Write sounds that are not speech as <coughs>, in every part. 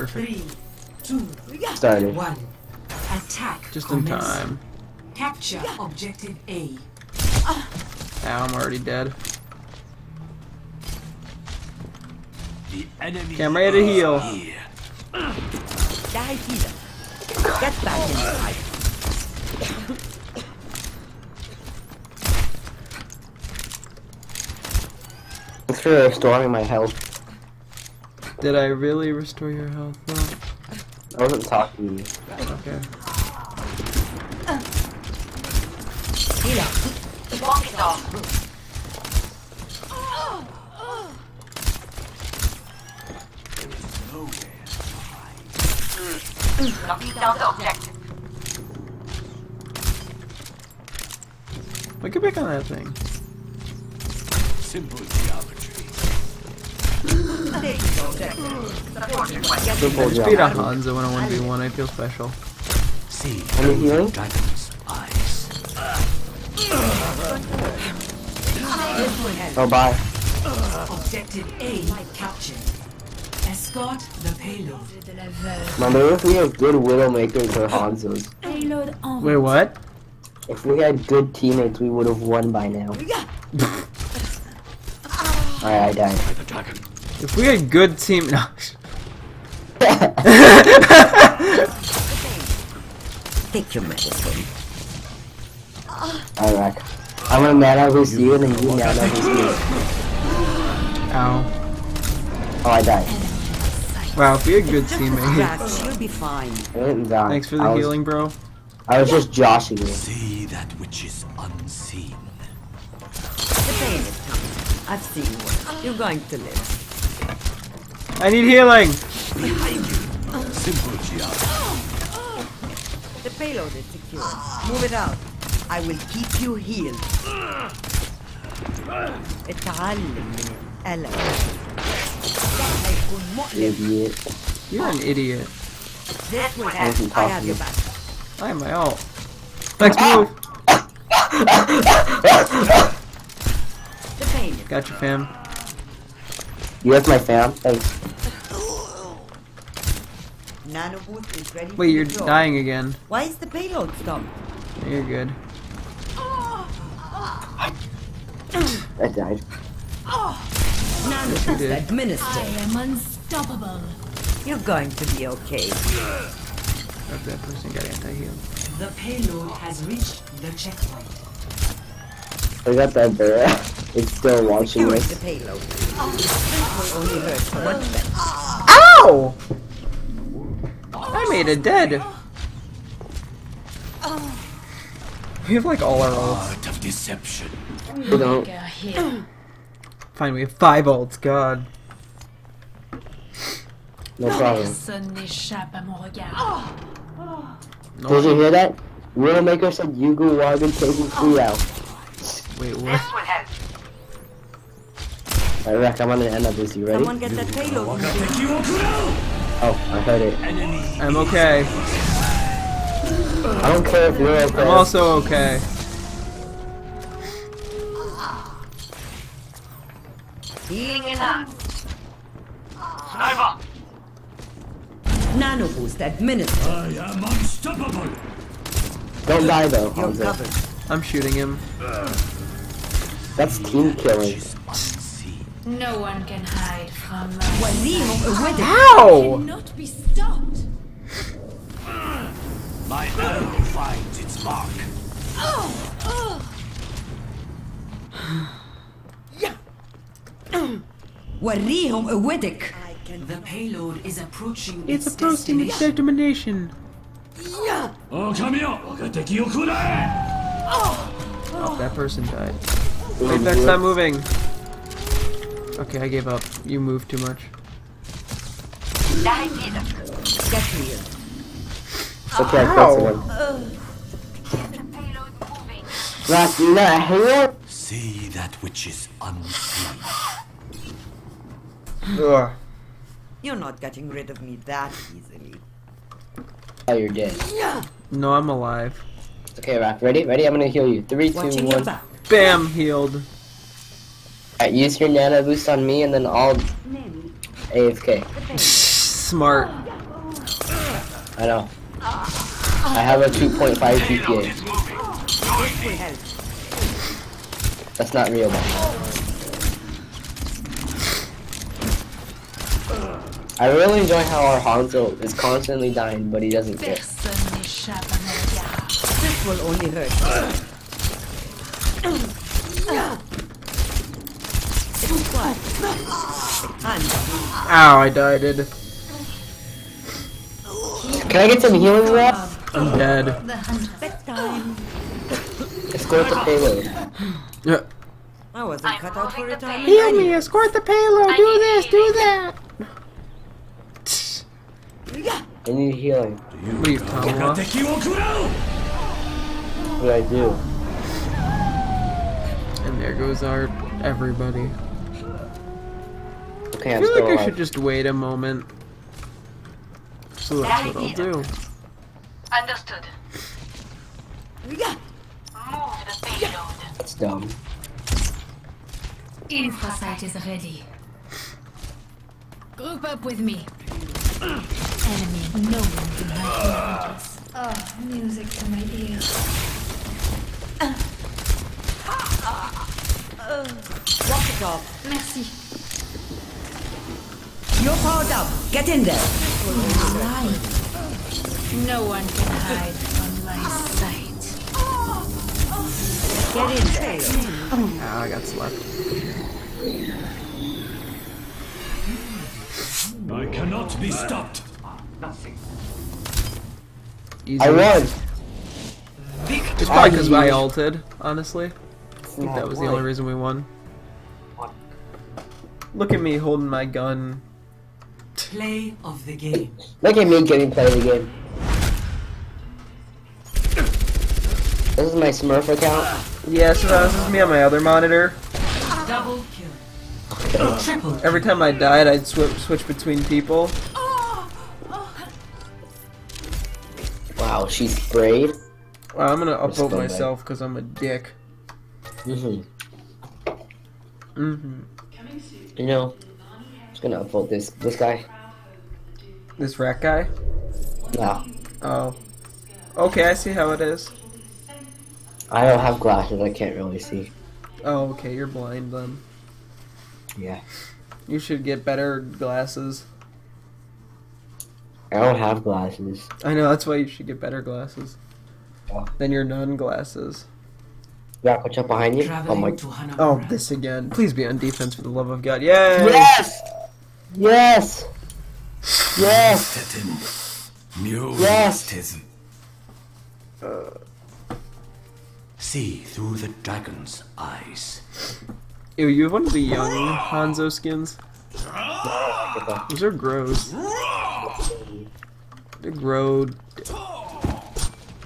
Perfect. Three, two, Started. one. Attack. Just in commence. time. Capture objective A. Ow, I'm already dead. The enemy Okay, I'm ready to heal. here. Die here. Get back in the fight. Thanks for restoring my health. Did I really restore your health? though? I wasn't talking to you. Okay. Wait, get back on that thing. Simple geometry. Simple Beat job. a Hanzo in a 1v1, I feel special. See Any healing? dragon's eyes. Oh, bye. Objective A captured. Escort the payload. Remember if we had good Widowmakers or Hanzos? Payload on. Wait, what? If we had good teammates, we would have won by now. Alright, I died. By the dragon. If we had good team. No. Take your medicine. Alright. I'm gonna mana boost you and then you mana boost me. Ow. Oh, I died. Wow, if we had good Just teammates. you'll be fine. I. Thanks for the I was, healing, bro. I was just joshing you. See that which is unseen. The pain is coming. I've seen one. You're going to live. I need healing! Simple geometry. The payload is secure. Move it out. I will keep you healed. اتعلم من الألم. ده هيكون مؤلم. Idiot. You're an idiot. This will I help. wasn't I have talking. your back. I have my ult. Next move! The pain is Gotcha, fam. You have my fam? Thanks. Nano is ready Wait, you're deploy. dying again. Why is the payload stopped? You're good. I died. Nano you boost did. I am unstoppable. You're going to be okay. That person got anti-heal. The payload has reached the checkpoint. I got that bear. <laughs> It's still watching Secure the payload. This will only hurt so much better. Ow! I made it dead. We have like all our ults. Art of deception. You don't. Get here. Fine, we have five ults, god. No problem. Personne n'échappe à mon regard. Did you hear that? Widowmaker said Yugu Wagon taking three out. Wait, what? Alright, Rack, I'm on an end of this. You ready? Someone get that payload. Oh, I heard it. I'm okay. I don't care if you're okay. I'm also okay. Healing enough. Nano boost administered. I am unstoppable. Don't die though, You're Hanzo. I'm shooting him. Uh, that's team killing. No one can hide from my How? Cannot be stopped. My arrow finds its mark. Oh, oh. yeah. The payload is approaching its, its its determination. Yeah. Oh, come here. Oh, that person died. Wait, Vex, stop moving. Okay, I gave up. You moved too much. Okay, I killed someone. Rack, not here? See that which is unseen. Ugh. You're not getting rid of me that easily. Oh, you're dead. No, I'm alive. Okay, Rack, ready? Ready? I'm gonna heal you. Three, two, one. two, Watching your one. Back. Bam, healed. Alright, use your nano boost on me and then I'll AFK. smart. I know. I have a 2.5 GPA. That's not real, man. I really enjoy how our Hanzo is constantly dying, but he doesn't care. Personne n'échappe à mon regard. This will only hurt. It's quiet. Hands up. Ow, I died. Can I get some healing wraps? I'm dead. Escort the payload. Yeah. I wasn't cut out for retirement. Heal me, escort the payload, do this, do that. I need healing. Leave, Tomahawk. What do I do? And there goes our everybody. Okay, I I'm feel still like I alive. should just wait a moment. So that's what I'll do. Understood. Move the payload. It's dumb. Infra-sight is ready. Group up with me. Enemy, no one can hide behind us. Oh, music to my ears. Ah, ah, ah. Walk it off. Merci. You're powered up. Get in there. No one can hide from my sight. Get in there. Ah, I got slapped. I cannot be stopped Easy. I won! It's probably because I ulted, honestly. I think that was the only reason we won. Look at me holding my gun. Play of the game. Look at me getting play of the game. This is my Smurf account. Yeah, so this is me on my other monitor. Double kill. Triple. Every time I died, I'd swi switch between people. Wow, she's brave. Wow, I'm gonna upvote myself because I'm a dick. Hmm hmm You know, I'm just gonna upvote this this guy. This rat guy? Nah, Oh. Okay, I see how it is. I don't have glasses. I can't really see. Oh, okay, you're blind then. Yeah, You should get better glasses. I don't have glasses. I know, that's why you should get better glasses. Oh. Than your nun glasses. Yeah, watch out behind you. Oh my. Oh, this again. Please be on defense for the love of God. Yay! Yes! Yes! Yes! Yes! Uh. See through the dragon's eyes. Ew, you have one of the young Hanzo skins? Those are gross. They're growed.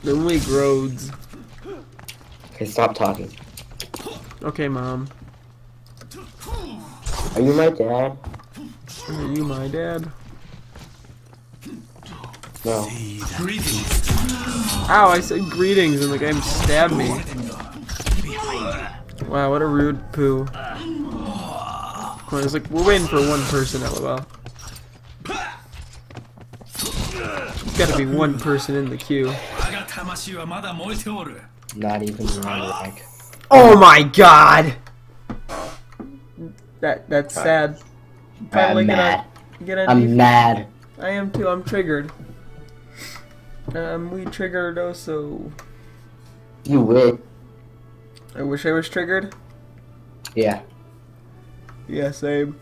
They're only growed. Okay, stop talking. Okay, mom. Are you my dad? Are you my dad? No. Greetings Ow, I said greetings and the guy stabbed me. Wow, what a rude poo. It's like, we're waiting for one person, lol. There's gotta be one person in the queue not even like. Oh my god! That that's sad. I'm mad. Get a, get a I'm defense. mad. I am too. I'm triggered. Um, we triggered also. You will. I wish I was triggered. Yeah. Yeah, same.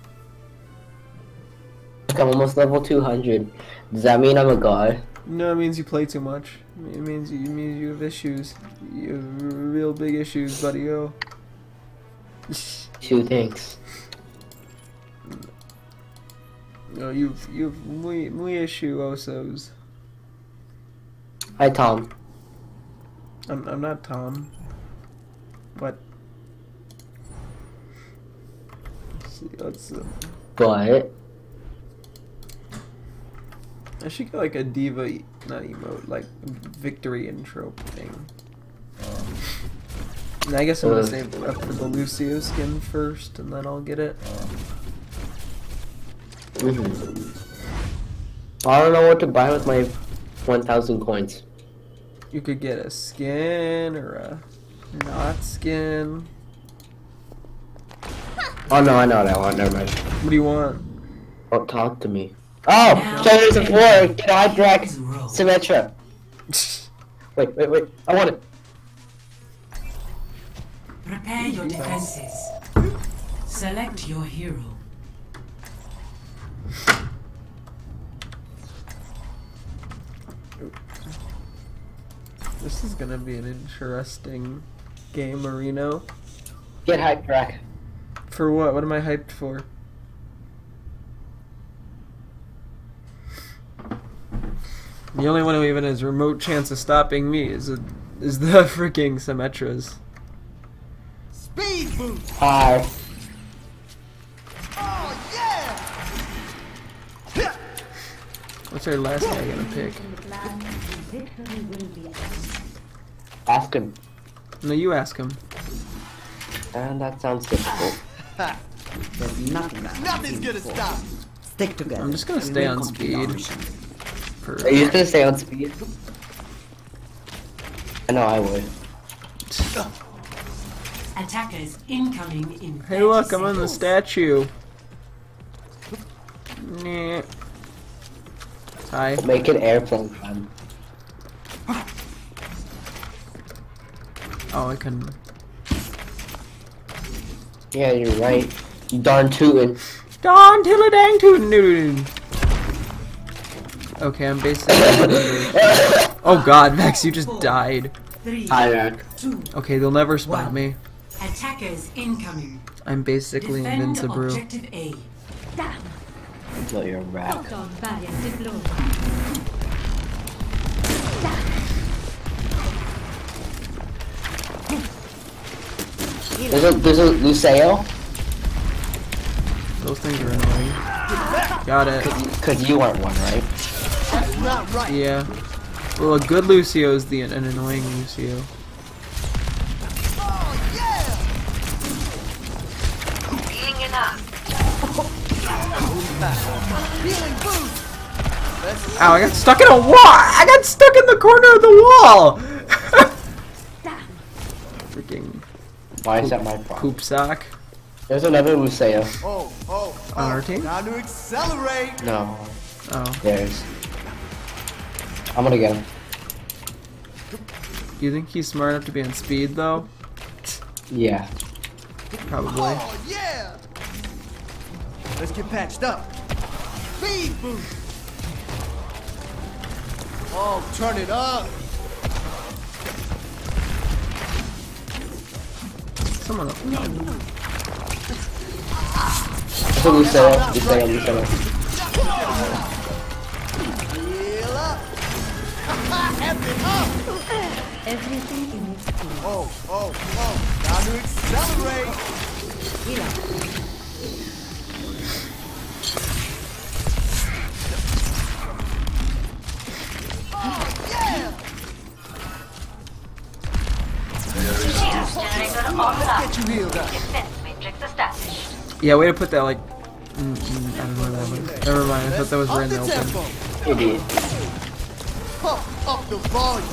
I'm almost level 200. Does that mean I'm a god? No, it means you play too much. It means you, means you have issues. You have real big issues, buddy. Oh. Two things. No, you've you've muy muy issue osos. Hi, Tom. I'm I'm not Tom. What? Let's see. Let's. Uh, But I should get like a diva, not emote, like victory intro thing. And I guess I'm gonna Uh. save up for the Lucio skin first, and then I'll get it. mhm. I don't know what to buy with my 1,000 coins. You could get a skin or a not skin. Oh no, I know what I want. Never mind. What do you want? Don't talk to me. Oh, Shadows of War. Get Hydrax Symmetra. <laughs> Wait, wait, wait. I want it. Prepare your defenses. Select your hero. This is gonna be an interesting game, Marino. Get Hydrax. For what? What am I hyped for? The only one who even has remote chance of stopping me is a, is the <laughs> freaking Symmetras. Speed boost. Hi. Oh yeah. <laughs> What's our last guy gonna pick? Ask him. No, you ask him. And that sounds difficult. There's <laughs> nothing that Nothing's gonna stop. Stick together. I'm just gonna stay on complete our speed. Mission. For, Are you just gonna stay on speed? I know I would. Attackers incoming in. hey, 30 look, I'm on the statue. Nah. Hi. Make an airplane fun. Oh, I can. Yeah, you're right. You darn tootin'. Don Tilladang Tootin' Doo Okay, I'm basically. oh god, Max, you just died. Three, Hydrax. two, Okay, they'll never spot One. me. attackers incoming. I'm basically Defend invincible. objective A. Until you're a rat. Proton. There's a, there's a Lucio. Those things are annoying. Got it. Cause you weren't one, right? That's not right. Yeah. Well, a good Lucio is the an annoying Lucio. Oh yeah. Healing boost. Let's Ow, I got stuck in a wall! I got stuck in the corner of the wall! <laughs> Freaking Why is that my problem? poop sock. There's another Lucio. Oh, oh, oh. On our team? Oh. Time to accelerate. No, Oh. there's. I'm gonna get him. Do you think he's smart enough to be on speed, though? Yeah. Probably. Oh yeah. Let's get patched up. Speed boost. Oh, turn it up. Someone else. There's a Lucio. Lucio, Lucio. Heal up. Amp it up. Everything in its place. Oh, oh, oh. Time to accelerate. Yeah. Get you healed up. Yeah, way to put that, like. Mm, mm, I don't know what that was. Never mind, I thought that was Up right in the the open. tempo. Idiot. Pump up the volume.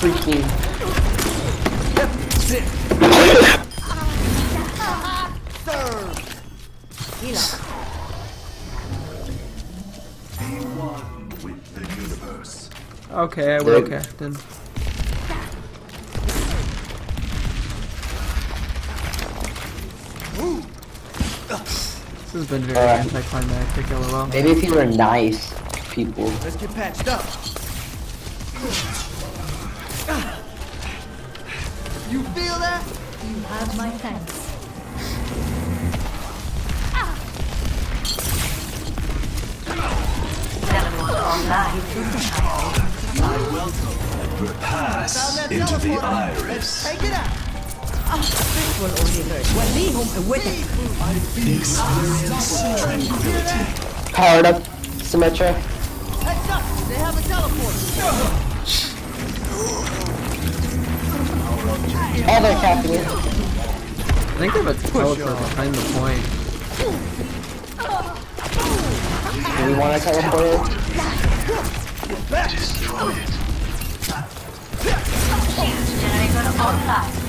Freaking. Serve. Okay, I will, Captain. This has been very Alright. anticlimactic, lol. Maybe if you were nice, people. Let's get patched up. You feel that? You have my thanks. Pass Found that into the iris. take it out. I. Powered up, Symmetra. They have a! Oh, they're capping it. I think they have a teleport behind the point. Do we want to teleport it? Destroy it. Shield generator online.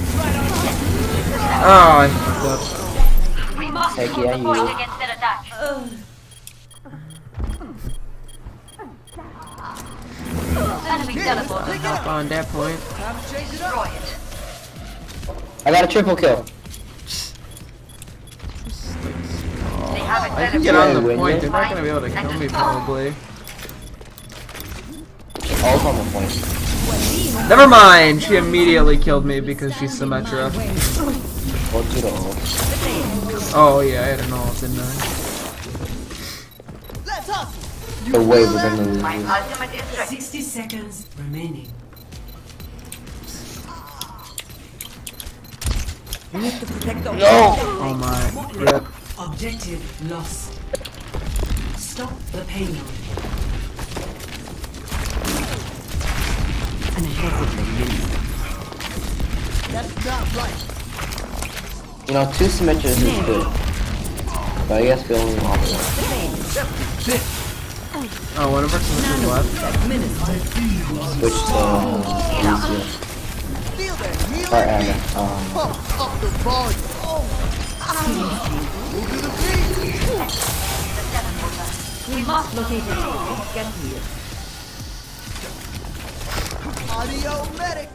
Oh, I fucked must Heck yeah, you. up. Up on that point. I got a triple kill. A I can get on the point. They're not gonna be able to kill me probably. All's on the point. Never mind. She immediately killed me because she's Symmetra. Go to the. Oh yeah, I had an ult, didn't I? Let's hustle. The way we're gonna lose. My ultimate is ready. 60 seconds remaining. We need to protect the No! Oh my. Rip. Objective lost. Stop the payload. That's not right. You know, two Symmetras is good. But I guess we only want one. Oh, one of our symmetras left. Switch to Lucio. Feel that. Or Ana. Um, Pump up the volume. Move to the beat. We must locate it. Get here. Audio medic.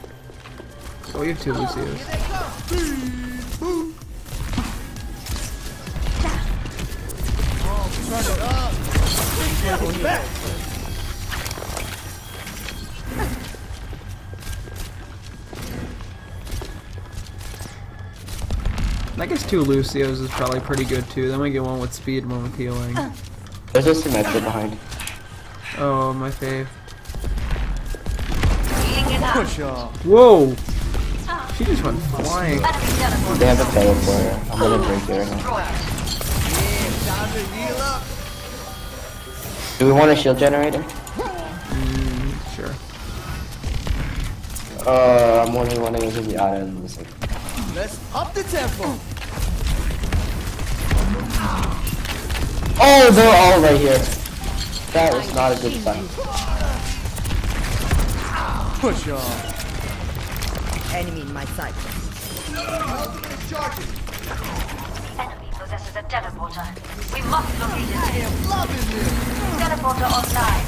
Oh, you have two Lucios. Here they come. Beep, boop. Turn it up. Get back. I guess two Lucios is probably pretty good too. Then we get one with speed, and one with healing. there's a Symmetra behind. Oh, my fave. Whoa! She just went flying. Enemy teleporter. They have a teleporter. I'm gonna break it right now. Destroy it. Yeah, time to heal up. Do we want a shield generator? Mm, sure. Uh, I'm wondering when it goes to the auto and listen. Let's up the tempo. Oh, they're all right here. That was not a good sign. Push off. Enemy in my sight. Charging. Enemy possesses a teleporter. We must locate it. Loving this. Teleporter online.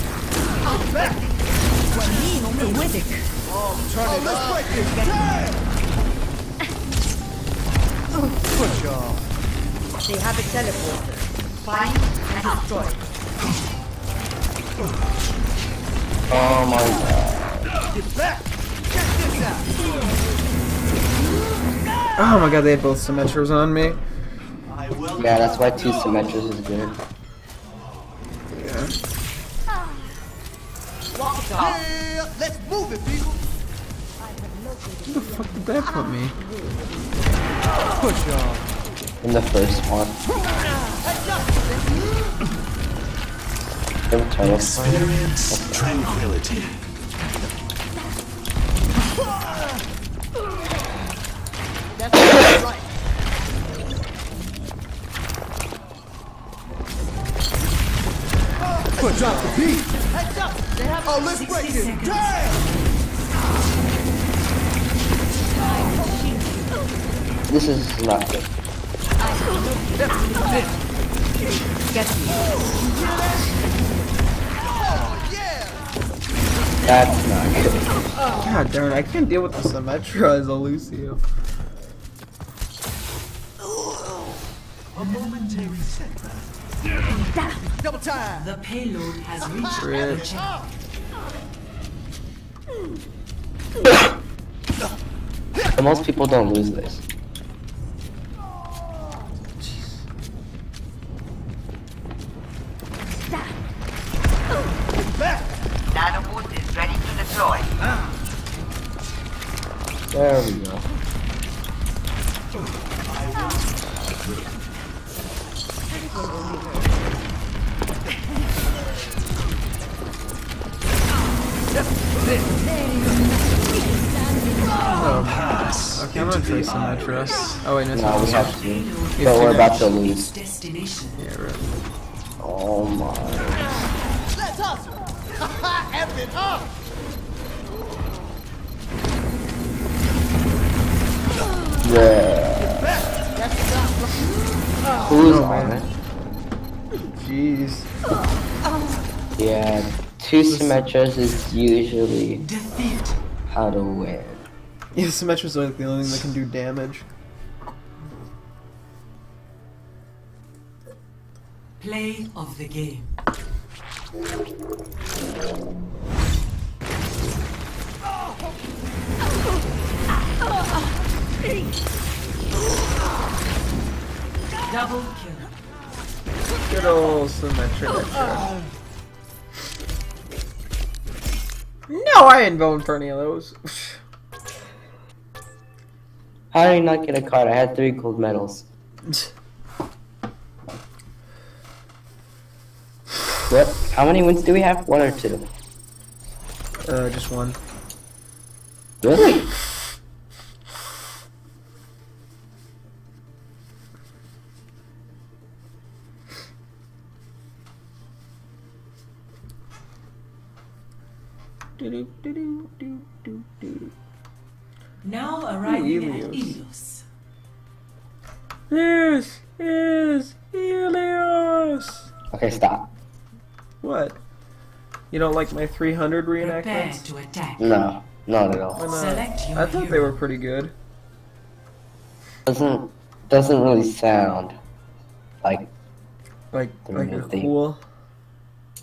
Oh, turn it up. Let's break it. Damn. Push off. They have a teleporter. Find and destroy. Oh my god. Get back. Check this out. Oh my god, they had both Symmetras on me. Yeah, that's why two Symmetras is good. Yeah. Yeah, let's move it, people. Where the fuck did that put me? Push off. In the first one. They have a teleporter. experience tranquility. Push drop the beat. Heads up. They have oh, let's break it. seconds. Damn. This is not good. Get here. Oh, yeah. That's not good. God darn, I can't deal with the Symmetra as a Lucio. A momentary setback. Double time. The payload has reached Rip. the check. But most people don't lose this. Back. Nanoboost is ready to deploy. There we go. Oh wait, no, it's No, we have to. You But we're to about to lose. Destination. Yeah, right. Oh my. Let's <laughs> hustle. F it up. Yeah. Who's Oh, on man. it? Jeez. Yeah, two Symmetras is usually Defeat. how to win. Yeah, Symmetra's are like the only thing that can do damage. Play of the game. Double kill. Good old Symmetra. No, I ain't voting for any of those. How did I not get a card? I had three gold medals. <laughs> What? How many wins do we have? One or two? uh, just one. Really? Now arriving at Helios. Ilios. This is Helios. Okay, stop. What? You don't like my 300 reenactments? to attack. No, not at all. not? I thought they were pretty good. Doesn't doesn't really sound like Like, They're like nifty. cool.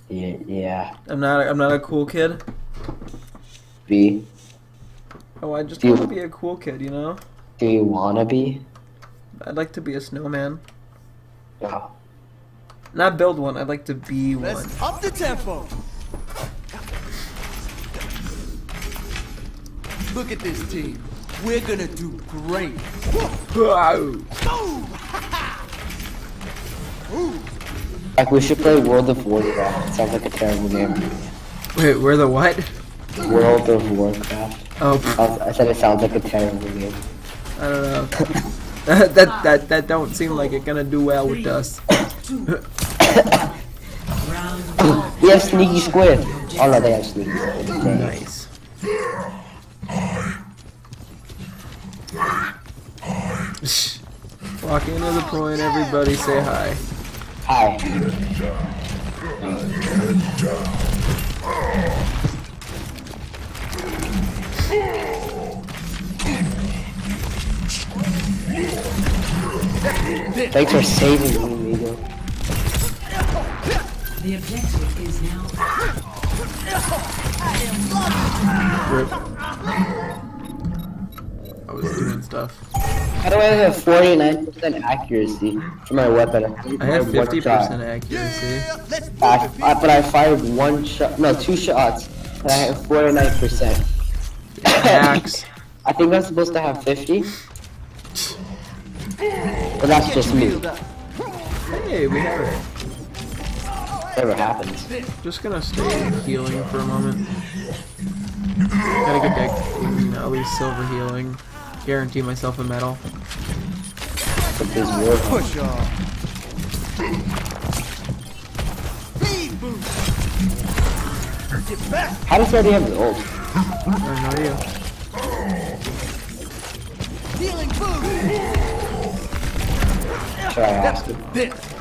yeah, yeah. I'm not. I'm not a cool kid. B. Oh, I just Do you- want to be a cool kid. You know. Do you wanna be? I'd like to be a snowman. No. Not build one. I'd like to be one. Let's up the tempo. Look at this team. We're gonna do great. <laughs> Like we should play World of Warcraft. It sounds like a terrible game. Wait, we're the what? World of Warcraft. Oh, I, was- I said it sounds like a terrible game. I don't know. that, <laughs> that that that don't seem like it gonna do well with us. <laughs> We have Sneaky Squid. Oh no, they have Sneaky Squid. Nice. Walk into the point, everybody say hi. Hi. Thanks for saving me, Migo. The objective is now Rip. I was doing stuff. How do I have 49% accuracy for my weapon? I had One 50% accuracy. Yeah, I, I, but I fired one shot, no, two shots, and I had 49%. Hacks. I think I'm supposed to have 50. But that's just me. Hey, we have it. Never happens. Just gonna stay healing for a moment. Gotta get that at least silver healing. Guarantee myself a medal. But this war. Push off. Speed boost. Get back. How does he already have the ult? I have no idea. Healing boost. Should I ask him?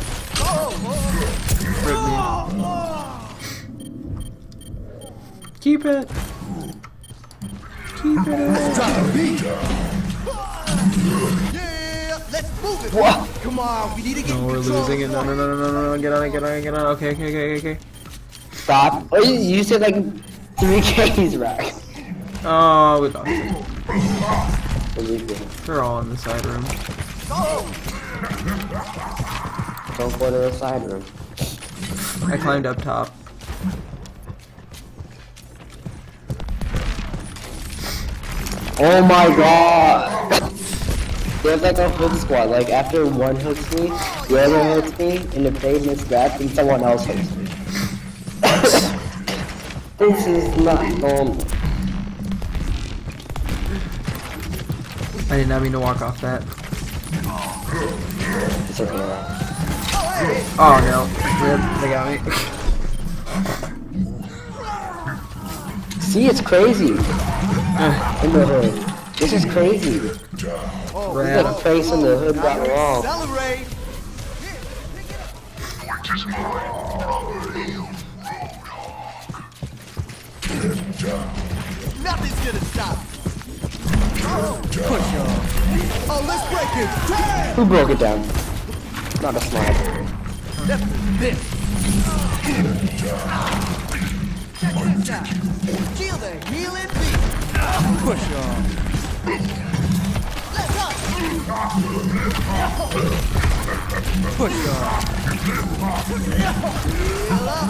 Keep it. Keep it. Let's drop the beat. Yeah, let's move it. What? Come on, we need to get No, we're losing it. No, no, no, no, no, no. Get on it. Get on it. Get on it. Okay, okay, okay, okay, okay. Stop. Oh, you, you said like three <laughs> Ks, right? Oh, we lost it. They're all in the side room. Don't go to the side room. I climbed up top. Oh my god! <laughs> There's like a hook squad. Like after one hooks me, the other hooks me, and if they miss that, then someone else hooks me. <coughs> this is not normal. I did not mean to walk off that. It's okay. Oh no. They got me. See, it's crazy. Ah, in the hood. This is crazy. Oh, We in the hood got wrong. Accelerate. Nothing's gonna stop. Push on. Oh, let's break it. Who broke it down? Not a slide. That's this. Check this out. Feel the healing beat. Push on. Let's go. Push on. Heal up.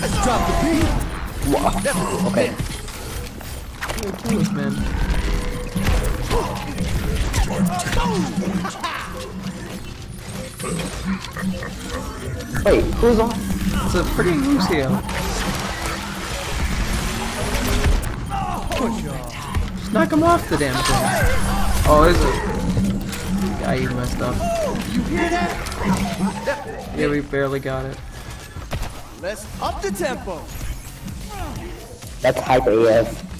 Let's drop the beat. Wow. Okay. Thanks, man. Wait, who's on? It's a pretty loose here. Push on. Just knock him off the damn thing. Oh, is it? Yeah, you messed up. You hear that? Yeah, we barely got it. Let's up the tempo. That's hype AF.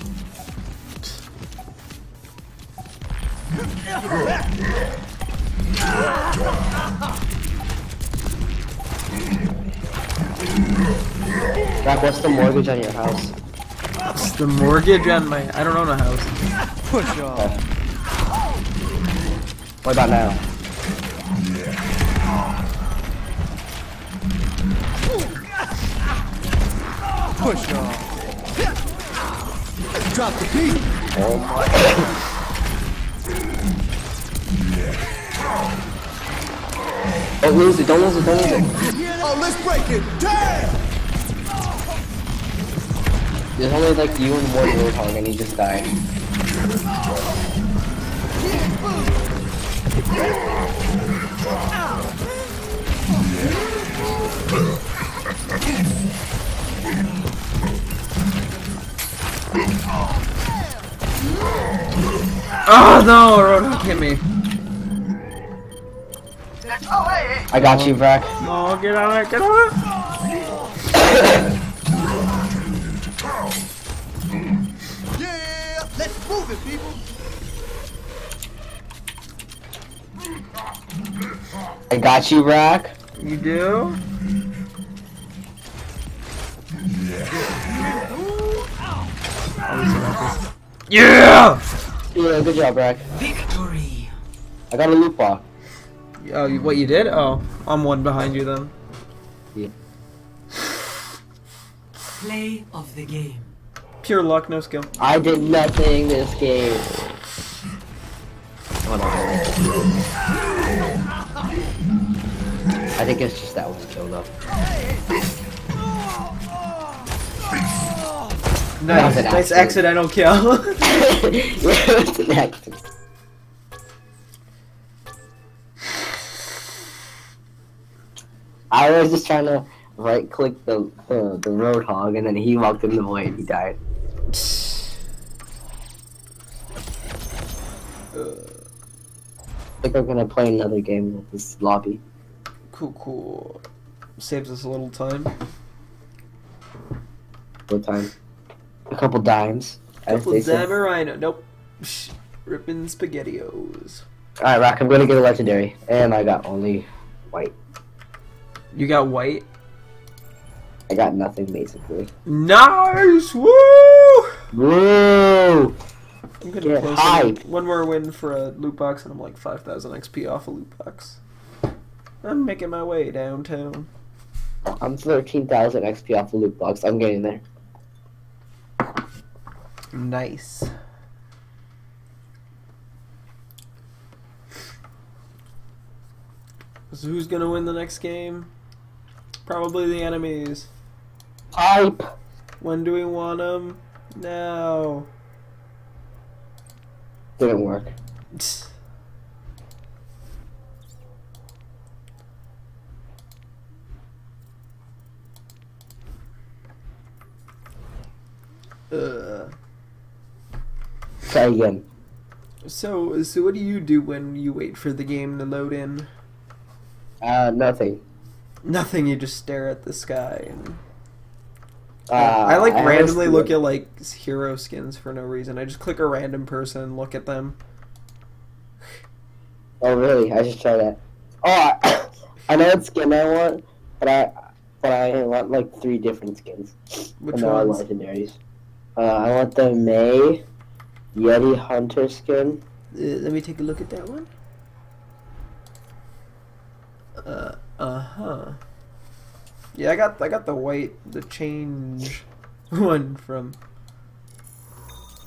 Rock, what's the mortgage on your house? It's the mortgage on my. I don't own a house. Push on. What about now? Push on. Let's drop the beat. Oh my. Don't lose it, don't lose it, don't lose it. Oh, let's break it. Damn! There's only like you and one Roadhog and he just died. Oh no, Roadhog hit me. I got you, Vrac. No, get on it, get on it. Yeah! Let's move it, people. I got you, Vrac. You do? Yeah! Yeah, good job, Vrac. Victory. I got a loot block. Oh, you- what you did? Oh, I'm one behind you then. Play of the game. Pure luck, no skill. I did nothing this game. Hold on. I think it's just that one's killed up. Nice, nice accident. accidental kill. an accident. I was just trying to right click the uh, the roadhog and then he walked in the way and he died. I think I'm gonna play another game with this lobby. cool, cool. Saves us a little time. What time? A couple dimes. as Couple Nope. <laughs> Ripping spaghettios. Alright, Rock, I'm gonna get a legendary. And I got only white. You got white. I got nothing basically. Nice! Woo! Woo! I'm gonna Get close hype. One more win for a loot box, and I'm like 5,000 XP off a loot box. I'm making my way downtown. I'm 13,000 XP off a loot box. I'm getting there. Nice. So who's gonna win the next game? Probably the enemies. Hype. When do we want them? Now. Didn't work. Uh, Try again. so, so what do you do when you wait for the game to load in? Uh, nothing. Nothing. You just stare at the sky. And... Uh, I like always randomly look at like hero skins for no reason. I just click a random person and look at them. Oh really? I should try that. Oh, I, <coughs> I know what skin I want, but I but I want like three different skins. Which and they're all ones? legendaries. Uh, I want the Mei Yeti Hunter skin. Uh, let me take a look at that one. Uh, uh huh. Yeah, I got I got the white, the change <laughs> one from.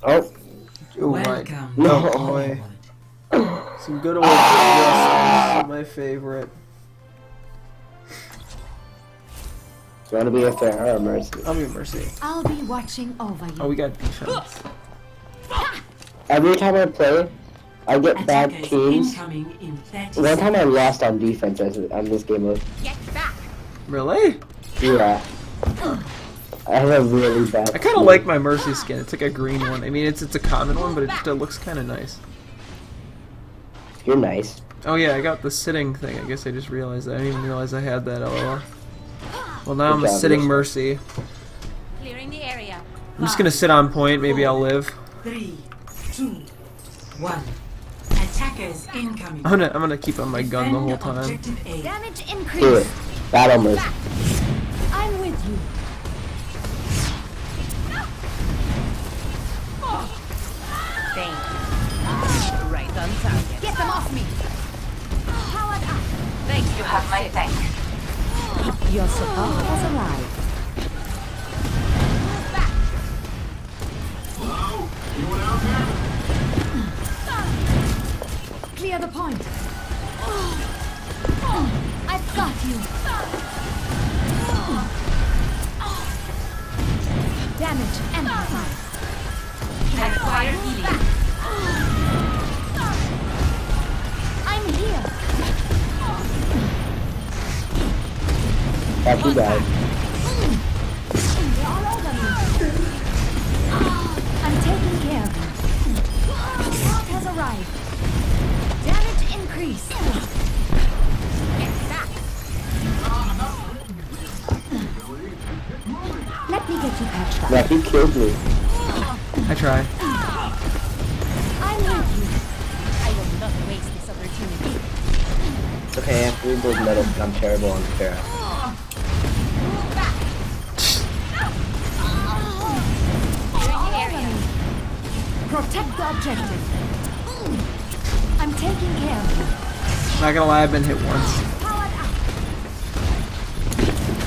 Oh, Oh my, Welcome. No. oh boy, some good old Justice, my favorite. do you want to be a Pharah or mercy? I'll be mercy. I'll be watching over you. Oh, we got defense. Every time I play, I get bad teams. incoming in 30 One time I lost on defense on this game mode. Really? Yeah. I have a really bad. I kind of like my mercy skin. It's like a green one. I mean, it's it's a common one, but it still looks kind of nice. You're nice. Oh yeah, I got the sitting thing. I guess I just realized that. I didn't even realize I had that. LOL. Well, now I'm a sitting mercy. Clearing the area. I'm just gonna sit on point. Maybe I'll live. Three, two, one. Attackers incoming. I'm gonna I'm gonna keep on my gun the whole time. Objective A. Damage Do it. Battle mercy. I'm with you. Right on target. Get them off me. Powered up. Thank You have my thanks. Your support has arrived. Clear the point. I've got you. Damage amplified. Acquire healing. I'm here. Back you guys. Arrived. Damage increase. Get back. Let me get you patched up. Yeah, he killed me. I try. I'm with you. I will not waste this opportunity. It's okay, I have three gold medals, but I'm terrible on Pharah. Protect the objective. I'm taking care of you. Not gonna lie, I've been hit once.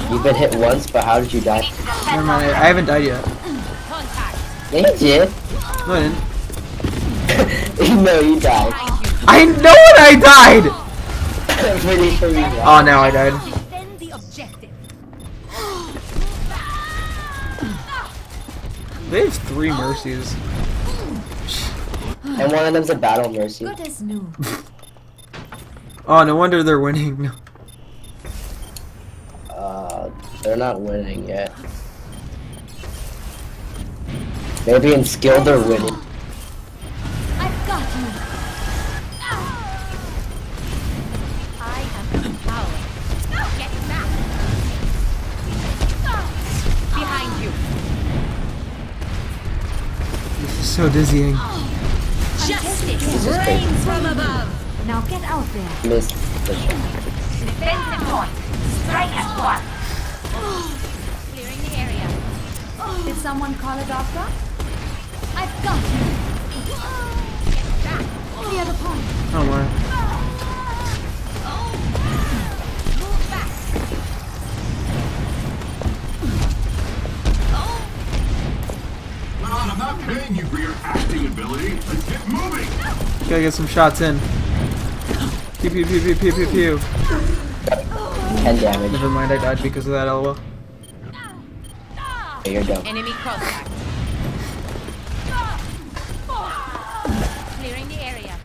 You've been hit once, but how did you die? Never mind. I, I haven't died yet. Yeah, you did. No, I didn't. <laughs> no, you died. I know when I died. Pretty sure you died. Oh, now I died. Defend. They have three mercies. And one of them's a battle mercy. Good as new. <laughs> Oh, no wonder they're winning. <laughs> Uh, they're not winning yet. Maybe in skill they're winning. <gasps> I've got you. I am empowered. Get back. Behind you. This is so dizzying. Justice is crazy. from above. Now get out there. Missed the shot. Defensive point. Strike at one. Clearing the area. Did someone call a doctor? I've got you. Get back. Clear the point. Oh my. I'm not paying you for your acting ability. Let's get moving. Gotta get some shots in. Pew pew pew pew pew pew pew. Ten damage. Never mind, I died because of that elbow. Hey, you're. Enemy contact. Clearing the area.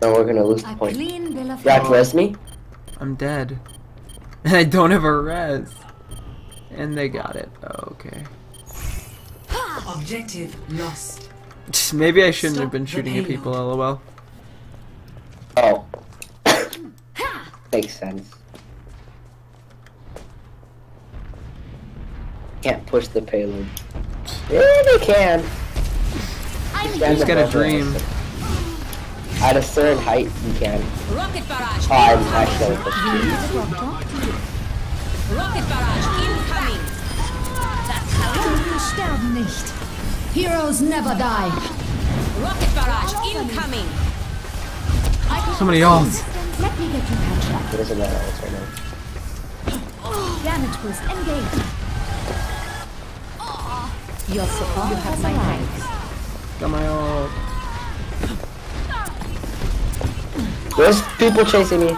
Now we're gonna lose the point. Jack, res me. I'm dead. <laughs> And I don't have a res. And they got it. Oh, okay. Objective lost. <laughs> Maybe I shouldn't have been shooting at people, lol. Oh. <coughs> Makes sense. Can't push the payload. Yeah, they can. I'm Stand Just got a dream. At a certain height, you can. Rocket barrage. Oh, I'm actually pushing. Rocket barrage sterben nicht. Heroes never die. Rocket barrage incoming. So many ults. Let me get you patched up. It doesn't matter else right now. Damage boost engaged. Your support you have my thanks. Got my ult. There's people chasing me.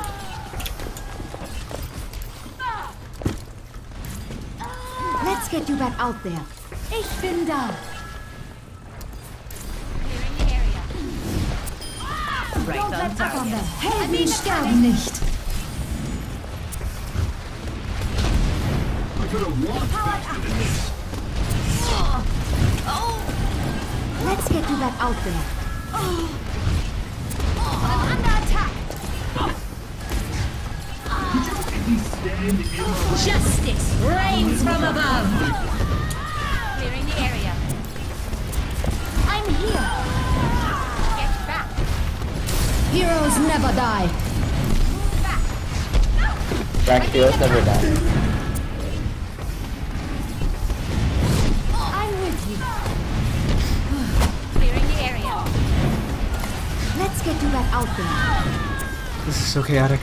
Let's get you back out there. Ich bin da. Clearing the area. Don't let up on them. Helden sterben nicht. Oh. Let's get you back out there. Oh. I'm under attack. Justice reigns from above. Clearing the area. I'm here. Get back. Heroes never die. Jack Heroes never die. I'm with you. Clearing the area. Let's get you back out there. This is so chaotic.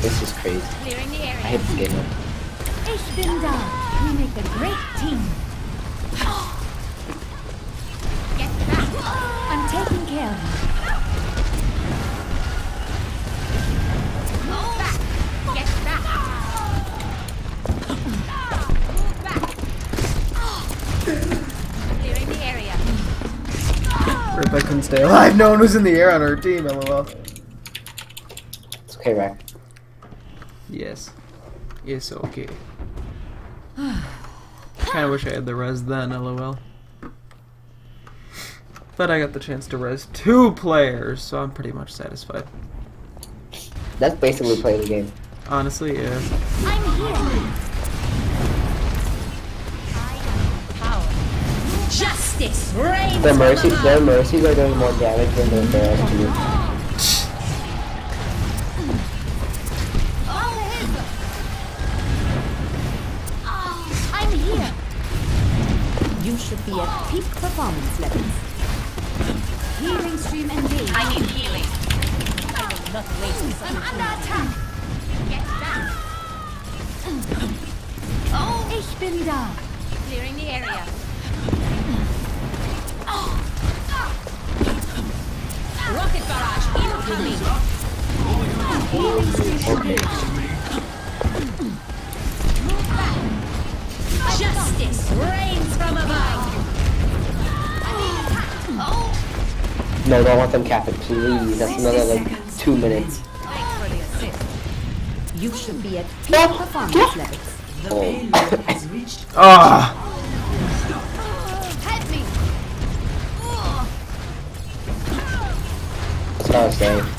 This is crazy. Clearing the I hate this game. man. Ich bin da. We make a great team. Get back. I'm taking care of you. Move back. Get back. Move back. Clearing the area. Rip, I couldn't stay alive. No one was in the air on our team, lol. It's okay, Rack. Yes. It's okay. Kinda wish I had the res then, lol. But I got the chance to res two players, so I'm pretty much satisfied. That's basically playing the game. Honestly, yeah. I'm here. Justice reigns Their mercy, above. their mercies are doing more damage than their barrels do. Peak performance levels. Healing stream engaged. I need healing. I will not waste I'm under attack. Get back. Oh, ich bin da. Clearing the area. Rocket barrage incoming. Healing stream engaged. Justice reigns from above. No, don't let them cap it, please. That's another like two minutes. Thanks for the assist. You should be at peak performance levels. The Oh. has <laughs> reached Ah! Help me. That's what I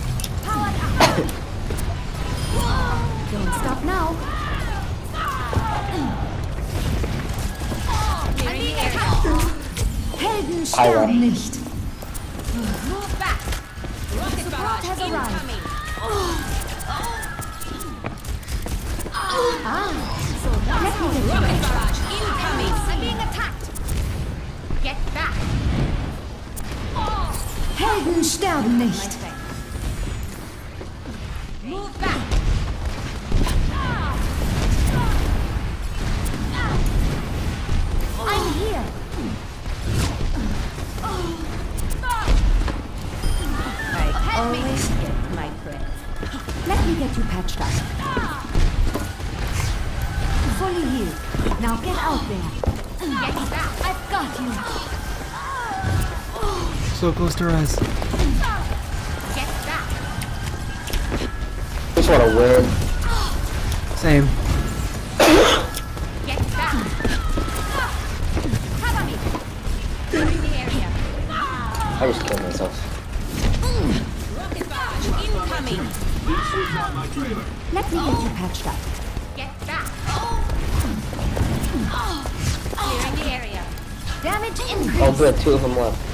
attacked. Get back. Helden sterben nicht. Always get my credit. Let me get you patched up. Fully healed. Now get out there. Get back. I've got you. So close to res. Get back. Just wanna win. Same. Good. Two of them left.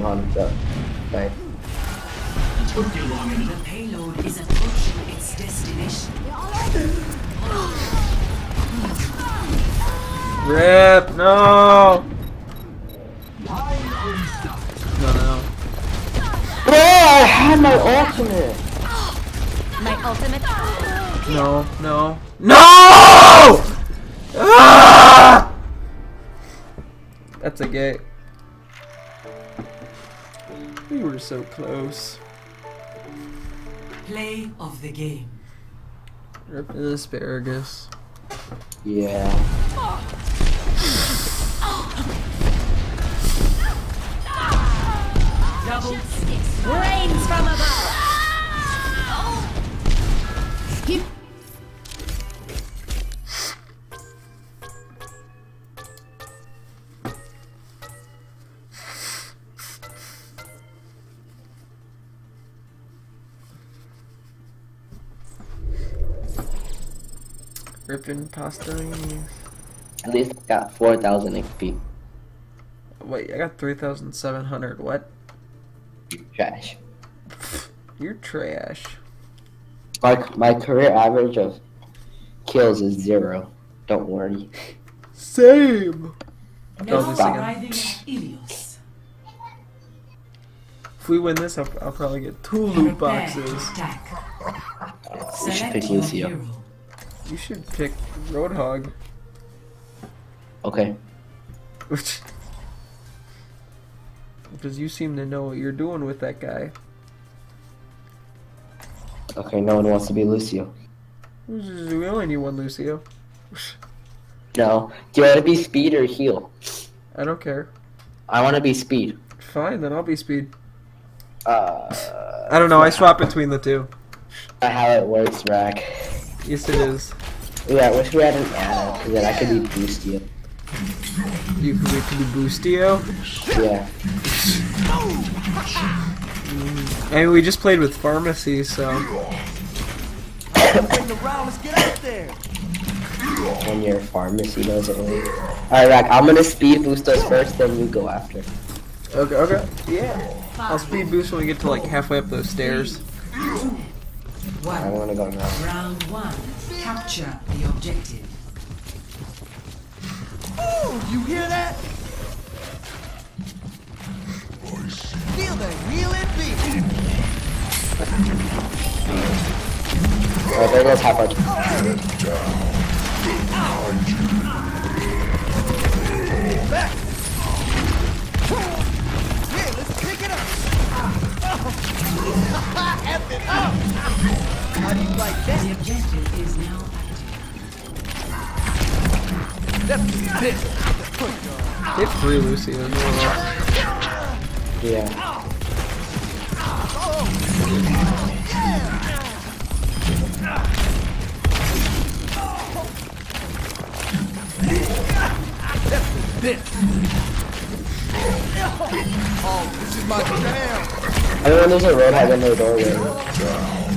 Choking on the. Close. Play of the game. Rip the asparagus. Yeah. Double Rains from above. Keep. Ripping pastarini. At least I got 4,000 XP. Wait, I got 3,700. What? Trash. You're trash. My, my career average of kills is zero. Don't worry. Same! now this again. arriving at Ilios. If we win this, I'll, I'll probably get two loot boxes. attack. <laughs> You should Select pick your Lucio. hero. You should pick Roadhog. Okay. <laughs> Which. Because you seem to know what you're doing with that guy. Okay, no one wants to be Lucio. We only need one Lucio. <laughs> No. Do you want to be speed or heal? I don't care. I want to be speed. Fine, then I'll be speed. Uh, I don't know, I swap between the two. how it works, Rack. Yes, it is. Yeah, I wish we had an Ana, because then I could be Boostio. You can wait to be Boostio. Yeah. I mean, we just played with Pharmercy, so. Bring the round, let's get out there. When your pharmercy doesn't work. Alright, Rack, I'm gonna speed boost us first, then you go after. Okay, okay. Yeah. I'll speed boost when we get to like halfway up those stairs. I wanna go now. Round one. Capture the objective. Oh, you hear that? Feel that reeling beat. Alright, there goes half our Back. Yeah, let's pick it up. <laughs> F it up. How do you like that? The objective is now active. Lucios. Yeah. This. Oh, this is my jam. Everyone there's a roadhog in their doorway.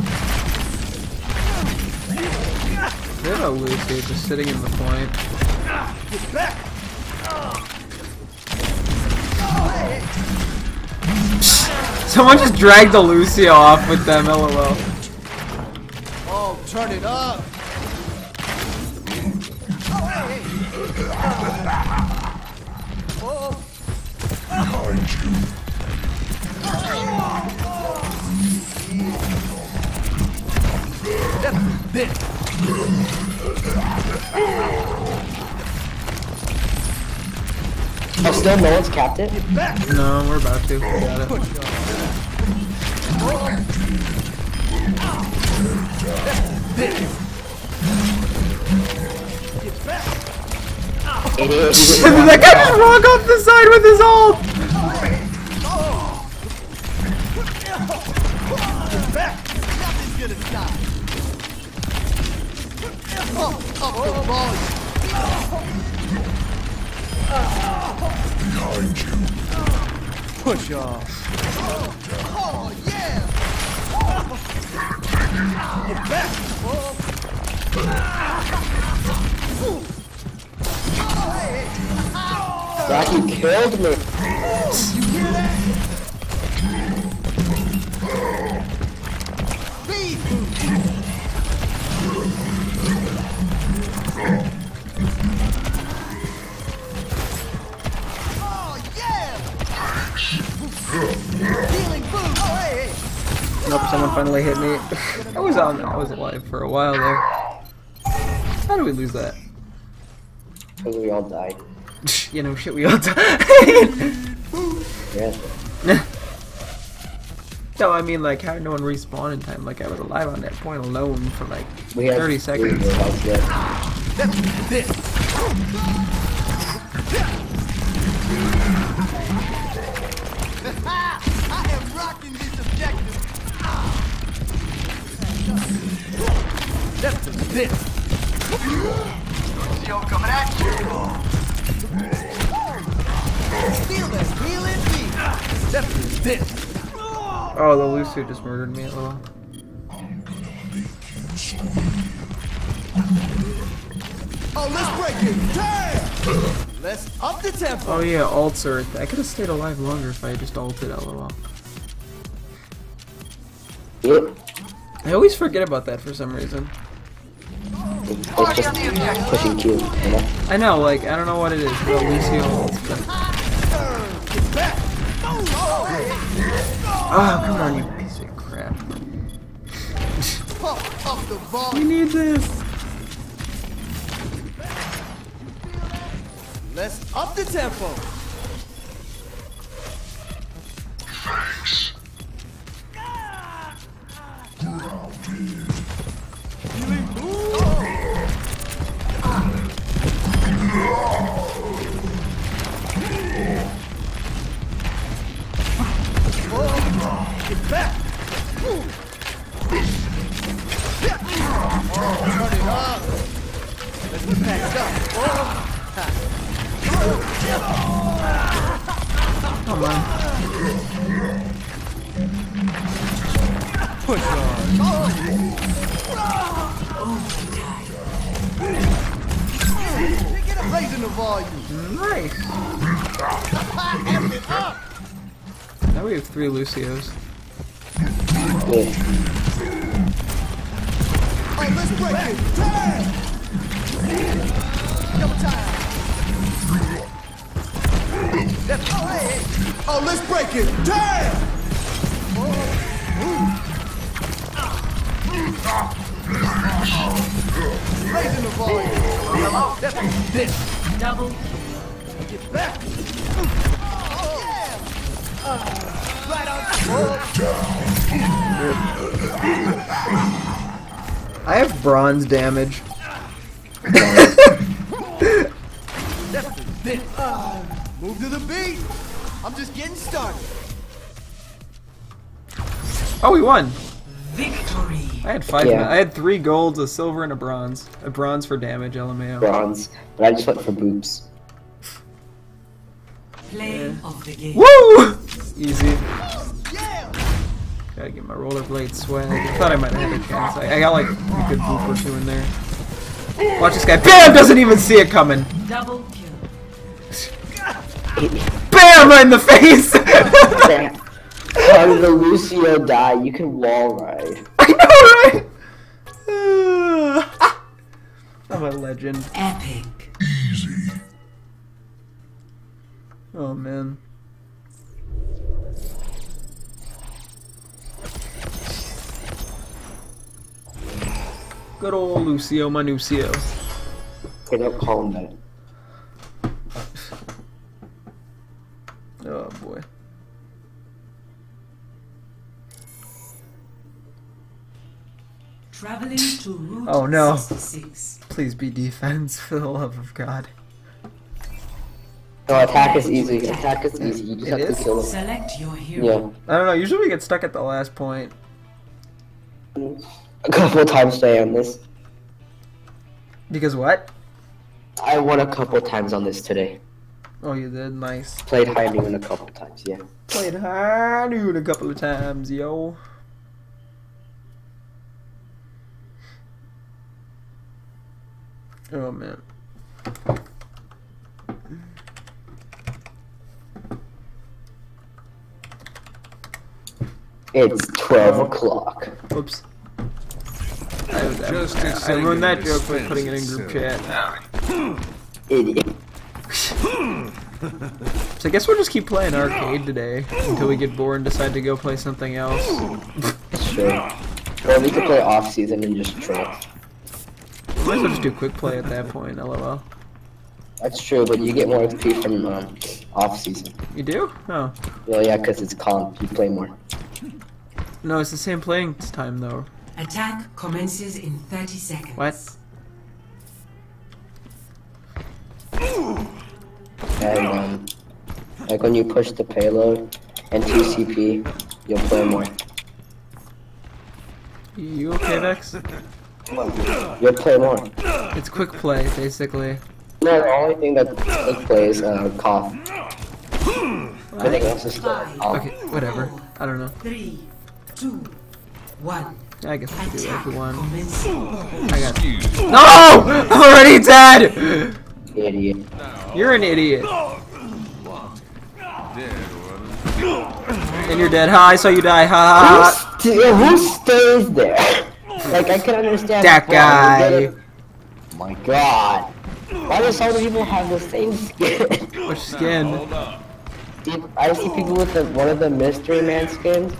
They have a Lucio just sitting in the point. Get back. Someone just dragged the Lucio off with them, lol. Oh, turn it up. Oh, this. Oh, still no one's capped it? No, we're about to. Got it. Push on. Get back. Idiot. <laughs> that guy just walked off the side with his ult! back. Nothing's gonna stop. The volume. Push off. Oh, yeah. Get back. Zach, you killed me. Speed Nope, someone finally hit me. <laughs> I was on. I was alive for a while there. How do we lose that? Because we all died. <laughs> you know, shit, we all died. Yeah. <laughs> no, I mean, like, how no one respawned in time? Like, I was alive on that point alone for like We 30 seconds. three roadhogs, yeah. This. Oh, That's this. coming at you. Feel that healing beat. That's this. Oh, the Lucio just murdered me a little. Oh, let's break it. Damn. Let's up the tempo. Oh yeah, ults are. I could have stayed alive longer if I had just ulted lol. Yep. I always forget about that for some reason. It's just pushing Q, you know? I know, like, I don't know what it is about Lucio ults, but... Oh, come on, you piece of crap. Pump up the We need this! Let's up the tempo. Three Lucios. I damage. That's. Move to the beat. I'm just getting started. Oh, we won. victory. I had five. Yeah. I had three golds, a silver, and a bronze. A bronze for damage, LMAO. Bronze. But I just went for boobs. Play of the game. Woo! Gotta get my rollerblade swag. I thought I might have had a chance. I, I got like a good boop or two in there. Watch this guy. BAM! Doesn't even see it coming. Double kill. BAM! Right in the face! How did the Lucio die? You can wall ride. I know, right? <sighs> I'm a legend. Epic. Easy. Oh man. Good old Lucio Manucio. Okay, don't call him that. Oh boy. Traveling to Route Oh, no. 66. Please be defense, for the love of God. No, attack is easy. Attack is easy. You just It have is? to kill him. Select your hero. Yeah. I don't know, usually we get stuck at the last point. Mm. A couple times today on this. Because what? I won a couple times on this today. Oh, you did? Nice. Played high noon a couple times, yeah. Played high noon a couple of times, yo. Oh man. It's 12 o'clock. Whoops. I, I, I ruined that joke by putting it in group chat. Idiot. So I guess we'll just keep playing arcade today until we get bored and decide to go play something else. Sure. Or we could play off season and just troll. Might as well just do quick play at that point, lol. That's true, but you get more XP from um, off season. You do? Oh. Well, yeah, because it's comp. You play more. No, it's the same playing time though. Attack commences in 30 seconds. What? And um, like when you push the payload and 2 CP, you'll play more. You okay, Vex? You'll play more. It's quick play, basically. No, the only thing that quick play is uh, cough. Everything else is still off. Okay, whatever. I don't know. Three, two, one. I guess we can do it if we want. Commencing. I got. You. No! I'm already dead! Idiot. You're an idiot. And you're dead. Ha, I saw you die. Ha ha. ha. Who, st- who stays there? <laughs> Like, I can understand. That guy. you get it. Oh my god. Why do so many people have the same skin? Which skin? Dude, I see people with the one of the Mystery Man skins,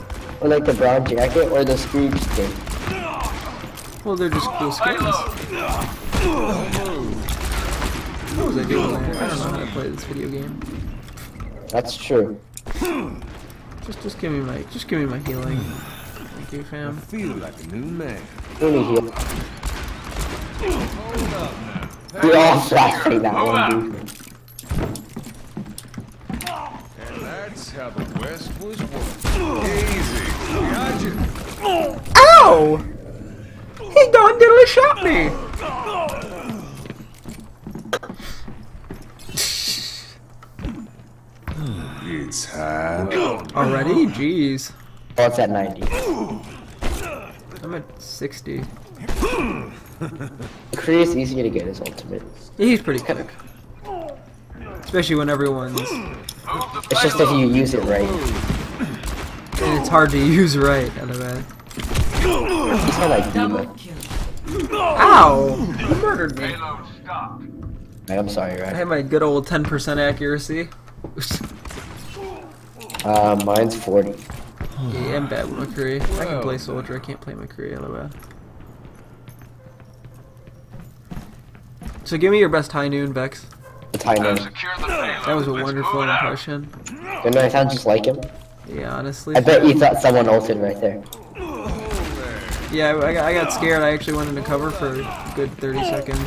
or like the brown jacket, or the Scrooge skin. Well, they're just cool skins. What was I doing? I don't know how to play this video game. That's true. Just, just give me my, just give me my healing. Thank you, fam. Feel like a new man. Really heal. We all flashing that one, dude. That's how the West was won. Easy. Gotcha. Ow! He done diddly shot me. It's hot. Already? Jeez. Oh, it's at 90. I'm at 60. Kree is easier to get his ultimate. He's pretty quick. Especially when everyone's. It's just if you use it right. And it's hard to <laughs> use right out of that. He's not like Double Dima. kill. Ow! You murdered me. Payload. I'm sorry, right? I right? had my good old 10% accuracy. <laughs> Uh, mine's 40. yeah, I'm bad with McCree. I can play soldier, I can't play McCree otherwise. So give me your best high noon, Vex. It's high noon. Secure the payload. That was a wonderful move it out. impression. Didn't I sound just like him? Yeah, honestly. I bet you thought someone ulted right there. Yeah, I I got, scared. I actually went into cover for a good 30 seconds.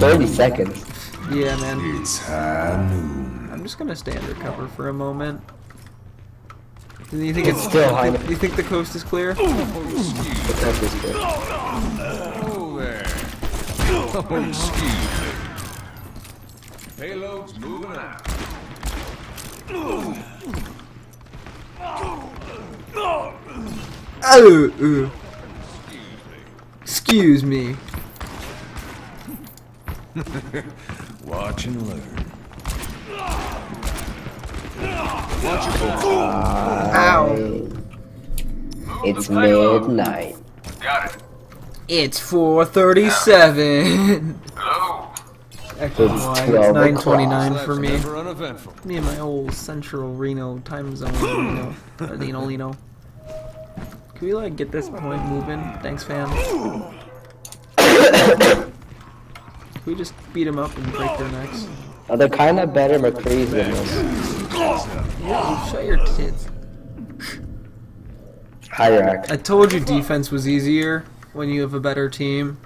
30 seconds. Yeah, man. It's high noon. I'm just gonna stay under cover for a moment. Do you think it's Still high. You think the coast is clear? The coast is good. Oh there. Excuse me. Payload's moving out. Oh, uh. excuse me. <laughs> Watch and learn. Ow. It's midnight. Got it. It's 4:37. Hello. Actually, It's it's 9:29 for me. Me and my old Central Reno time zone, Reno, or Reno. Lino. Can we like get this point moving? Thanks, fam. Can we just beat them up and break their necks? Oh, they're kind of better McCree's than us. Shut your tits. Hierarch. I told you defense was easier when you have a better team.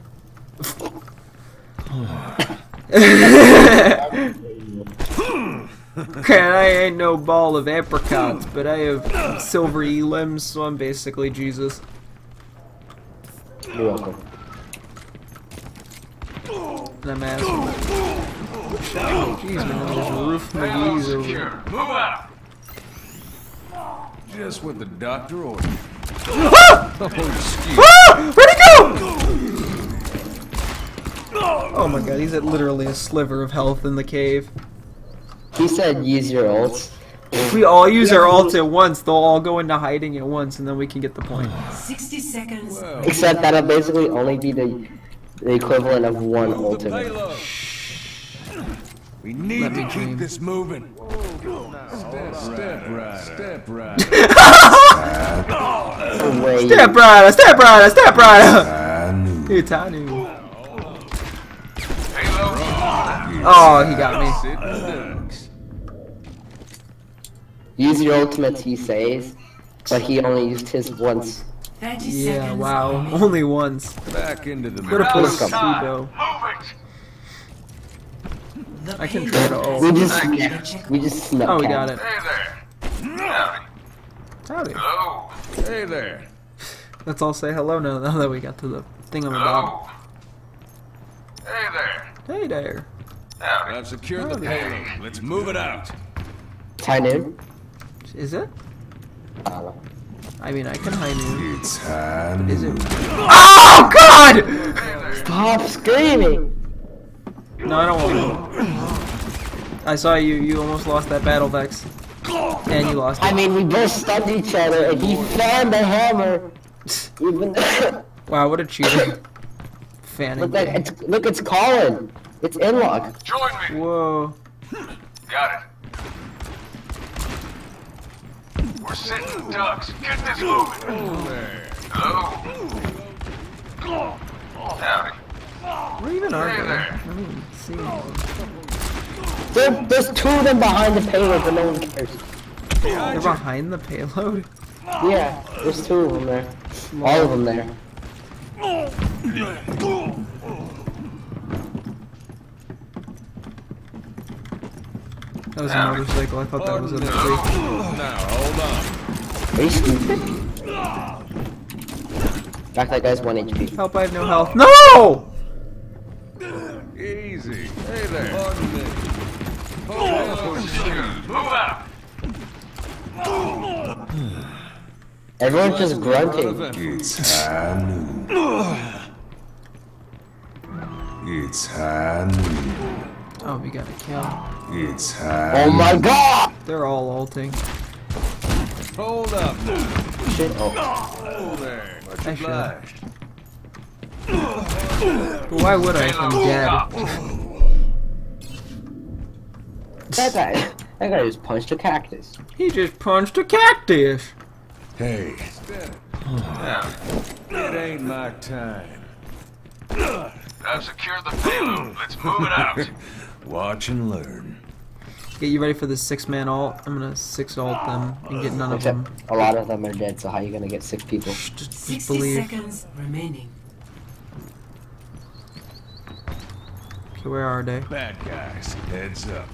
<sighs> Okay, I ain't no ball of apricots, but I have silvery limbs, so I'm basically Jesus. You're welcome. And I'm asking. Jeez, man, there's Roof McGee's over Secure. there. Move out. Just what the doctor ordered. oh, excuse Ah! Where'd he go? Oh my god, he's at literally a sliver of health in the cave. He said use your ults. If we all use our ults at once, they'll all go into hiding at once, and then we can get the point. 60 seconds. Except that'll basically only be the the equivalent of one the ultimate. Payload. We need Let to dream. keep this moving. Step, step right, step right. Step right, step right, step right. I knew. It's Anu. Payload. Oh, he got me. Sitting ducks. use your ultimate, he says, but he only used his once. Yeah, wow, only once. Back into the What a mix. push up, Move it. The I can payload try to ult. We just Thank we just snuck Oh, we got it. Hey there. Howdy. Howdy. Hello. Hey there. Let's all say hello now, now that we got to the thing on the bottom. Hey there. Hey there. Howdy. I've secured the payload. Let's move it out. High noon? Is it? I. I mean, I can high noon. It's high Is it? noon. Oh God! Stop screaming! No, I don't want to. I saw you. You almost lost that battle, Vex. And you lost I mean, we both stunned each other, and he fanned the hammer. Even Wow, what a cheater. Fanning. look, like, it's, look, it's Colin. It's Inlock. Join me. Whoa. Got it. We're sitting ducks. Get this moving. Hello. Howdy. Where even are Hey they? There. don't even see. There, there's two of them behind the payload, but no one cares. They're behind the payload. Yeah, there's two of them there. All of them there. That was a motorcycle. I thought that was a tree. Now, hold on. Are you stupid? Back that guy's 1 HP. Help! I have no health. No! Easy. Hey there. Pardon me. Move out. Everyone's just grunting. It's high noon. It's high noon. Oh, we got a kill. It's high Oh my god! They're all ulting. Hold up. Shit. Oh. Oh there. Much I should. obliged. But why would I if I'm dead? That guy, that guy just punched a cactus. He just punched a cactus. Hey. It ain't my time. I've secured the payload. Let's move it out. <laughs> Watch and learn. Get you ready for the six man alt. I'm gonna six alt them and get none of Except them. a lot of them are dead, so how you gonna get six people? Just, just 60 believe. seconds remaining. Okay, where are they? Bad guys. Heads up.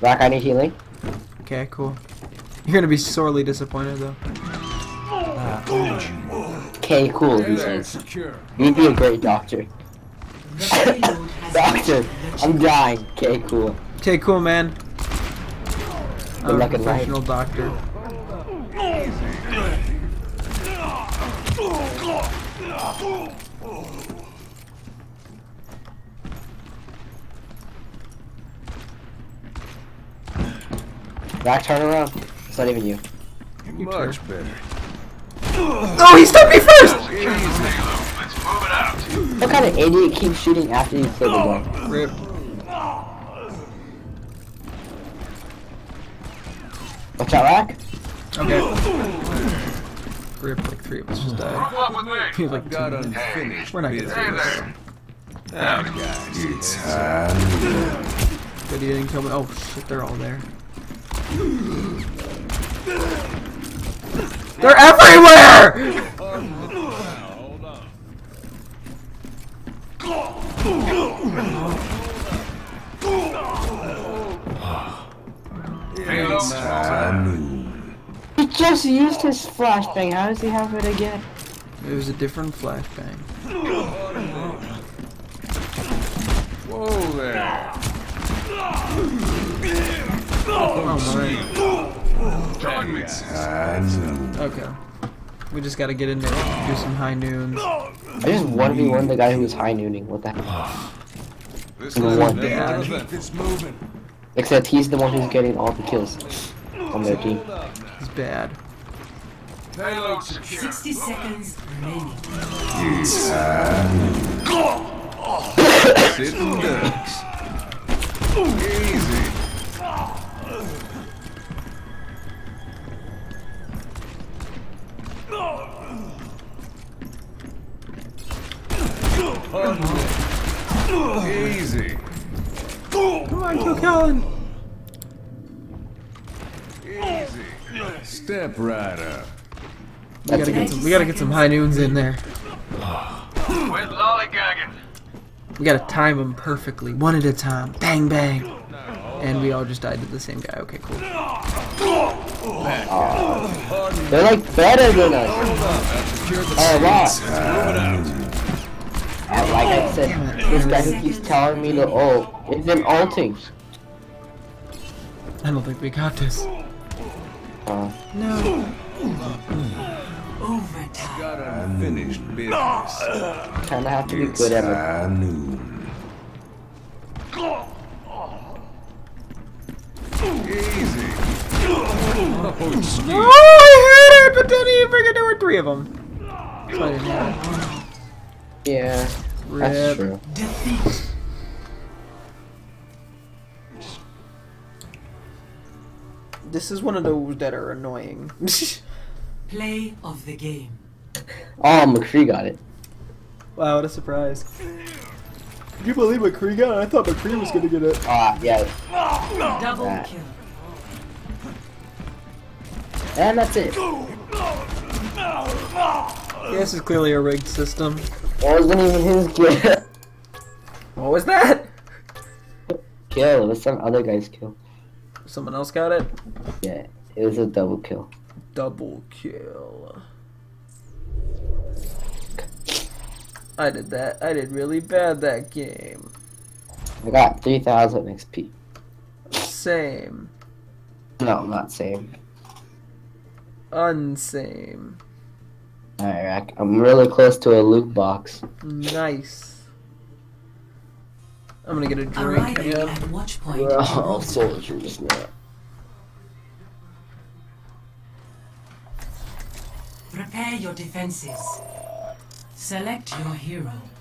Rock, I need healing. Okay, cool. You're gonna be sorely disappointed though. Ah. Okay, cool, he There, says. You'd be a great doctor. The <laughs> Doctor, I'm dying. Okay, cool. Okay, cool, man. I'm a luck in life. professional doctor. Rock, turn around. It's not even you. Much better. Oh, he stunned me first! Secure the payload. Let's move it out. What kind of idiot keeps shooting after you kill the guy? Rip. Watch out, Rock. Okay. Rip, like three of us just died. Move up with me. <laughs> Feels like Got unfinished We're not gonna Hey business. there. Guys. It's time. Good he didn't kill me. Oh shit, they're all there. They're everywhere! Hold on. He just used his flashbang. How does he have it again? It was a different flashbang. Whoa there. Oh my. Join me. Time. Okay. We just gotta get in there and do some high noons. I just 1v1 the guy who was high nooning. What the heck? This You is want never that. event. It's moving. Except he's the one who's getting all the kills on their team. He's bad. 60 seconds remaining. Sitting ducks. Easy. Easy. Come on, kill Callan! Easy. Step right up. We gotta get some. We gotta get some high noons in there. Quit lollygagging. We gotta time them perfectly, one at a time. Bang bang. And we all just died to the same guy. Okay, cool. They're like better than us. Oh wow. Uh, like I said, this guy who keeps telling me to ult isn't ulting. I don't think we got this. Uh, No. Overtime. Got unfinished business. kinda have to be good at it. High noon. Easy. Oh, <laughs> excuse Oh, I hit it, but then he freaking there were three of them. So I didn't hit it. Yeah, Rip. that's true. Defeat. This is one of those that are annoying. <laughs> Play of the game. Oh, McCree got it. wow, what a surprise. Can you believe McCree got it? I thought McCree was gonna get it. Ah, yeah. Double That. kill. And that's it. Yeah, this is clearly a rigged system. It wasn't even his kill. <laughs> What was that? kill. It was some other guy's kill. Someone else got it? Yeah, it was a double kill. Double kill. I did that. I did really bad that game. I got 3,000 XP. Same. No, not same. Unsame. Alright, I'm really close to a loot box. Nice. I'm gonna get a drink. Arriving Yeah. at Watchpoint. We're <laughs> all soldiers now. Prepare your defenses. Select your hero.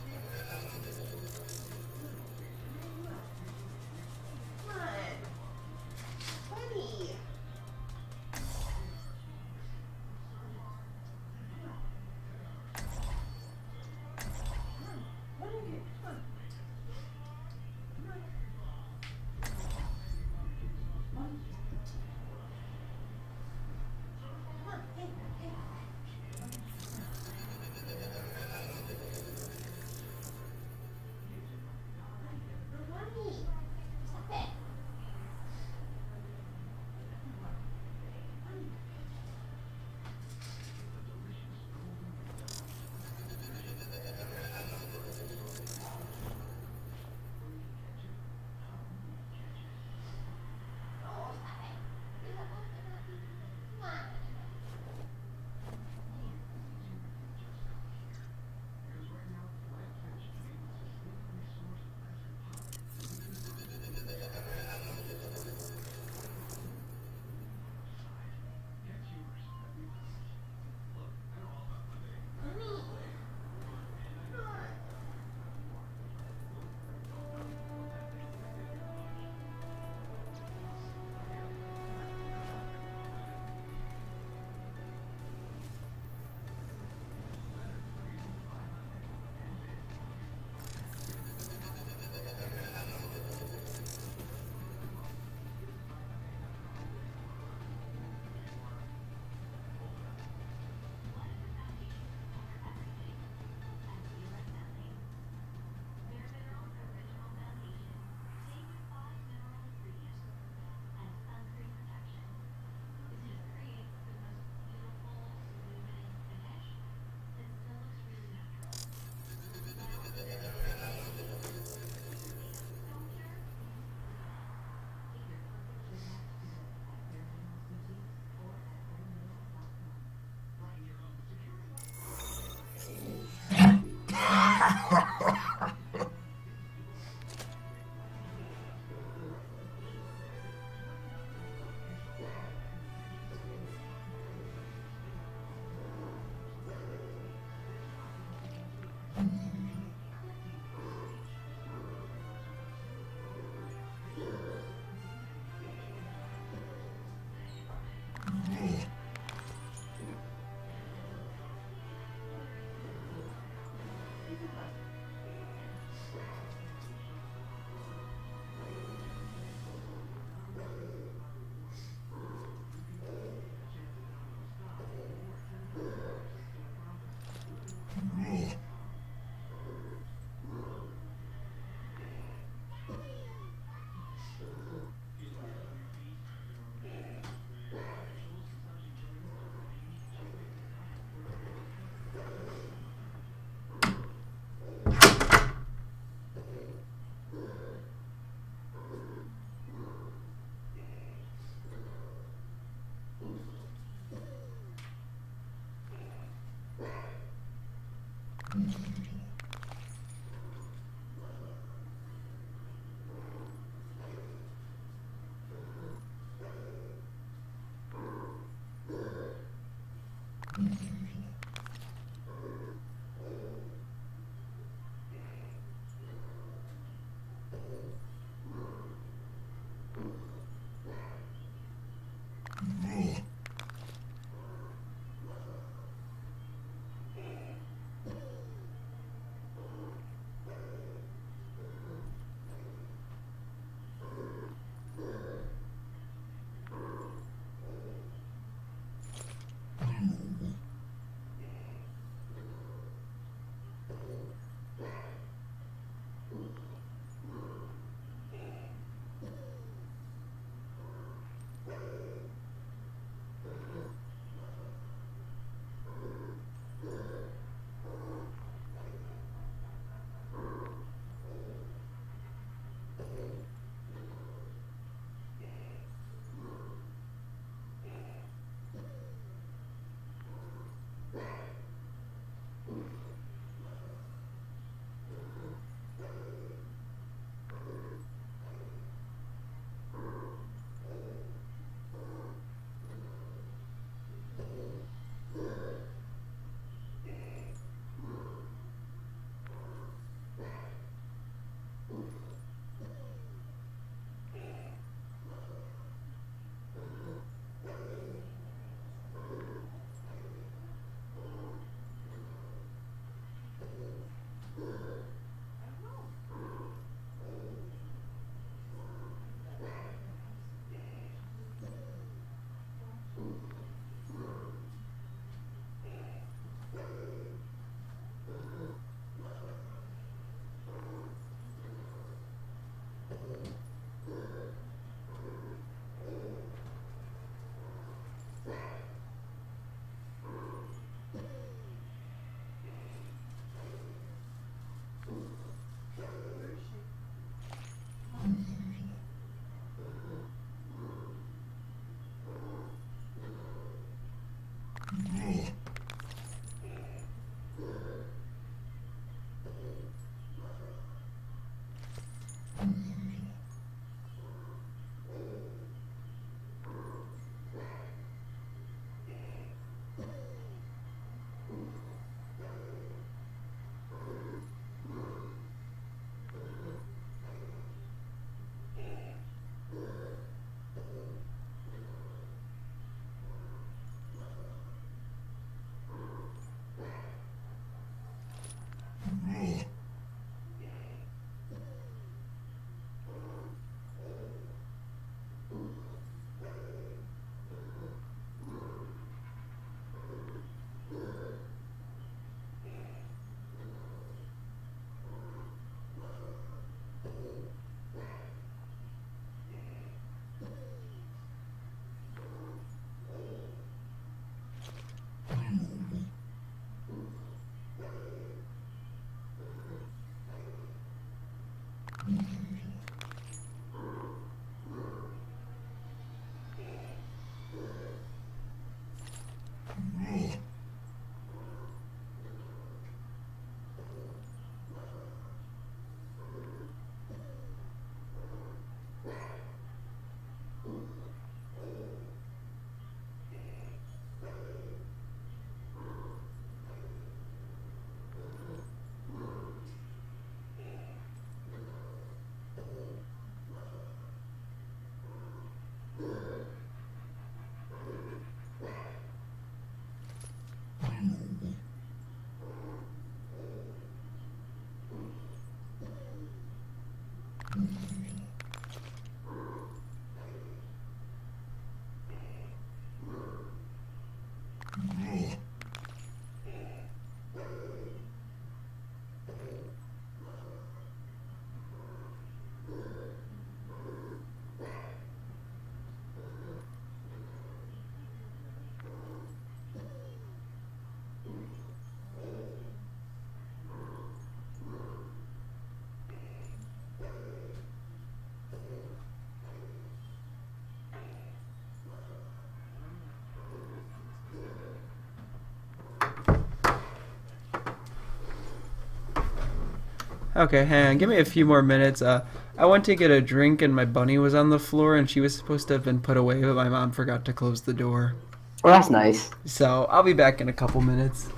Okay, hang on. Give me a few more minutes. Uh, I went to get a drink and my bunny was on the floor and she was supposed to have been put away, but my mom forgot to close the door. Well, that's nice. So I'll be back in a couple minutes.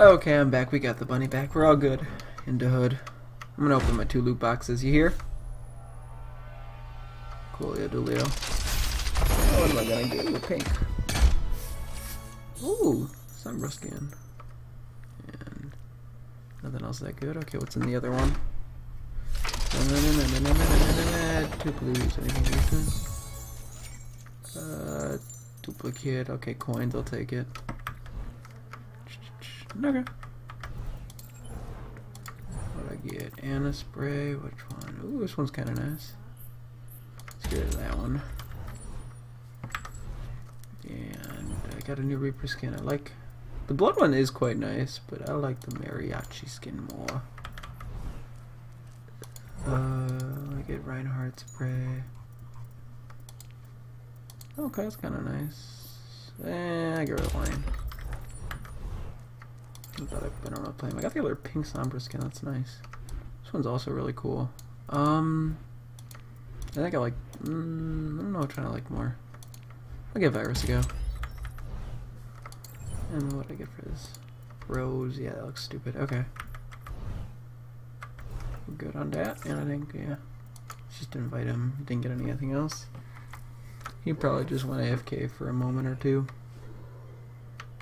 Okay, I'm back. We got the bunny back. We're all good. Into hood. I'm gonna open my two loot boxes. You hear? Coolio Dulio. What am I gonna get with pink? Ooh, skin. And nothing else that good. Okay, what's in the other one? Two blues. Anything? Uh, Duplicate. Okay, coins. I'll take it. Okay. What I get? Ana spray. Which one? Ooh, this one's kind of nice. Let's get rid of that one. And I got a new Reaper skin. I like the blood one is quite nice, but I like the mariachi skin more. Uh, I get Reinhardt spray. Okay, that's kind of nice. Eh, I get rid of Lion. I on a plane. I got the other pink Sombra skin. That's nice. This one's also really cool. Um, I think I like. Mm, I don't know which one I like more. I'll give Virus a go. And what do I get for this? Rose. Yeah, that looks stupid. Okay. Good on that. And I think, yeah. Just invite him. Didn't get anything else. He probably just went AFK for a moment or two.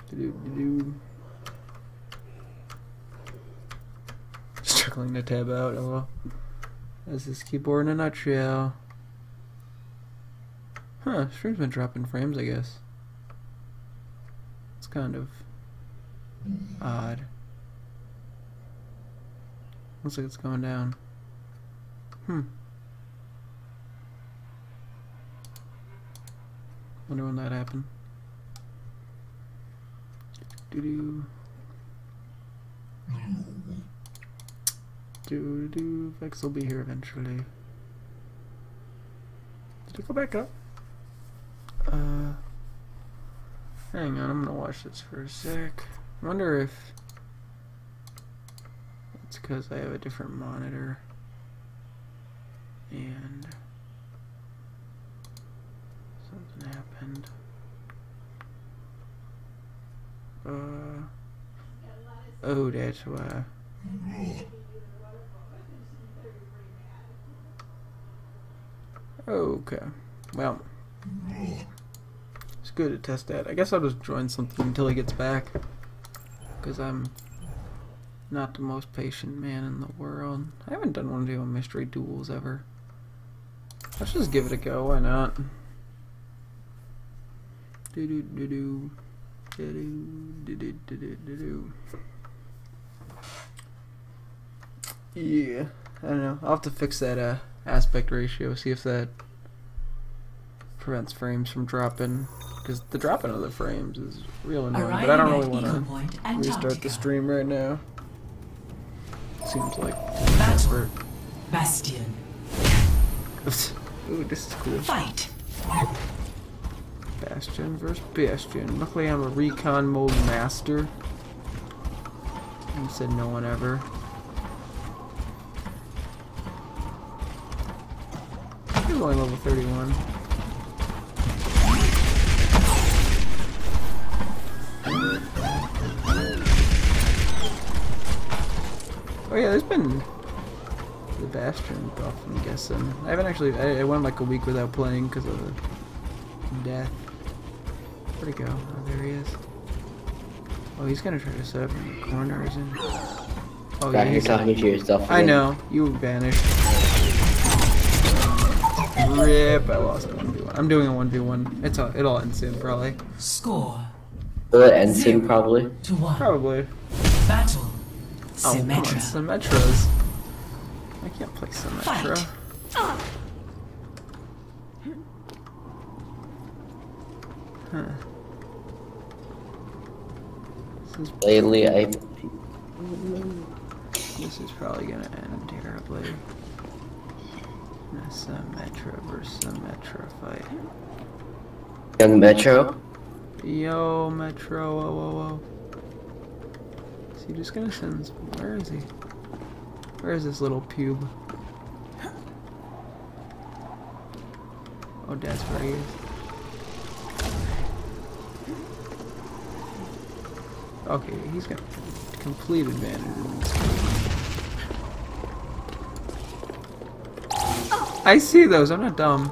Do do do. Struggling to tab out. Hello. That's his keyboard in a nutshell. Huh, stream's been dropping frames, I guess. It's kind of odd. Looks like it's going down. Hmm. Wonder when that happened. Do do. Do do. Vex will be here eventually. Did it go back up? Uh. Hang on, I'm gonna watch this for a sec. I wonder if it's because I have a different monitor and something happened. Uh. Oh, that's why. Okay. Well. It's good to test that. I guess I'll just join something until he gets back. Because I'm not the most patient man in the world. I haven't done one of the mystery duels ever. Let's just give it a go, why not? Do do do do. Do do do do do do do. Yeah, I don't know. I'll have to fix that uh, aspect ratio, see if that prevents frames from dropping. Because the dropping of the frames is real annoying, but I don't really want to restart the stream right now. Seems like Battle. Bastion. <laughs> Ooh, this is cool. Fight. Bastion versus Bastion. Luckily I'm a recon mode master. You said no one ever. He's only level 31. Oh yeah, there's been the Bastion buff, I'm guessing. I haven't actually, I, I went like a week without playing because of the death. Where'd he go? Oh, there he is. Oh, he's gonna try to set up in the corner, isn't he? Oh, yeah, you're talking to yourself. I know. You vanished. Rip, I lost a 1v1. I'm doing a 1v1. It's all, it'll end soon, probably. Score. Will it end soon, probably? To one. Probably. Battle. Oh, come on, Symmetra. Symmetras. I can't play Symmetra. Fight. Huh. This is, Lately, I this is probably gonna end terribly. A Symmetra versus Symmetra fight. young Metro. Yo, Metro, whoa, whoa, whoa. Is he just gonna send... Where is he? Where is this little pube? Oh, that's where he is. Okay, he's got complete advantage in this game. I see those, I'm not dumb.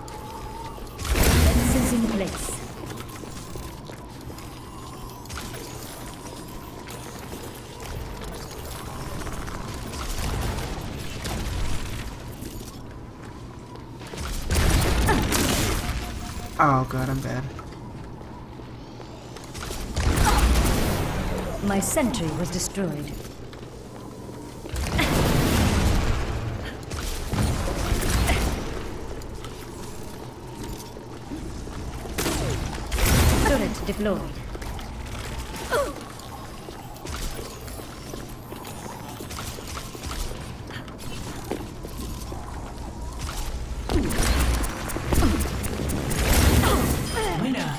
Oh god, I'm bad. My sentry was destroyed. Deployed.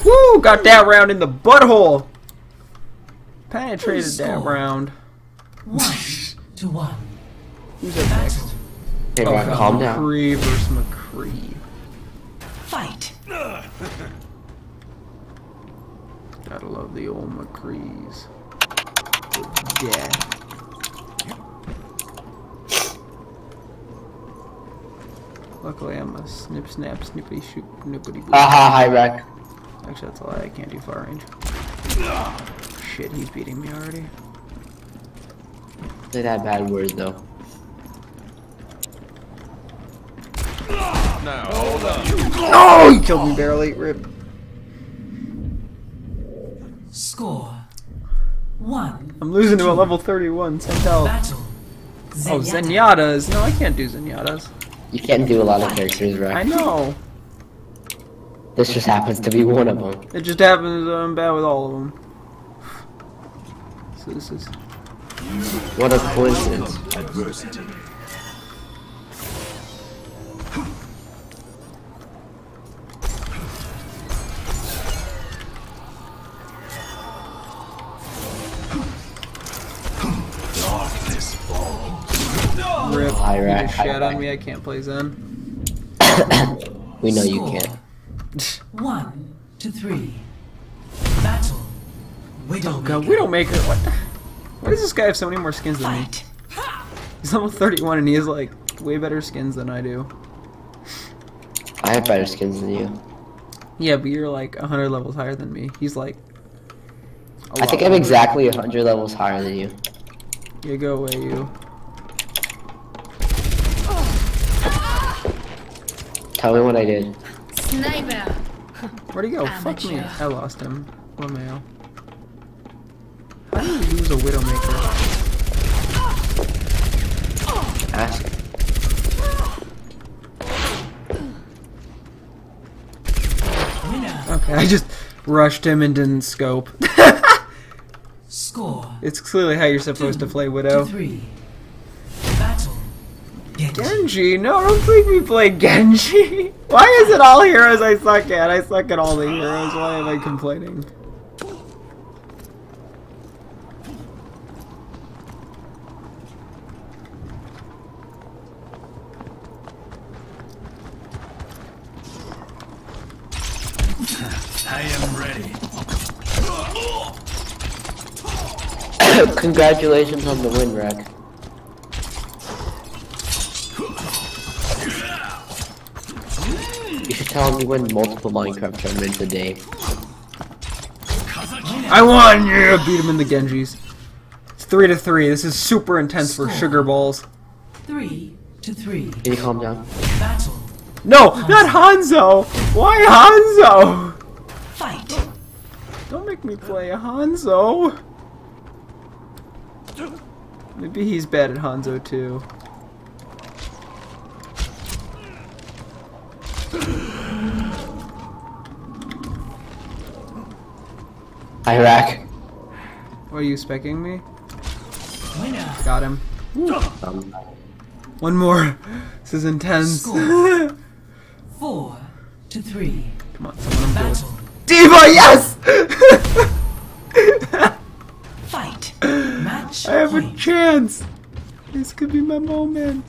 Woo! Got that round in the butthole. Penetrated that round. One to one. Who's up next? Battle. Hey, Rock, oh, calm down. McCree versus McCree. Fight. Gotta love the old McCrees. Yeah. Luckily, I'm a snip, snap, snippity, shoot, nippity. boo. Haha, hi, Rack. Actually, that's a lie. I can't do far range. Shit, he's beating me already. Say that bad word, though. No, hold up. Oh, he killed me barely. Rip. Score. One. I'm losing to a level 31 Centel. Battle. Oh, Zenyatta's. No, I can't do Zenyatta's. You can't do a lot of characters, right? I know. This just happens to be one of them. It just happens that I'm bad with all of them. So this is. What a coincidence. Adversity. Hi, You Rack. just Hi, shat on me. I can't play Zen. <coughs> We know you Score. can't. <laughs> One to three. Battle. Widowmaker. Oh god, Widowmaker. What? The? <laughs> Why does this guy have so many more skins than me? He's level 31 and he has like way better skins than I do. I have better skins than you. Yeah, but you're like 100 levels higher than me. He's like. I think I'm exactly 100 levels higher than you. You go away, you. Tell me what I did. Sniper! Where'd he go? Fuck me. I lost him. LeMayo. How do you lose a Widowmaker? Ask. Winner. Okay, I just rushed him and didn't scope. <laughs> Score. it's clearly how you're supposed to play To Widow. three. Battle. Genji. Genji? No, don't make me play Genji. <laughs> Why is it all heroes I suck at? I suck at all the heroes. Why am I complaining? I am ready. <coughs> Congratulations on the win, Rack. You should tell him you win multiple Minecraft tournaments a day. I won! Yeah, beat him in the Genjis. It's three to three. This is super intense for sugar balls. Three to three. Can you calm down? Battle. No, not Hanzo. Why Hanzo? Fight. Don't make me play Hanzo. Maybe he's bad at Hanzo too. Hi, Rack. What are you specking me? Got him. Um, One more. This is intense. Score. <laughs> Four to three. on, someone Battle. D.Va, yes! Fight. <laughs> Match I have a chance. This could be my moment.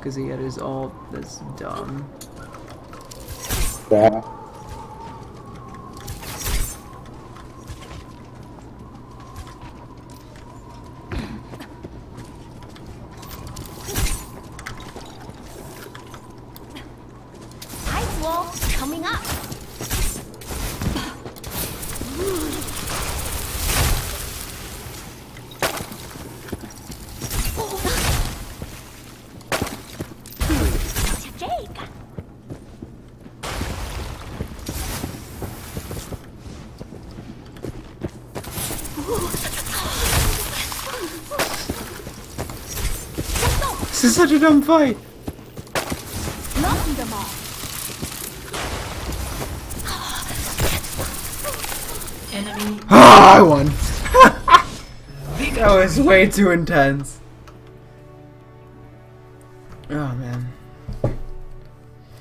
Because he had his ult. That's dumb. Yeah. Ice wall coming up. Jake. This is such a dumb fight. Knocking them all. Enemy Ah, I won. <laughs> that was way too intense. Oh man,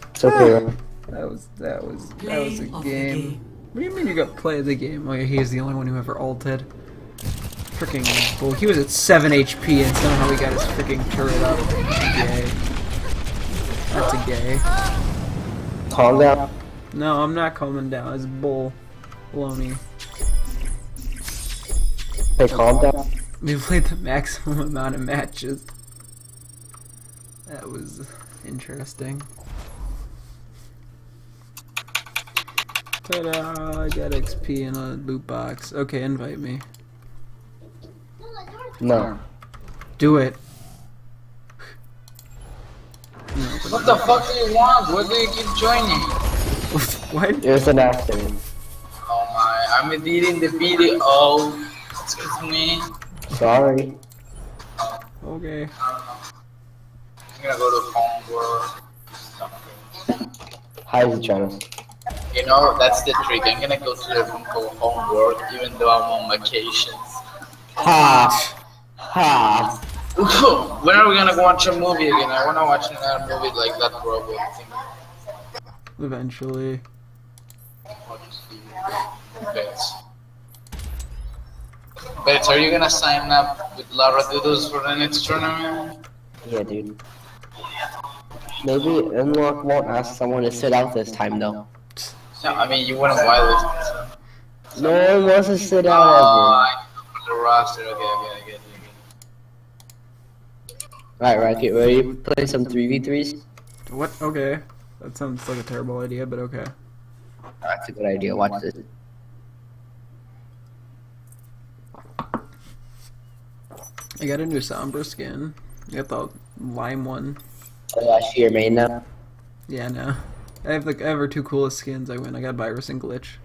It's okay. man. that was that was that was a game. game. What do you mean you got play of the game? Oh yeah, he's the only one who ever ulted. Freaking bull. He was at 7 HP and somehow he got his freaking turret up. Gay. That's a gay. Calm down. No, I'm not calming down. It's bull. Baloney. Hey, calm down. We played the maximum <laughs> amount of matches. That was interesting. Ta-da! I got XP in a loot box. Okay, invite me. No. Do it. What the fuck do you want? Why do you keep joining? <laughs> what? It was an accident. Oh my, I'm editing the video. Oh, excuse me. Sorry. Okay. I'm gonna go to homework. Hi, the channel. You know, that's the trick. I'm gonna go to the room for homework even though I'm on vacations. Ha! <laughs> Ha! when are we gonna go watch a movie again? I wanna watch another movie like that robot thing. Eventually. Bets. Bets, are you gonna sign up with Lara Doodles for the next tournament? Yeah, dude. Maybe Unlock won't ask someone to sit out this time, though. No, I mean, you wouldn't whitelist. No one wants to sit Oh, out I the roster. Okay, okay, I get it. ever. Alright, Rocket, ready to play some 3v3s? What? Okay. That sounds like a terrible idea, but okay. That's a good idea, watch this. I got a new Sombra skin. I got the lime one. Oh, yeah, she your main now? Yeah, no. I have like ever two coolest skins I win. I got Virus and Glitch.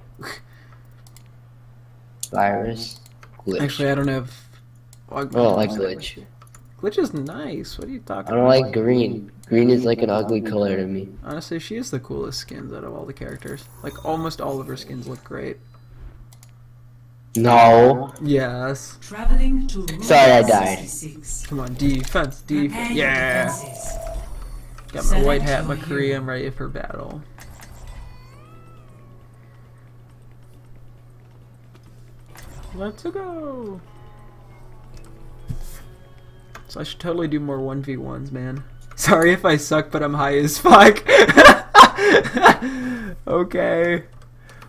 Virus. Glitch. Actually, I don't have. I don't like glitch. Glitch is nice. What are you talking I don't about? like green. Green is like an ugly color to me. Honestly, she is the coolest skins out of all the characters. Like almost all of her skins look great. No. Yes. Traveling to Sorry, I died. 66. Come on, defense, defense. Yeah. defenses. Got my white hat, your McCree. I'm ready for battle. Let's go. So I should totally do more 1v1s, man. <laughs> Sorry if I suck, but I'm high as fuck. <laughs> okay.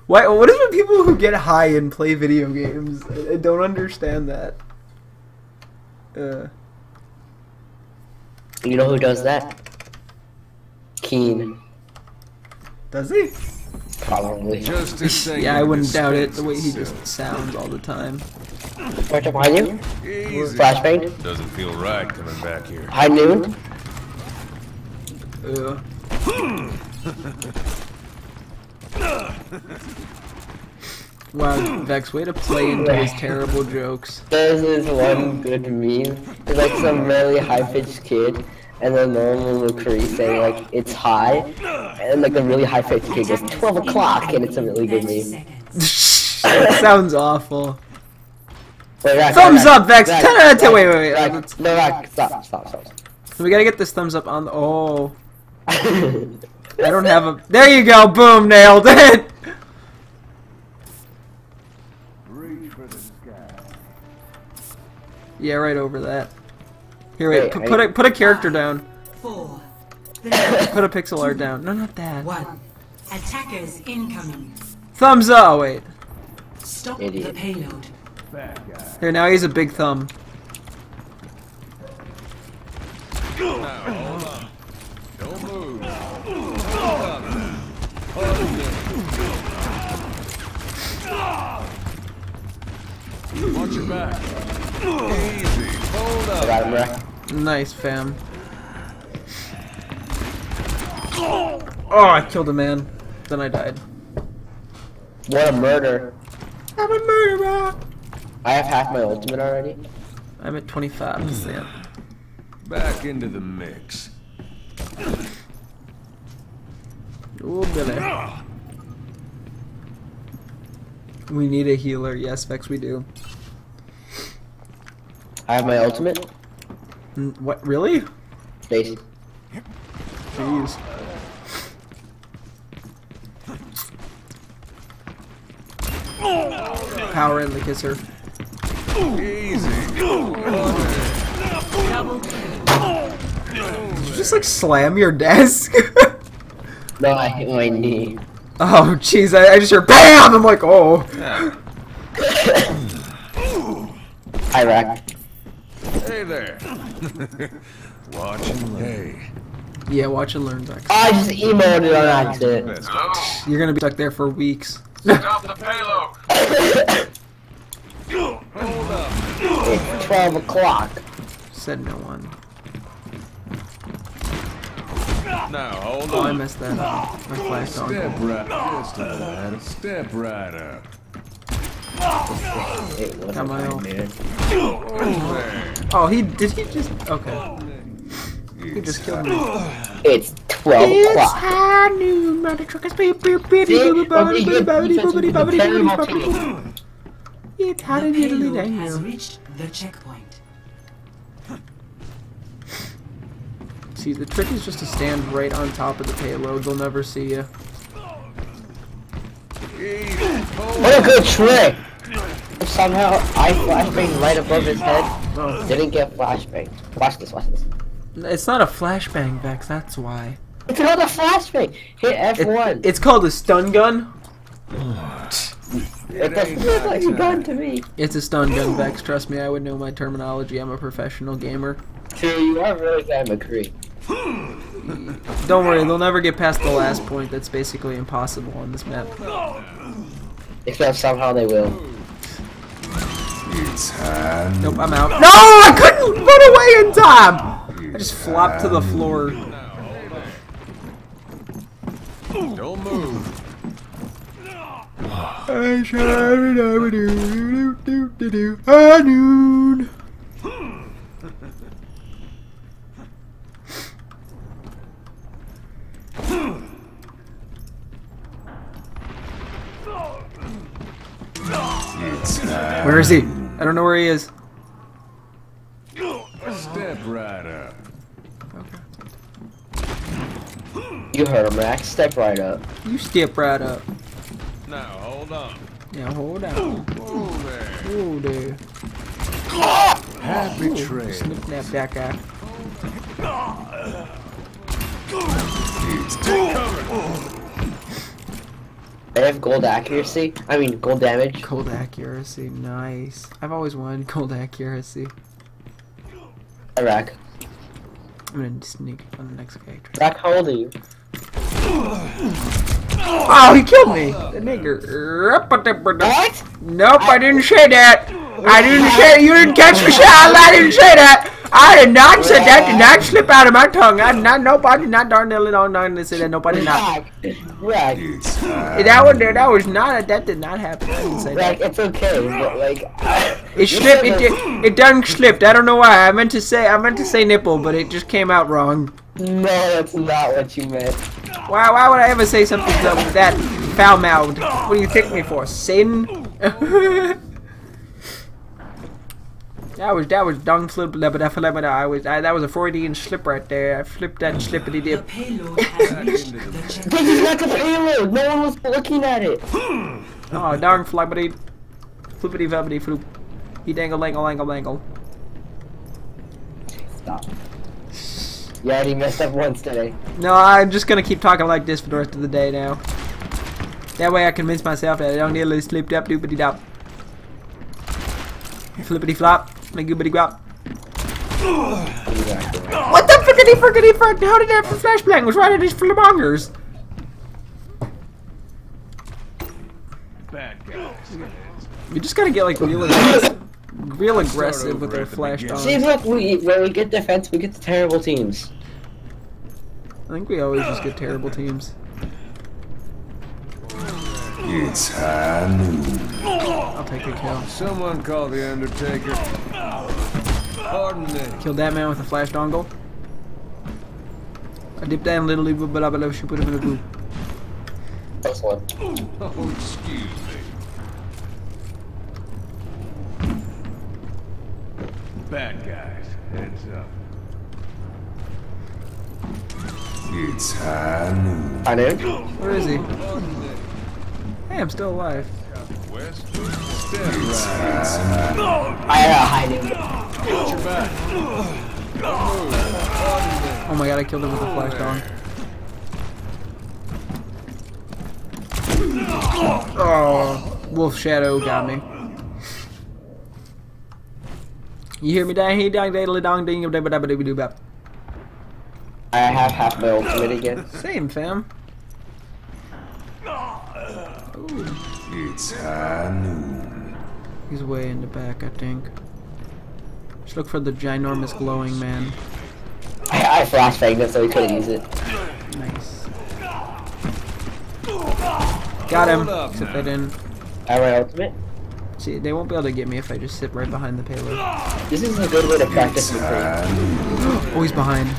Why? What is with people who get high and play video games? I, I don't understand that. Uh, You know who does that? Keen. does he? Probably. Just. <laughs> Yeah, I wouldn't doubt it. The way he just sounds all the time. Right up behind you? Easy. Flashbang? Doesn't feel right coming back here. High noon? Ugh. Wow, Vex, way to play into his terrible jokes. There's this one good meme. It's like some really high-pitched kid, and then normal McCree saying like, it's high, and like a really high-pitched kid goes, 12 o'clock, and it's a really good 30 meme. that <laughs> sounds awful. Wait, Rack, thumbs Rack, up, Vex. Rack, ten out of ten. wait, wait, wait. Rack, no, Rack, stop, stop, stop. We gotta get this thumbs up on. The... Oh. <laughs> I don't have a. There you go. Boom, nailed it. Yeah, right over that. Here, wait. put a put a character down. Four. Three, <laughs> put a pixel art down. No, not that. One. Attackers incoming. Thumbs up. Oh, wait. Stop Idiot. the payload. Here, now he's a big thumb. Now, hold on. Don't move. Hold on. Hold it. Watch your back. Easy. Hold I got him, Nice, fam. Oh, I killed a man. Then I died. What a murder. I'm a murderer. I have half my ultimate already. I'm at 25 percent. Back into the mix. Ooh, Billy. We need a healer. Yes, Vex, we do. I have my ultimate. What? Really? Base. Jeez. Power in the kisser. Easy. Did you just like slam your desk? <laughs> No, I hit my knee. oh, jeez. I, I just hear BAM! I'm like, oh. <coughs> Hi, Rack. Hey there. <laughs> Watch and lay. Yeah, watch and learn, Vex. I just emoted on accident. You're gonna be stuck there for weeks. Stop the payload. <laughs> Hold up. It's 12 o'clock. Said no one. No, hold Oh, I missed that up. My flash Step dog. right. Just a. Step right up. It wasn't Got my mine, man. Oh, he did he just okay. He just killed me. It's 12 o'clock. high noon, mother truckers. Hot The and diddly payload has reached the checkpoint. <laughs> See, the trick is just to stand right on top of the payload. They'll never see you. What a good trick! Somehow I flashbang right above his head. Didn't get flashbang. Watch this, watch this. It's not a flashbang, Vex. That's why. It's another flashbang! Hit F1. it's called a stun gun. <sighs> <laughs> It doesn't look like a gun to me. It's a stun gun, Vex. Trust me, I would know my terminology. I'm a professional gamer. True, you are really Guy McCree. <laughs> Don't worry, they'll never get past the last point. That's basically impossible on this map. Except somehow they will. Nope, I'm out. No, I couldn't run away in time. I just flopped to the floor. Don't move. I shall do do do do do high noon. Where is he? I don't know where he is. Step right up. You heard him, Max. Step right up. You step right up. Now, hold on. Yeah, hold on. Move there. Oh, there. Happy trail. Snip nap that guy. They have gold accuracy. I mean, gold damage. Gold accuracy, nice. I've always wanted gold accuracy. Hi, Rack. I'm gonna sneak on the next guy. Rack, how old are you? Oh, he killed me! The nigger. What? Nope, I didn't say that. I didn't say you didn't catch the shot. I didn't say that. I did not say that. Did not slip out of my tongue. I did not. Nope, I did not. Darn nearly don't know say that. Did not. Rack. That was that was not. That did not happen. I didn't say that. it's okay, but like. It slipped. It did. It done slipped. I don't know why. I meant to say. I meant to say nipple, but it just came out wrong. No, that's not what you meant. Why? Why would I ever say something that, that foul mouthed? What do you take me for? Sin? <laughs> that was that was dung slip. I was I, that was a Freudian slip right there. I flipped that slippity dip. payload has reached the checkpoint. This is not the payload. No one was looking at it. <gasps> Oh darn flippity, flippity flippity floop. He dangle dangle dangle dangle. Stop. You already messed up once today. No, I'm just gonna keep talking like this for the rest of the day now. That way I convince myself that I don't need to sleep up doopity dop. Flippity flop, my goobity guap. <gasps> What the frickety frickety frick? How did that flashbang was right at his flamongers? Bad guys. We just gotta get like real <laughs> aggressive, real aggressive with our flash See, dons. look, we, when we get defense, we get the terrible teams. I think we always just get terrible teams. It's high noon. I'll take a kill. Someone call the Undertaker. Pardon me. Killed that man with a flash dongle. I dipped down little bit, but I below she put him in a blue. Close one. Oh, excuse me. Bad guys, heads up. It's high noon. I know. Where is he? Hey, I'm still alive. West, step. I got hiding. Watch your back. Don't move. Pardon me. Oh my god, I killed him with a flash dong. Oh, Wolf Shadow got me. You hear me dang he dang daily dong ding dabba dabba dabba doo bap. I have half my ultimate again. Same fam. It's high noon. He's way in the back, I think. Just look for the ginormous glowing man. I, I flash banged it so he couldn't use it. Nice. Got him. Hold up Except now. they didn't. I have my ultimate. See, they won't be able to get me if I just sit right behind the payload. This is a good way to practice with. Oh, he's behind.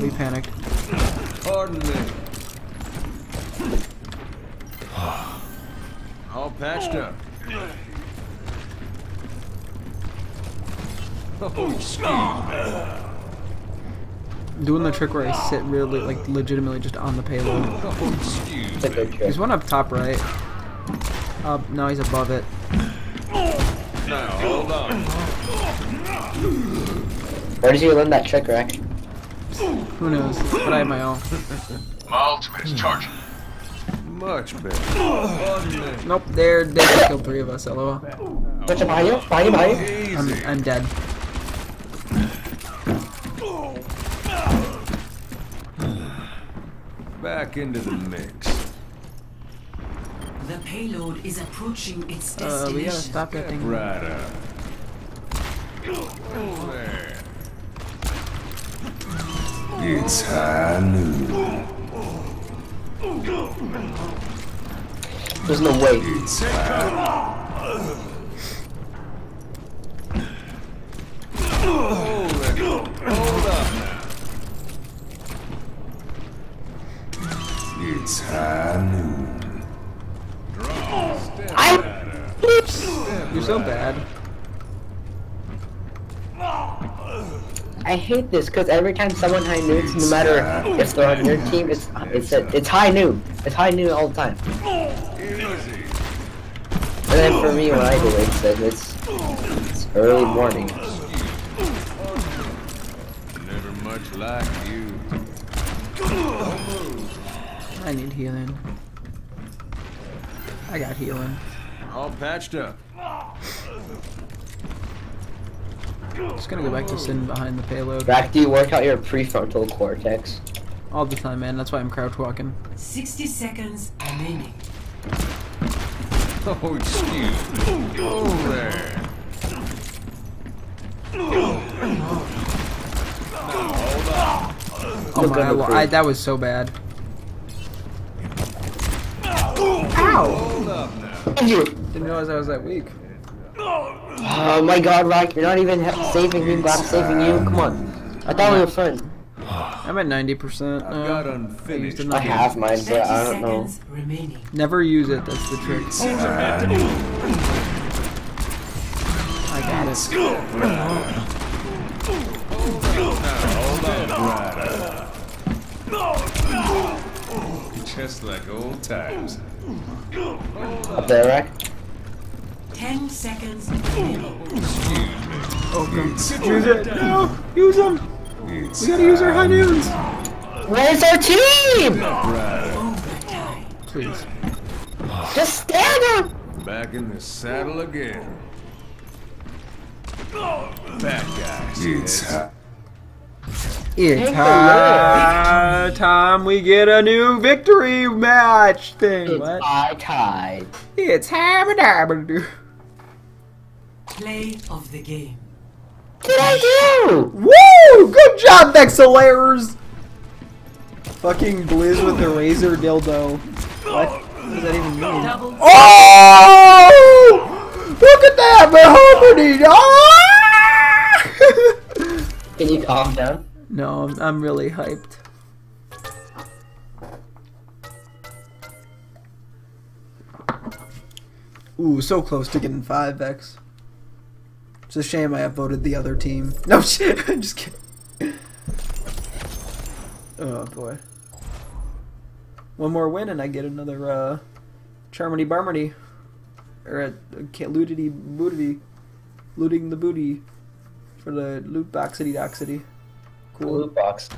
We panicked. Pardon me. All patched up. Oh, excuse. Doing the trick where I sit really, like, legitimately just on the payload. Oh, excuse It's a. There's one up top right. Up, no, he's above it. Now, hold on. Where did you learn that trick, Rack? Who knows? But I have my own. My ultimate is charging. Much better. Pardon me. Nope, they're they just killed three of us. LOL. Touch him behind you? Behind you, behind you? I'm I'm dead. Back into the mix. The payload is approaching its Uh, destination. we gotta stop that thing. Right up. There. It's high noon. There's no way. It's high. Hold it. Hold up. It's high noon. Draw. I- right up. Step You're so bad. I hate this because every time someone high noons, no matter if they're on your team, it's it's it's high noon. It's high noon all the time. And then for me, when I do it, it's it's, it's early morning. Never much like you. I need healing. I got healing. All patched up. Just gonna go back to sitting behind the payload Rack, do you work out your prefrontal cortex? all the time, man. That's why I'm crouch walking. 60 seconds remaining. Oh, excuse me. Go there. Oh Look my, I, under lo- creep. I, that was so bad. Hold up now. Did you? Didn't realize I was that weak. Oh my god, Rack, you're not even saving me, but I'm saving you. Come on. I thought we were friends. I'm at 90%. I've Uh, got I used unfinished. enough. I have mine, but I don't know. remaining. Never use it. That's the trick. It's high noon. I got it. Hold on. Just like old times. Up there, Rack? 10 Ten seconds remaining. Oh, come. Use it. No, use them. We gotta use our uh, high noons. Where's our team? Overtime. Please. Just stand up. Back in the saddle again. Bad guys. It's It's high time we get a new victory match thing. It's what? high tide. It's hammer dabber. Play of the game. What did I do? Woo! Good job, Vexilairs! Fucking Blizz with the razor dildo. What? What does that even mean? Oh! Look at that, Mahomedy! Ah! <laughs> Can you calm down? no, I'm, I'm really hyped. Ooh, so close to getting 5 Vex. It's a shame I upvoted the other team. <laughs> No shit, I'm just kidding. Oh boy. One more win and I get another uh Charmony Barmony. Or a, a lootity bootity. Looting the booty. For the loot boxity doxity. Cool. Loot box.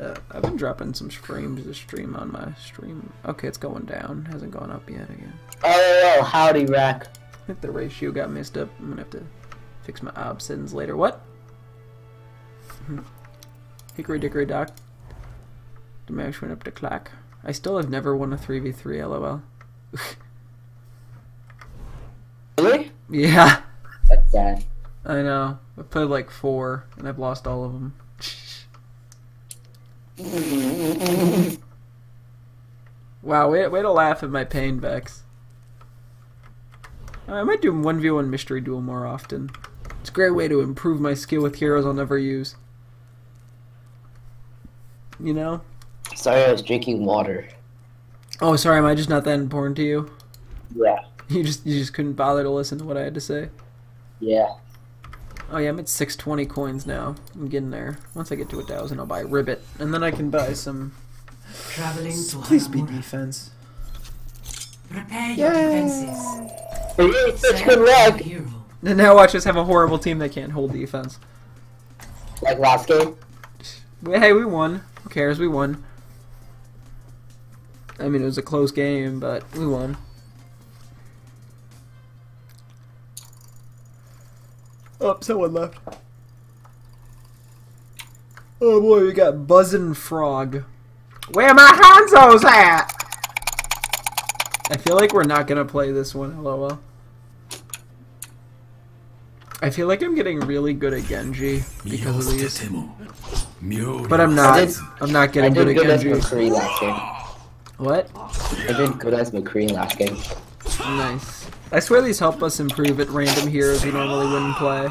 Uh, I've been dropping some frames to stream on my stream. Okay, it's going down. Hasn't gone up yet again. Oh, howdy, Rack. I think the ratio got messed up. I'm gonna have to fix my obsidians later. What? <laughs> Hickory dickory dock. The mash went up to clack. I still have never won a 3v3 lol. <laughs> Really? yeah, That's sad. I know. I've played like four and I've lost all of them. <laughs> wow, way, way to laugh at my pain, Vex. Uh, I might do 1v1 mystery duel more often. It's a great way to improve my skill with heroes I'll never use. You know? Sorry, I was drinking water. Oh, sorry, am I just not that important to you? Yeah. You just you just couldn't bother to listen to what I had to say. Yeah. Oh yeah, I'm at 620 coins now. I'm getting there. Once I get to a thousand, I'll buy Ribbit, and then I can buy some. Traveling to Please be Hanamura. defense. Prepare your defenses. Such Select good your luck. hero. And now watch us have a horrible team that can't hold defense. Like last game. Hey, we won. Who cares? We won. I mean, it was a close game, but we won. Oh, someone left. Oh boy, we got Buzzin' Frog. Where my Hanzo's at? I feel like we're not gonna play this one, lol. I feel like I'm getting really good at Genji because of these. But I'm not. did- I'm not getting good did at good as Genji. McCree last game. What? I did good as McCree last game. Nice. I swear these help us improve at random heroes we normally wouldn't play.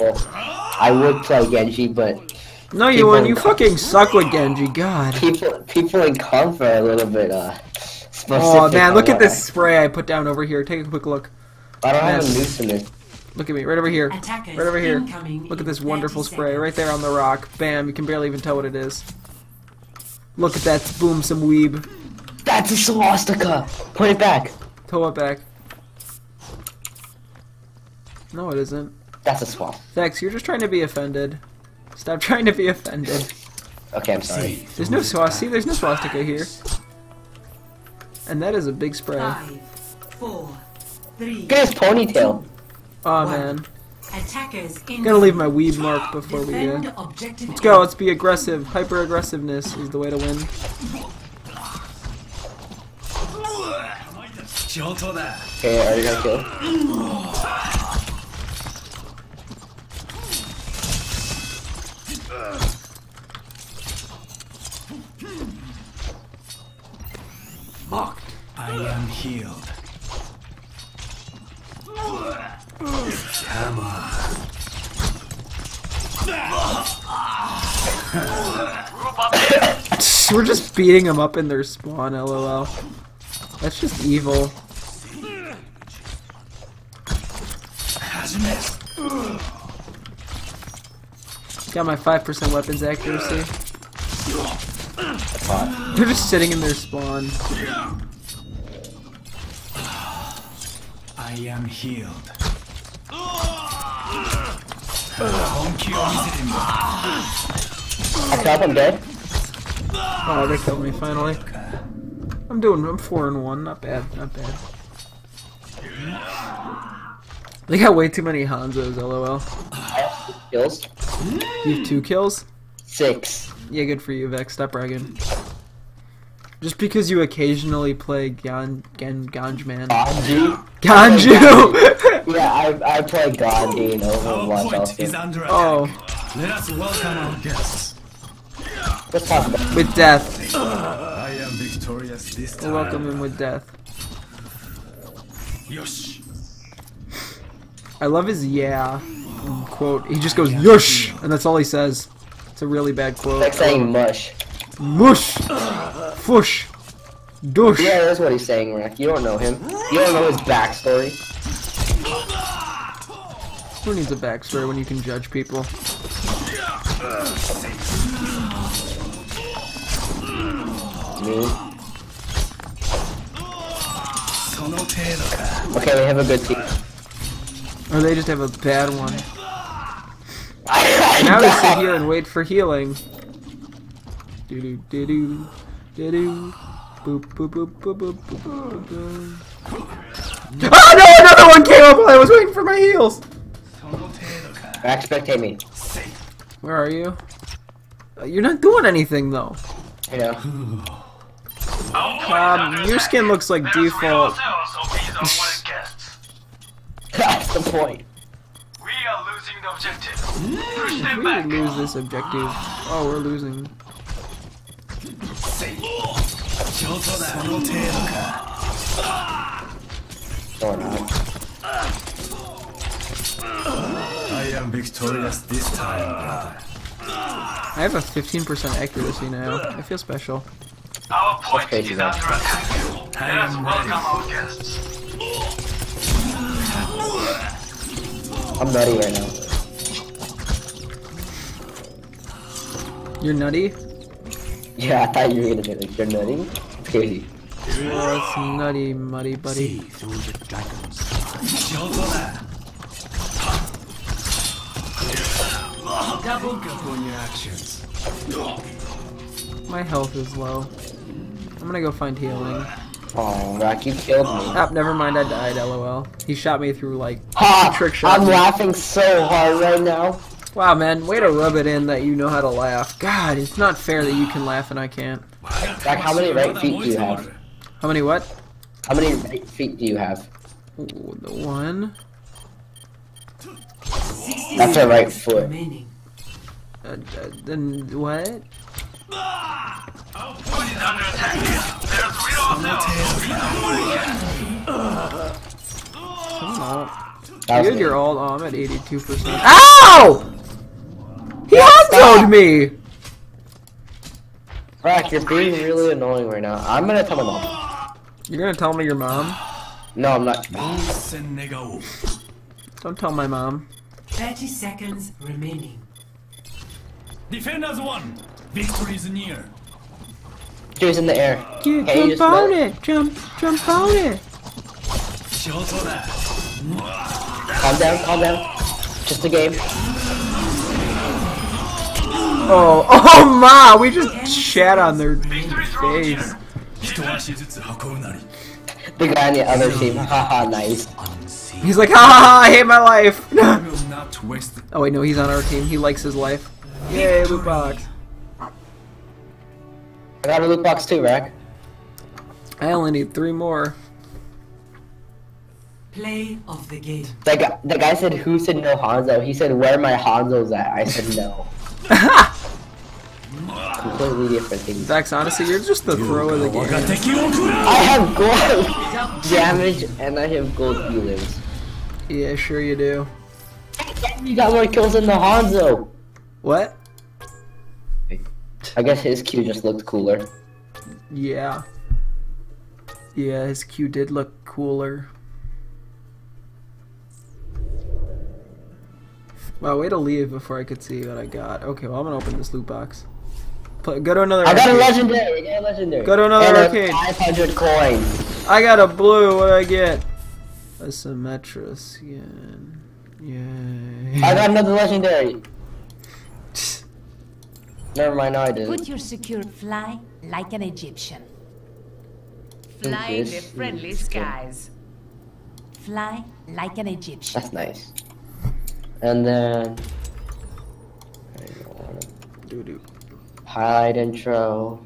Well, I would play Genji, but No, you People wouldn't. You fucking suck with Genji. God. people people in comp are a little bit uh. Specific Oh man, look at what this spray I put down over here. Take a quick look. I, I don't have a Yes. noose in it. Look at me, right over here. Attackers Right over here. Look at this wonderful spray right there on the rock. Bam, you can barely even tell what it is. Look at that, boom, some weeb. That's a swastika. Put it back. Toe it back. No, it isn't. That's a swastika. Vex, you're just trying to be offended. Stop trying to be offended. Okay, I'm sorry. There's no swastika. See, there's no swastika here. And that is a big spray. Five, four, three. Look at his ponytail. Oh One. man. Attackers in. Gotta leave my weed mark before we Defend uh. Let's go, let's be aggressive. Hyper aggressiveness is the way to win. Okay, are you gonna kill? I am healed. <laughs> We're just beating them up in their spawn, lol. That's just evil. Got my 5% weapons accuracy. They're just sitting in their spawn. I am healed. I killed him dead. Oh, they killed me finally. I'm doing. I'm four and one. Not bad. Not bad. They got way too many Hanzos. LOL. Kills. You have two kills. Six. Yeah, good for you, Vex. Stop bragging. Just because you occasionally play Gan Gan Ganjman. Ganji? Ganju. <laughs> Yeah, I I play Gandhi in Overwatch also. under attack. oh, Let us welcome our guests. Let's talk about with death. I am victorious this We'll time. welcome him with death. Yosh. I love his yeah quote. He just goes yosh, and that's all he says. It's a really bad quote. like saying mush. mush, fush, dush. Yeah, that's what he's saying, Rick. You don't know him. You don't know his backstory. Who needs a backstory when you can judge people? Me. Okay, we have a good team. Or they just have a bad one. <laughs> Now we sit here and <laughs> wait for healing. Do do do do do do. Boop boop boop boop boop boop boop boop. Oh no! Another one came up while I was waiting for my heals. Expectate me. Where are you? Uh, You're not doing anything though. You know. Um, your skin looks like default. <laughs> That's the point. We the objective. Push We them would back. lose this objective. Oh, we're losing. No, not. I am victorious this time, brother. I have a 15% accuracy now. I feel special. Our point crazy, is though. under attack. Let us welcome our guests. I'm ready right now. You're nutty? Yeah, I thought you were gonna be like, you're nutty? It's crazy. It's nutty, muddy buddy. through the dragons. Double up on your actions. My health is low. I'm gonna go find healing. Oh, Rock, you killed me. Ah, never mind, I died, lol. He shot me through, like, Ha! trick shot. I'm laughing so hard right now. Wow, man, way to rub it in that you know how to laugh. God, it's not fair that you can laugh and I can't. Rock, how many right feet do you have? How many what? How many right feet do you have? Ooh, the one. That's a right foot. Uh, uh, then what? Our point is under attack. Let us rid ourselves. Come on. Dude, you're all. Oh, I'm at 82%. Ow! He hot me! Rock, you're being really annoying right now. I'm gonna tell my mom. You're gonna tell me your mom? No, I'm not. Don't tell my mom. 30 seconds remaining. Defenders won. Victory is near. She was in the air. Dude, Can you jump just on let- it! Jump, jump on it! Calm down, calm down. Just a game. Oh, <laughs> oh ma! We just shat on their face. The guy on the other team. Haha, nice. He's like, ha ha ha! I hate my life. <laughs> will not waste oh wait, no, he's on our team. He likes his life. Yay, loot box. I got a loot box too, Rack. I only need three more. Play of the game. That guy, the guy said, who said no Hanzo? He said, where my Hanzo's at? I said, no. Completely different things. Vex, honestly, you're just the throw of the game. I have gold <laughs> damage and I have gold healers. Yeah, sure you do. You got more kills than the Hanzo. What? I guess his Q just looked cooler. Yeah. Yeah, his Q did look cooler. Wow, way to leave before I could see what I got. Okay, well, I'm gonna open this loot box. Put, go to another I got a legendary. I got a legendary. Go to another and arcade. 500 coins. I got a blue, what do I get? A Symmetrician. Yay. I got another legendary. Never mind, no, I didn't. Put your secure fly like an Egyptian. Fly in the friendly skies. Fly like an Egyptian. That's nice. And then I don't wanna Doo doo. highlight intro.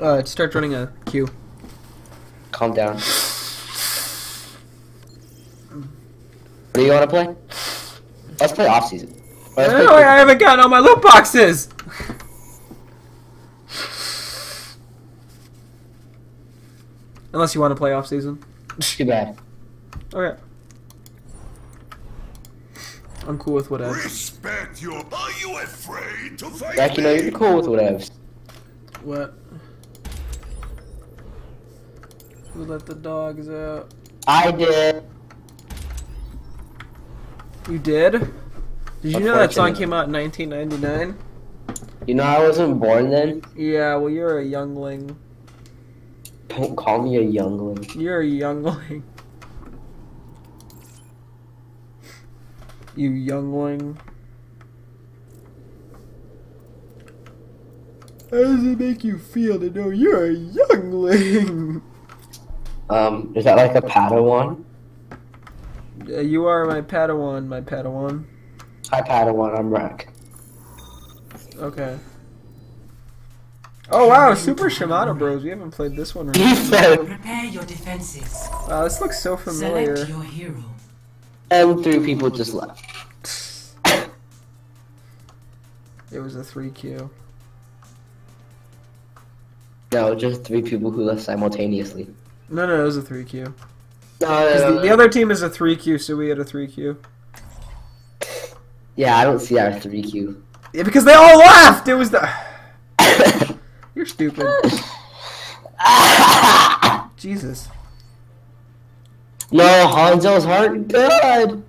Uh, it starts running a queue. Calm down. What do you want to play? Let's play off season. Let's Oh, play- I haven't gotten all my loot boxes! Unless you want to play off season. Too bad. Okay. I'm cool with whatever. Respect your. Are you afraid to fight Jack, you know you're cool with whatevs. What? Who let the dogs out? I did. You did? Did you know that song came out in 1999? You know I wasn't born then. Yeah, well, you're a youngling. Don't call me a youngling. You're a youngling. You youngling. How does it make you feel to know you're a youngling? Um, is that like a Padawan? Uh, you are my Padawan, my Padawan. Hi Padawan, I'm Rack. Okay. Oh wow, Super Shimano Bros. We haven't played this one. He <laughs> Right? Prepare your defenses. Wow, this looks so familiar. Select your hero. And three people just left. <coughs> It was a 3Q. No, just three people who left simultaneously. No, no, it was a 3Q. No, 'Cause no, The, no, the other team is a 3Q, so we had a 3Q. Yeah, I don't see our three Q. Yeah, because they all left! It was the. <coughs> You're stupid. <coughs> Jesus. No, Hanzo's aren't good.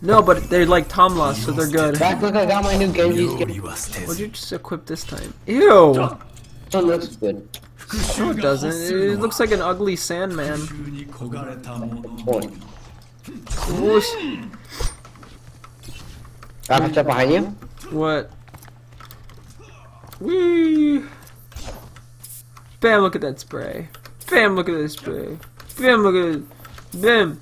No, but they're like Tom lost, so they're good. Back, look, I got my new Genji skin. What'd you just equip this time? Ew! No, It looks good. No, it doesn't. It looks like an ugly Sandman. Point. Whoosh. Back up step behind you. What? Wee! Bam, look at that spray. Bam, look at this spray. Bam, look at it. Bam!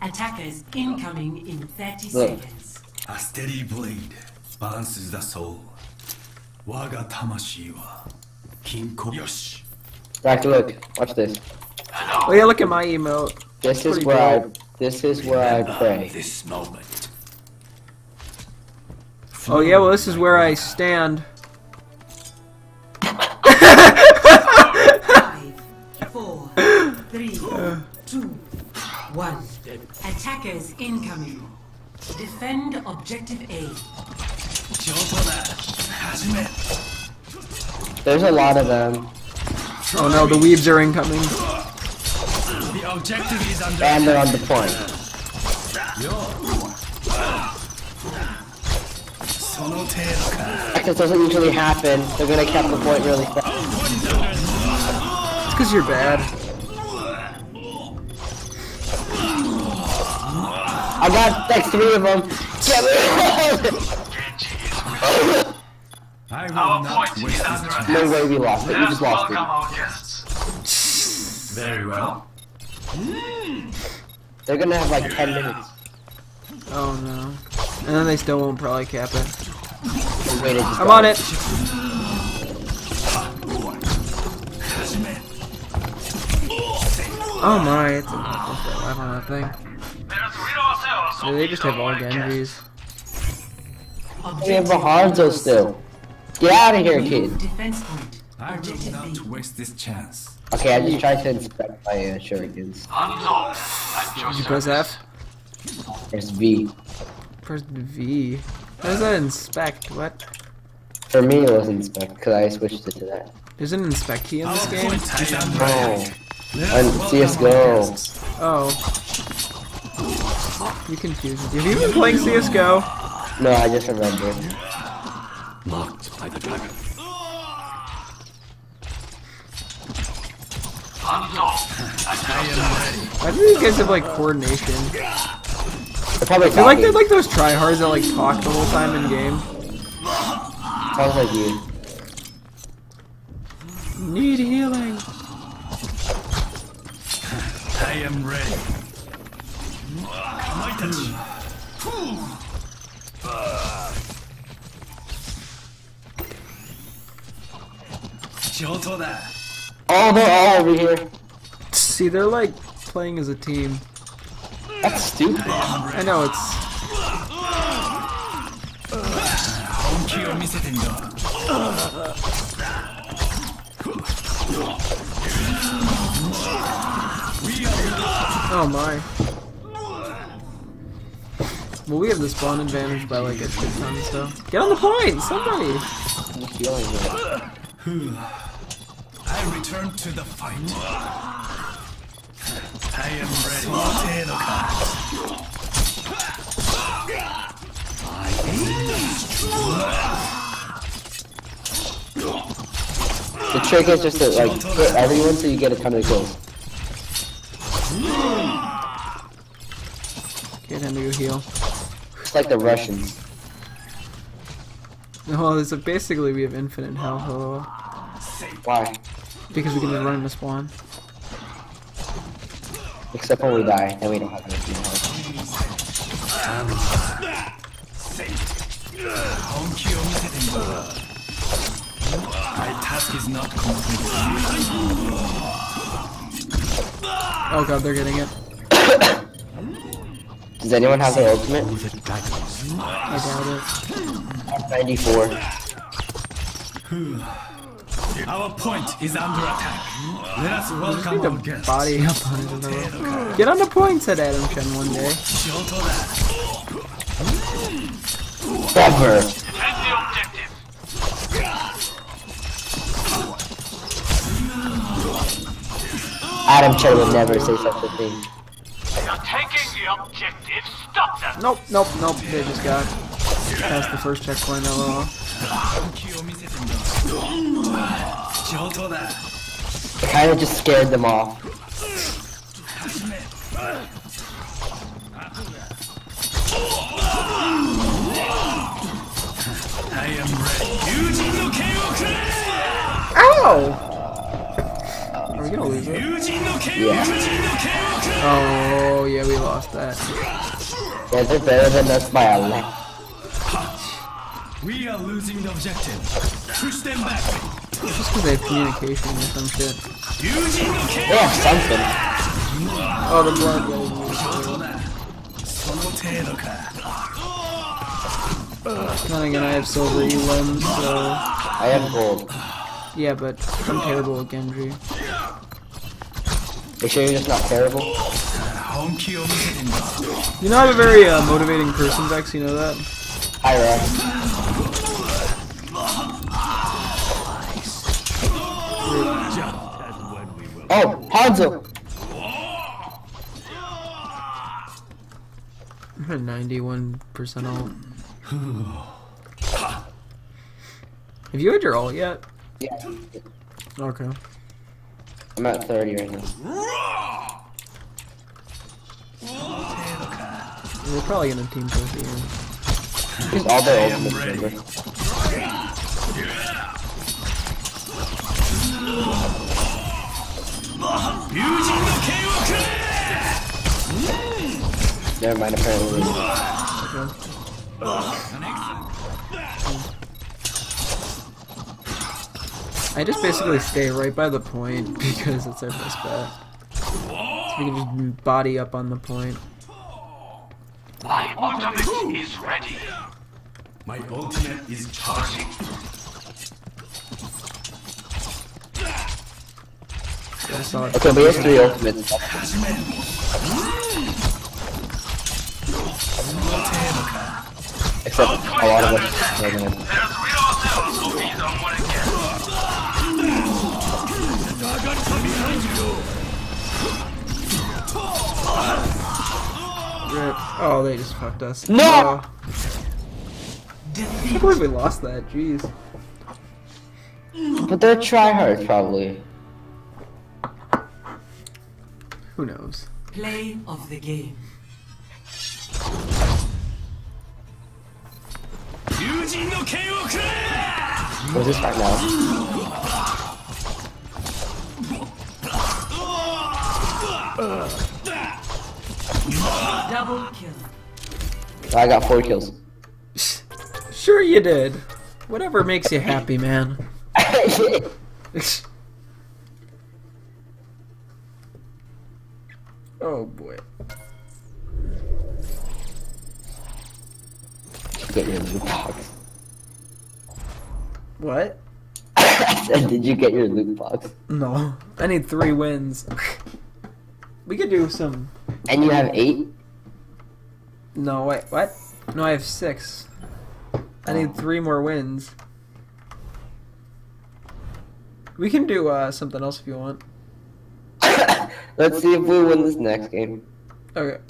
Attackers incoming in 30 Look. seconds. A steady blade balances the soul. Waga tamashi wa kinko yoshi. Back, look. Watch this. Oh yeah, look at my emote. This is Pretty where I. This is where I pray. This moment. Oh yeah, well this is where I stand. Three, two, one. Attackers incoming. Defend objective A. There's a lot of them, Oh no, the weebs are incoming. The objective is under and they're on the point. Sono tero. This doesn't usually happen. They're gonna cap the point really fast. It's because you're bad. I got like three of them. <laughs> I will Our not point waste this attack. no way we lost it. We just lost it. Very well. They're gonna have like 10 minutes. Oh no. And then they still won't probably cap it. We waited just I'm on it. Oh my, it's a what's that life on that thing. Let's rid ourselves Do they just have all Genjis? We have a Hanzo still. Get out of here, kid. Defense point. I will not waste this chance. Okay, I just tried to inspect my uh, shurikens. Hands off. At your Did you press F? There's V. Press V. How does that inspect? What? For me, it was inspect because I switched it to that. There's an inspect key in this game? Oh, attack. and CS:GO. Oh. You confused me. Have you been playing CSGO? No, I just remembered. Why do you guys have like coordination? They're probably I feel like talking. they're like those tryhards that like talk the whole time in game. Sounds like you. Need healing. I am ready. My touch. Johto da. Oh, they're all over here. See, they're like playing as a team. That's stupid. I know it's. 本気を見せてみろ。 Oh my. Well, we have the spawn advantage by like a shit ton, so. Get on the point, somebody! <sighs> I return to the fight. I am ready. The trick is just to like hit everyone so you get a ton of kills. Get under your heel like the Russians. Oh, so basically we have infinite health. Hello. Why? Because we can run this spawn. Except when we die, then we don't have anything health. My task is not complete. Oh god, they're getting it. <coughs> Does anyone have their ultimate? I doubt it. 94. Our point is under attack. Let us welcome need our guests. body up on it another. Get on the point, said Adam Chen one day. Johto. Never. Defend the objective. Adam Chen would never say such a thing. You're taking the objective. Nope, nope, nope. They just got past the first checkpoint, uh, uh, uh. lol. Kinda just scared them all. Ow! Are we gonna lose it? Yeah. Oh, yeah, we lost that. You guys are better than us by a lot. We are losing the objective. Push them back. It's just because I have communication or some shit. Yeah, oh, something. Oh, the blood rolls. Nothing, and I have silver limbs, so... I have gold. Yeah, but I'm terrible at Genji. Make sure you're just not terrible? You know, I'm a very uh, motivating person, Vex, you know that? I rock. Oh, Hanzo! <laughs> 91% ult. Have you had your ult yet? Yeah. Okay. I'm at 30 right now. We're probably gonna team push here. Use all their ultimates. Never mind, apparently. I just basically stay right by the point <laughs> because it's our best bet. So we can just body up on the point. My ultimate is ready. My ultimate is charging. I saw it. Okay, but here's three ultimates. Except a lot of us are Rip. Oh, they just fucked us. No! Oh. I can't believe we lost that. Jeez. But they're tryhards, probably. Who knows? Play of the game. What's this right now? Double kill. I got four kills. <laughs> Sure you did. Whatever makes you happy, man. <laughs> oh boy. Get your loot box. What? <laughs> Did you get your loot box? No. I need three wins. We could do some. And you have eight? No, wait, what? No, I have six. I need three more wins. We can do uh, something else if you want. <coughs> Let's see if we win this next game. Okay.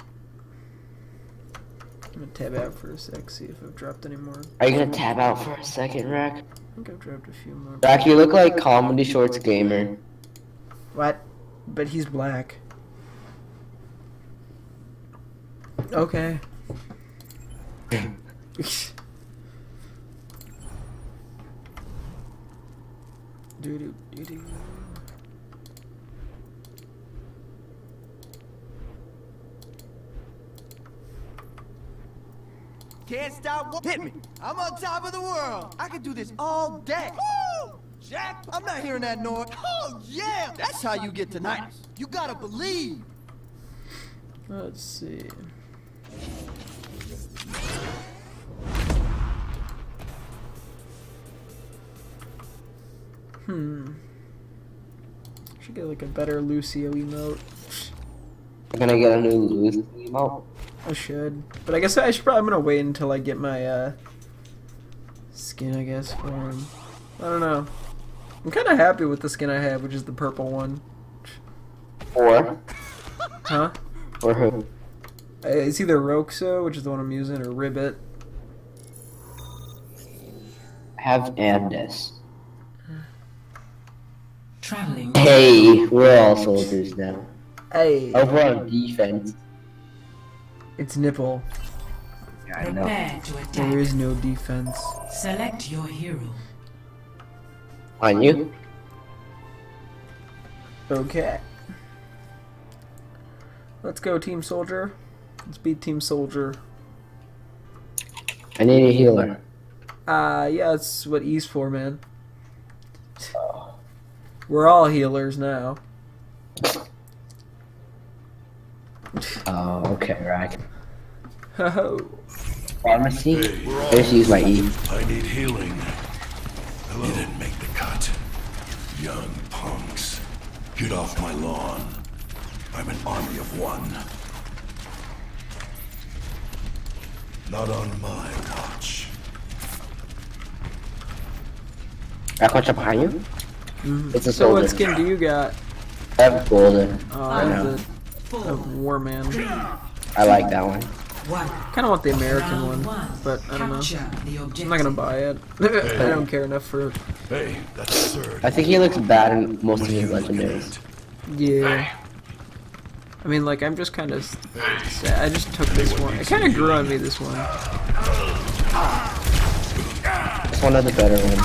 I'm gonna tab out for a sec, see if I've dropped any more. Are you gonna tab out for a second, Rack? I think I've dropped a few more. Rack, you look like Comedy Shorts Gamer. What? But he's black. Okay. doo doo doo doo. Can't stop. Hit me. I'm on top of the world. I could do this all day. Woo! Jack, I'm not hearing that noise. Oh, yeah. That's how you get tonight. You gotta believe. Let's see. Hmm. Should get like a better Lucio emote. I'm gonna get a new Lucio emote. I should, but I guess I should probably. I'm gonna wait until I get my uh, skin. I guess for him. I don't know. I'm kind of happy with the skin I have, which is the purple one. Or? Huh? Or who? Uh, It's either Roxo, which is the one I'm using, or Ribbit. Have Amdes. Traveling. Hey, we're all soldiers now. Hey. Over on defense. It's nipple. I know. Prepare to attack. There is no defense. Select your hero. On you? Okay. Let's go, Team Soldier. Let's beat Team Soldier. I need a healer. Uh, yeah, that's what E's for, man. We're all healers now. Oh, okay, right. Ho Pharmacy? Let's use my E. I need healing. You didn't make the cut. Young punks. Get off my lawn. I'm an army of one. Not on my watch. Back what's up behind you? It's a So what skin do you got? I have golden. Oh, I I know. have the, the War Man. I like that one. Kind of want the American one, but I don't know. I'm not gonna buy it. <laughs> I don't care enough for it. Hey, that's third. I think he looks bad in most of his legendaries. Yeah. I mean, like, I'm just kind of sad. I just took this one. It kind of grew on me, this one. It's one of the better ones.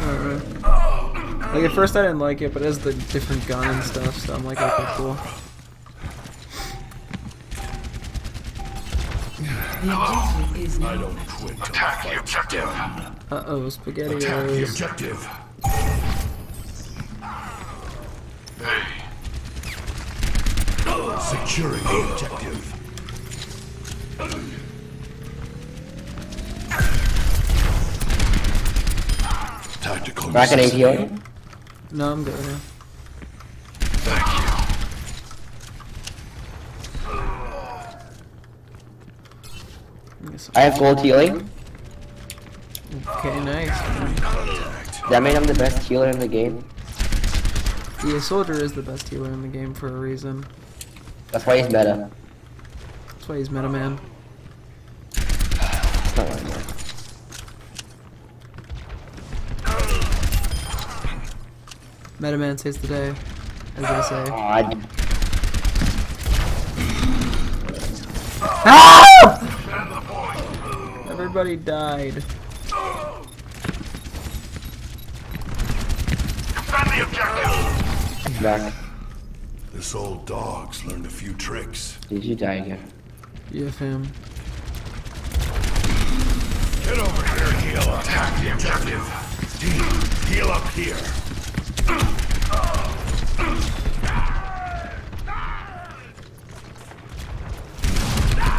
Uh, like, at first I didn't like it, but it has the different gun and stuff, so I'm like, okay, cool. The objective is I don't quit till Attack the the objective. Uh-oh, spaghetti Attack the Rose. objective. Securing the objective. Tactical Back at necessity. ATO? No, I'm good now. I have gold healing. Okay, nice. That made him the best healer in the game. The soldier is the best healer in the game for a reason. That's why he's meta. That's why he's Meta Man. Metaman saves the day, as I say. God. Ah! Everybody died. Back. This old dog's learned a few tricks. Did you die again? Yeah, fam. Get over here, heal. Attack the objective. Heal up here.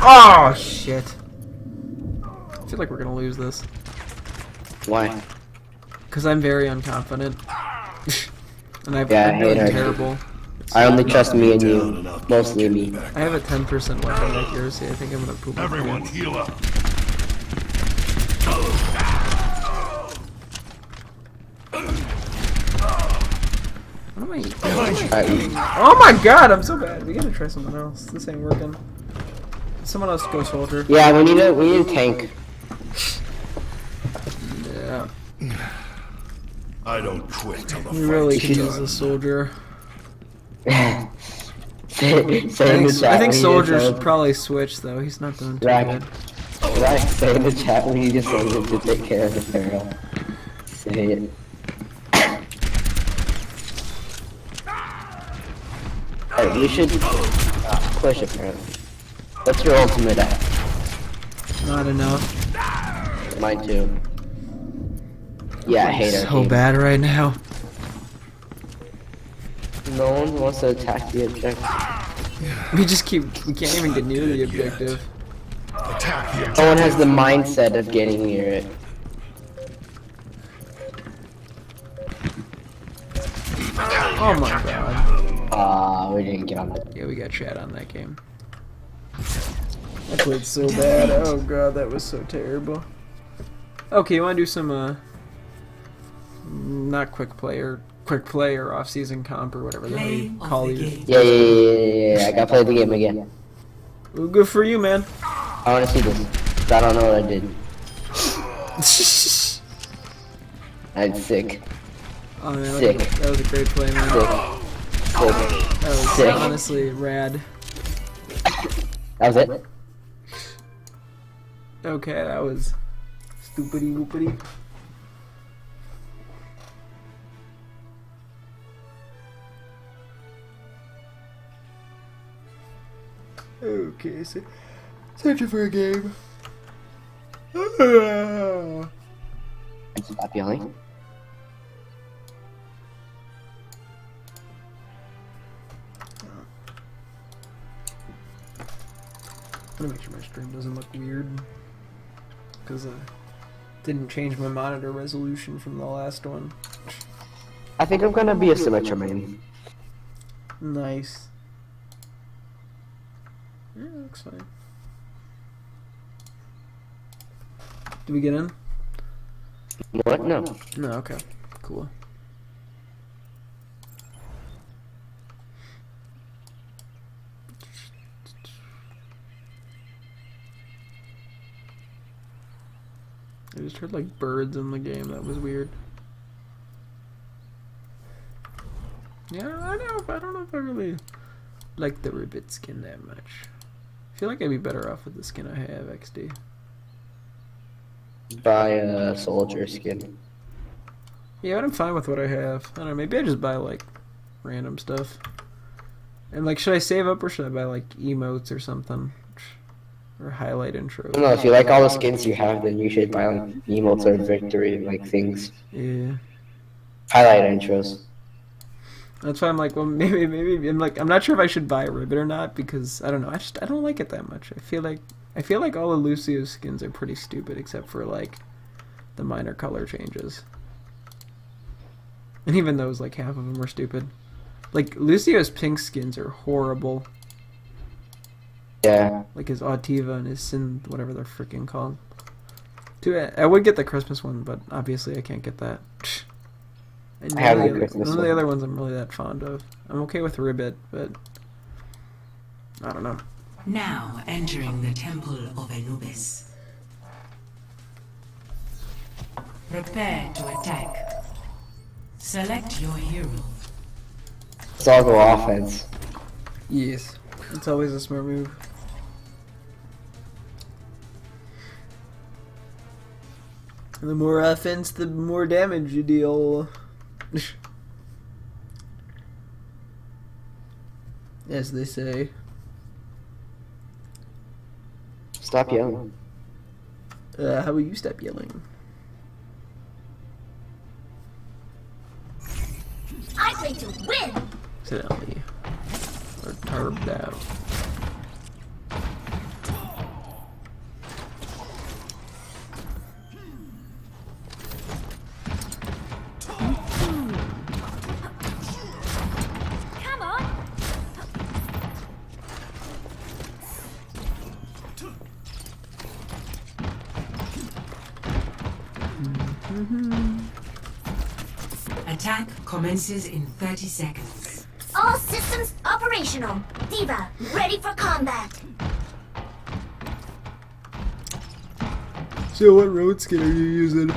Oh shit. I feel like we're gonna lose this. Why? Because I'm very unconfident. <laughs> and I've Yeah, I I'm doing terrible. I only trust me and you. Mostly me. I have a 10% weapon accuracy. I think I'm gonna poop Everyone pants. heal up. What am I eating? Alright, Oh my god, I'm so bad. We gotta try something else. This ain't working. Someone else go soldier. Yeah, we need a we need a tank. Yeah. I don't quit till the We really fight's could use a soldier. <laughs> say, say I think, chat. I think we soldier should probably switch though. He's not doing too Rack. good. Rack, say in the chat we need a soldier to take care of the barrel. Say it. Alright, we should uh, push it, man. What's your ultimate at? Not enough. Mine too. Yeah, I hate it. So team. bad right now. No one wants to attack the objective. We just keep. We can't even get near the objective. Attack the No one has the mindset of getting near it. Oh my god. Ah, we didn't get on it. Yeah, we got chat on that game. I played so bad. Oh god, that was so terrible. Okay, you wanna do some uh not quick play or quick play or off season comp or whatever the hell you call the these. Yeah, yeah, yeah, yeah, yeah, yeah. I gotta play the game again. Well, good for you, man. I wanna see this. I don't know what I did. <laughs> I'm sick. Oh man, that was, Sick. a, that was a great play, man. Sick. Sick. That was Sick. honestly rad. That was it? Okay, that was stupidity whoopity. Okay, so searching for a game. Ah. Stop yelling. I'm gonna make sure my stream doesn't look weird. Because I didn't change my monitor resolution from the last one. I think I'm gonna be a Symmetra main. Nice. Yeah, looks fine. Do we get in? What? No. No, okay. Cool. Just heard like birds in the game. That was weird. Yeah, I know. but I don't know if I really like the ribbit skin that much. I feel like I'd be better off with the skin I have, XD. Buy a soldier skin. Yeah, but I'm fine with what I have. I don't know. Maybe I just buy like random stuff. And like, should I save up or should I buy like emotes or something? Or highlight intros? No, if you like all the skins you have, then you should buy like emotes or victory like things. Yeah. Highlight intros. That's why I'm like, well, <laughs> maybe, maybe I'm like, I'm not sure if I should buy a ribbit or not because I don't know. I just I don't like it that much. I feel like I feel like all the Lucio skins are pretty stupid except for like the minor color changes. And even those, like half of them are stupid. Like Lucio's pink skins are horrible. Yeah. Like his Auditiva and his Sin, whatever they're freaking called. Too, I would get the Christmas one, but obviously I can't get that. <sighs> And I have none the of Christmas none of the other ones I'm really that fond of. I'm okay with Ribbit, but I don't know. Now entering the Temple of Anubis. Prepare to attack. Select your hero. Let's all go offense. Yes, it's always a smart move. The more offense, the more damage you deal. <laughs> As they say. Stop yelling. Uh, how will you stop yelling? I play to win! Sit down, lady out. Come on. Attack commences in 30 seconds. All systems operational. D.Va, ready for combat. So what road skin are you using?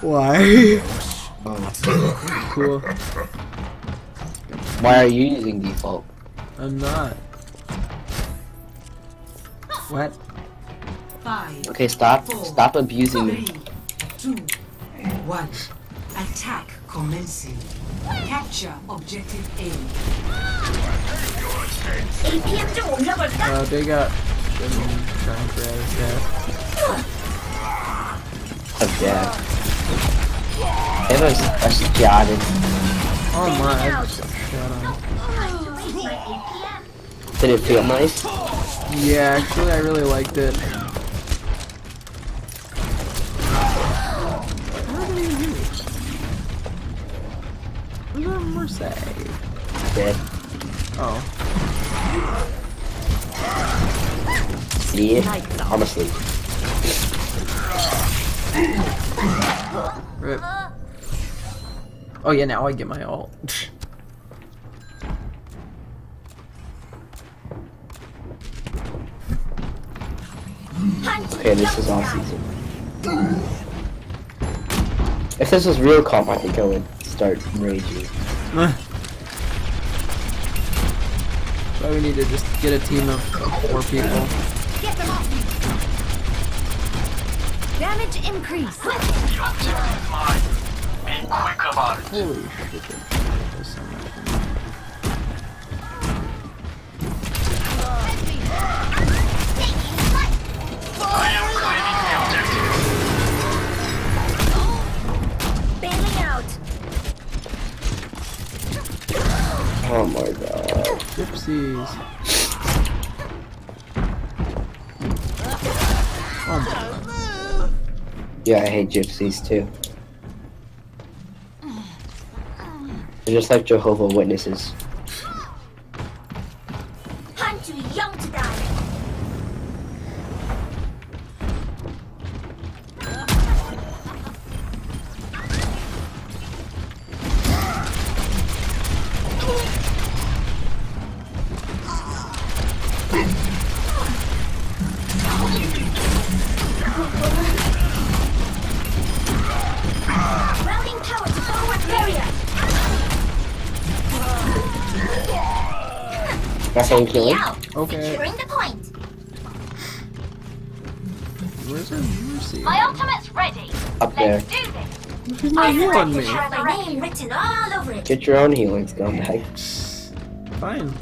Why? <laughs> cool. Why are you using default? I'm not. What? Five, Okay, stop. Stop abusing me. three, two, one. Attack commencing. Capture objective A. Uh, they got them trying for us I'm dead. It was a just. Oh my, I just shot him. Did it feel nice? Yeah, actually I really liked it. Our Dead. Oh. It? I'm asleep. Rip. Oh yeah, now I get my ult. Okay, this is off season. If this was real comp, I think I would start raging. So we need to just get a team of four people. Get them off me. Damage increase. Objective mine. Be quick about it. Holy shit. Oh my god. Gypsies. Oh. Yeah, I hate gypsies too. They're just like Jehovah Witnesses. That's how you kill it? Out. Okay. Securing the point. Where's our Mercy? My ultimate's ready. Up there. Let's do this. She's not healing me. Have my name written all over it. Get your own healing scumbag. Fine.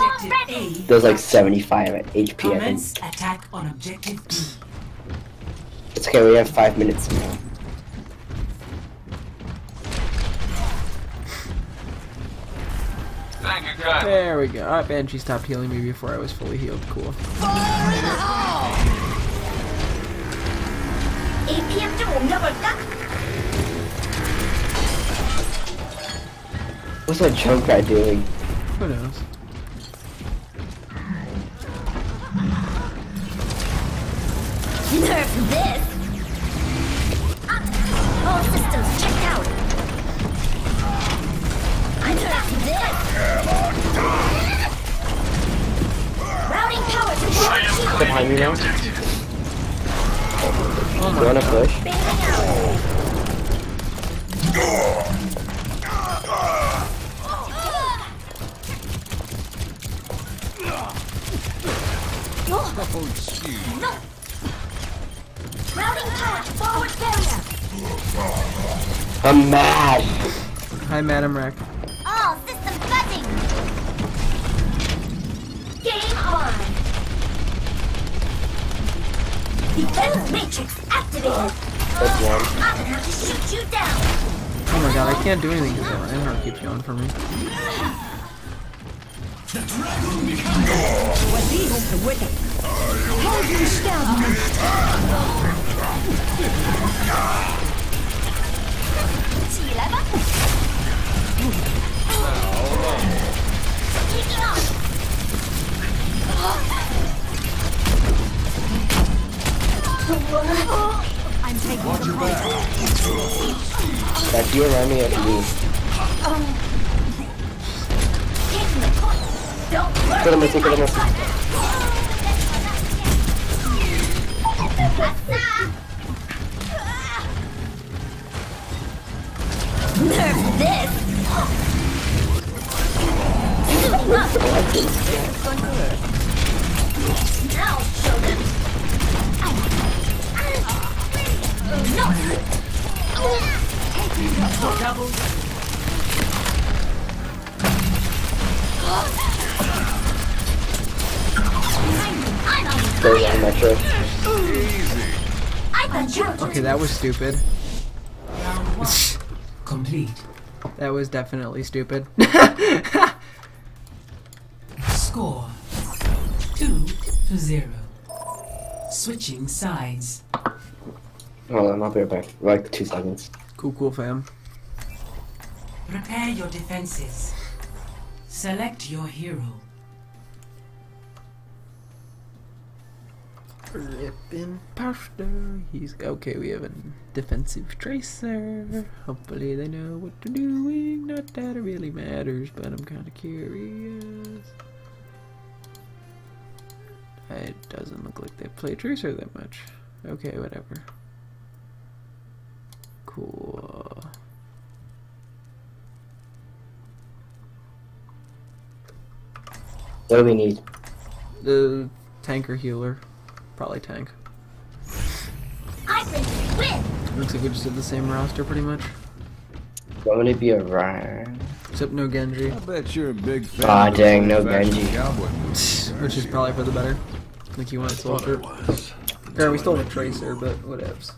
Objective A. Does like 75 at HP, I think. Commence attack on objective B. It's okay, we have five minutes now. we go. Alright, Banshee stopped healing me before I was fully healed. Cool. Fire in the hole! What's that choke guy doing? Who knows? Stupid. Round <laughs> one. Complete. That was definitely stupid. <laughs> Score. Two to zero. Switching sides. Hold on, I'll be right back. Like two seconds. cool, cool, fam. Prepare your defenses. Select your hero. Ripping pasta. He's okay. We have a defensive tracer. Hopefully they know what they're doing. Not that it really matters, but I'm kind of curious. It doesn't look like they play tracer that much. Okay, whatever. Cool. What do we need? The tanker healer, probably tank. I think we win. Looks like we just did the same roster pretty much, Want me to be a around? except no Genji. I bet you're a big fan. Aw, of dang, no Genji. <laughs> Which is probably for the better. Like you want soldier. Or we stole the tracer, but whatevs.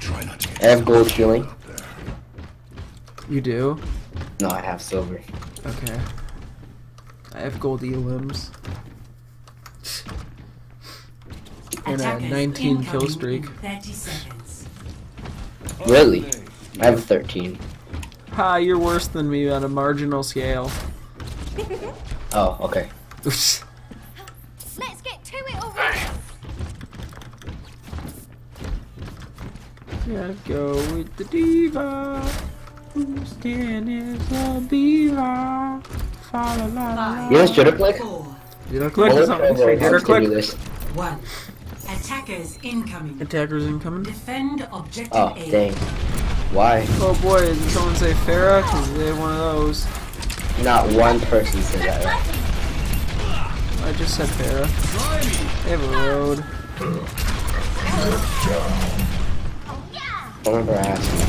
Try not to get I have gold shielding. You do? No, I have silver. Okay. I have gold elims. <laughs> And a Attackers 19 kill streak. 30 seconds. Really? I have 13. Ha, you're worse than me on a marginal scale. <laughs> Oh, okay. <laughs> Let's get to it already. Gotta go with the D.Va. Whose skin is a D.Va? Fa la la la. You know Jitter Click? Four, Did I click or something? Traveler Did I wants to do click? this. one. Attackers incoming. Attackers incoming. Defend objective Oh, A. dang. Why? Oh boy, did someone say Pharah? Cause they have one of those. Not one person said that right. I just said Pharah. They have a road. I remember asking.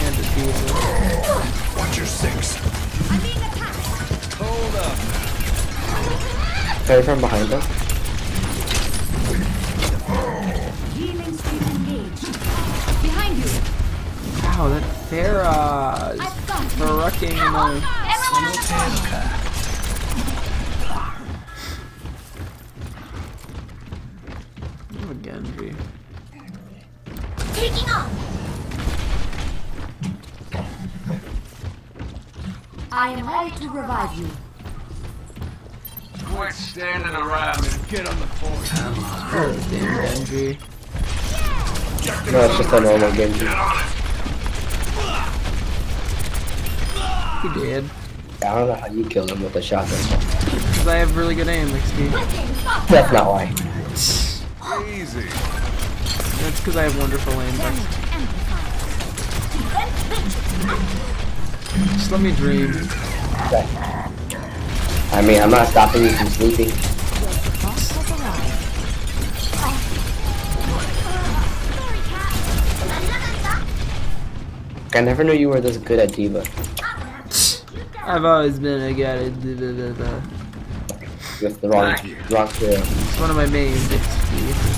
And a D.Va. Watch your six. I'm being attacked. Hold up. Parry from behind them. Healing streak engaged. Behind you. Wow, that Pharah is I've got you. fucking annoying. Everyone on the front. A Genji. Taking off. I am ready to revive you. Quit standing around and Get on the phone. Oh, damn Genji. No, it's just a normal Genji. He did. I don't know how you killed him with a shotgun. Because I have really good aim, XD. That's not why. Easy. That's because I have wonderful aim. Just let me dream. I mean, I'm not stopping you from sleeping. I never knew you were this good at D.Va. I've always been a guy at D.Va. Uh, uh, uh. With the wrong, wrong hero. It's one of my main.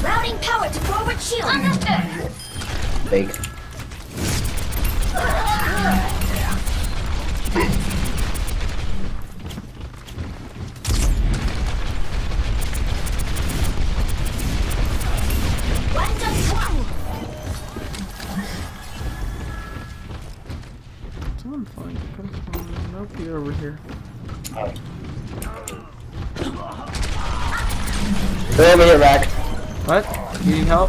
Routing power to forward shield. Understood. Fake. <laughs> Nope, you're over here. Throw over here, back. What? You need help?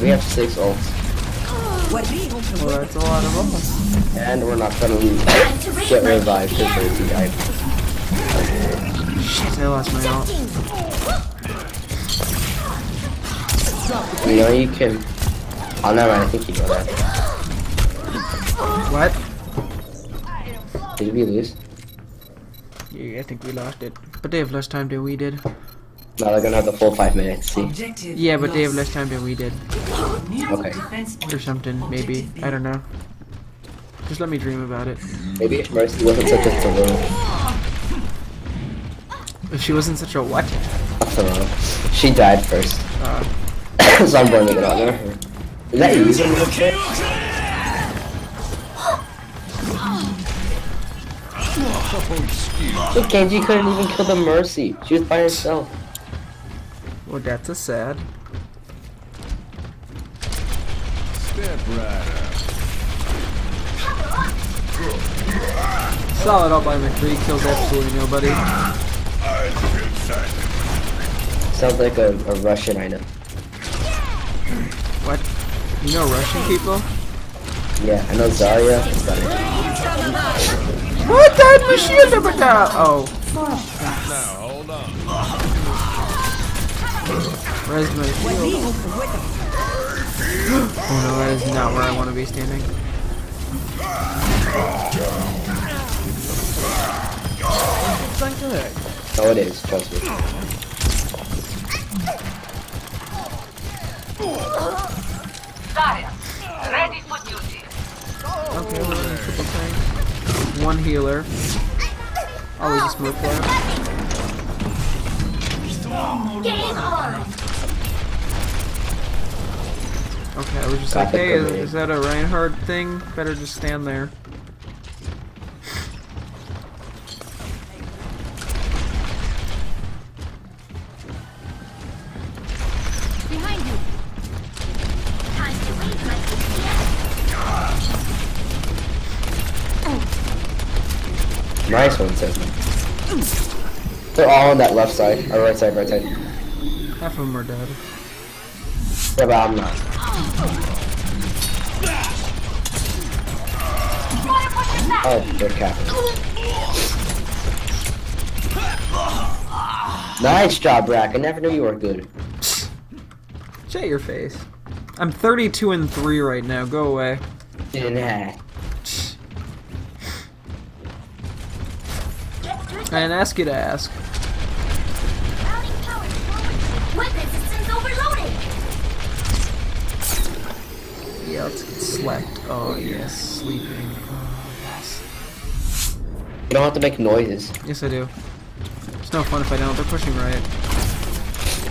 We have six ults. Well, that's a lot of almost. And we're not gonna lose. Get revived because Mercy died. Shit, I lost my ult. You know you can. Oh, never mind. I think you know that. What? Did we lose? Yeah, I think we lost it. But they have less time than we did. No, they're gonna have the full five minutes. See. Objective Yeah, but they have less time than we did. Okay. Or something, maybe. Objective I don't know. Just let me dream about it. Maybe if Mercy wasn't such a throw. If she wasn't such a what? A throw. She died first. Uh, so I'm blaming it on her. That you? Look, Genji couldn't even kill the Mercy. She was by herself. well, that's a sad. Step right up. Solid up by McCree, kills absolutely nobody. Sounds like a, a Russian item. What? You know Russian people? Yeah, I know Zarya. What that machine number down? Oh, Now, hold on. where's my shield? <gasps> Oh no, that is not where I want to be standing. It's not good. Oh, it is. Trust me. Zarya, ready for duty. Okay, we're in triple tank. One healer. Oh, we just smoke that. Game on. Okay, I was just Got like, hey, is, is that a Reinhardt thing? Better just stand there. Nice one, says They're all on that left side. Or right side, right side. Half of them are dead. Yeah, but I'm not. Oh, they're capping. Nice job, Rack. I never knew you were good. Shut your face. I'm 32 and 3 right now. Go away. Nah. I didn't ask you to ask. Routing power to forward. Weapon systems overloaded. Yeah, let's get slept. Oh, yes. Sleeping. Oh, yes. You don't have to make noises. Yes, I do. It's no fun if I don't. They're pushing right.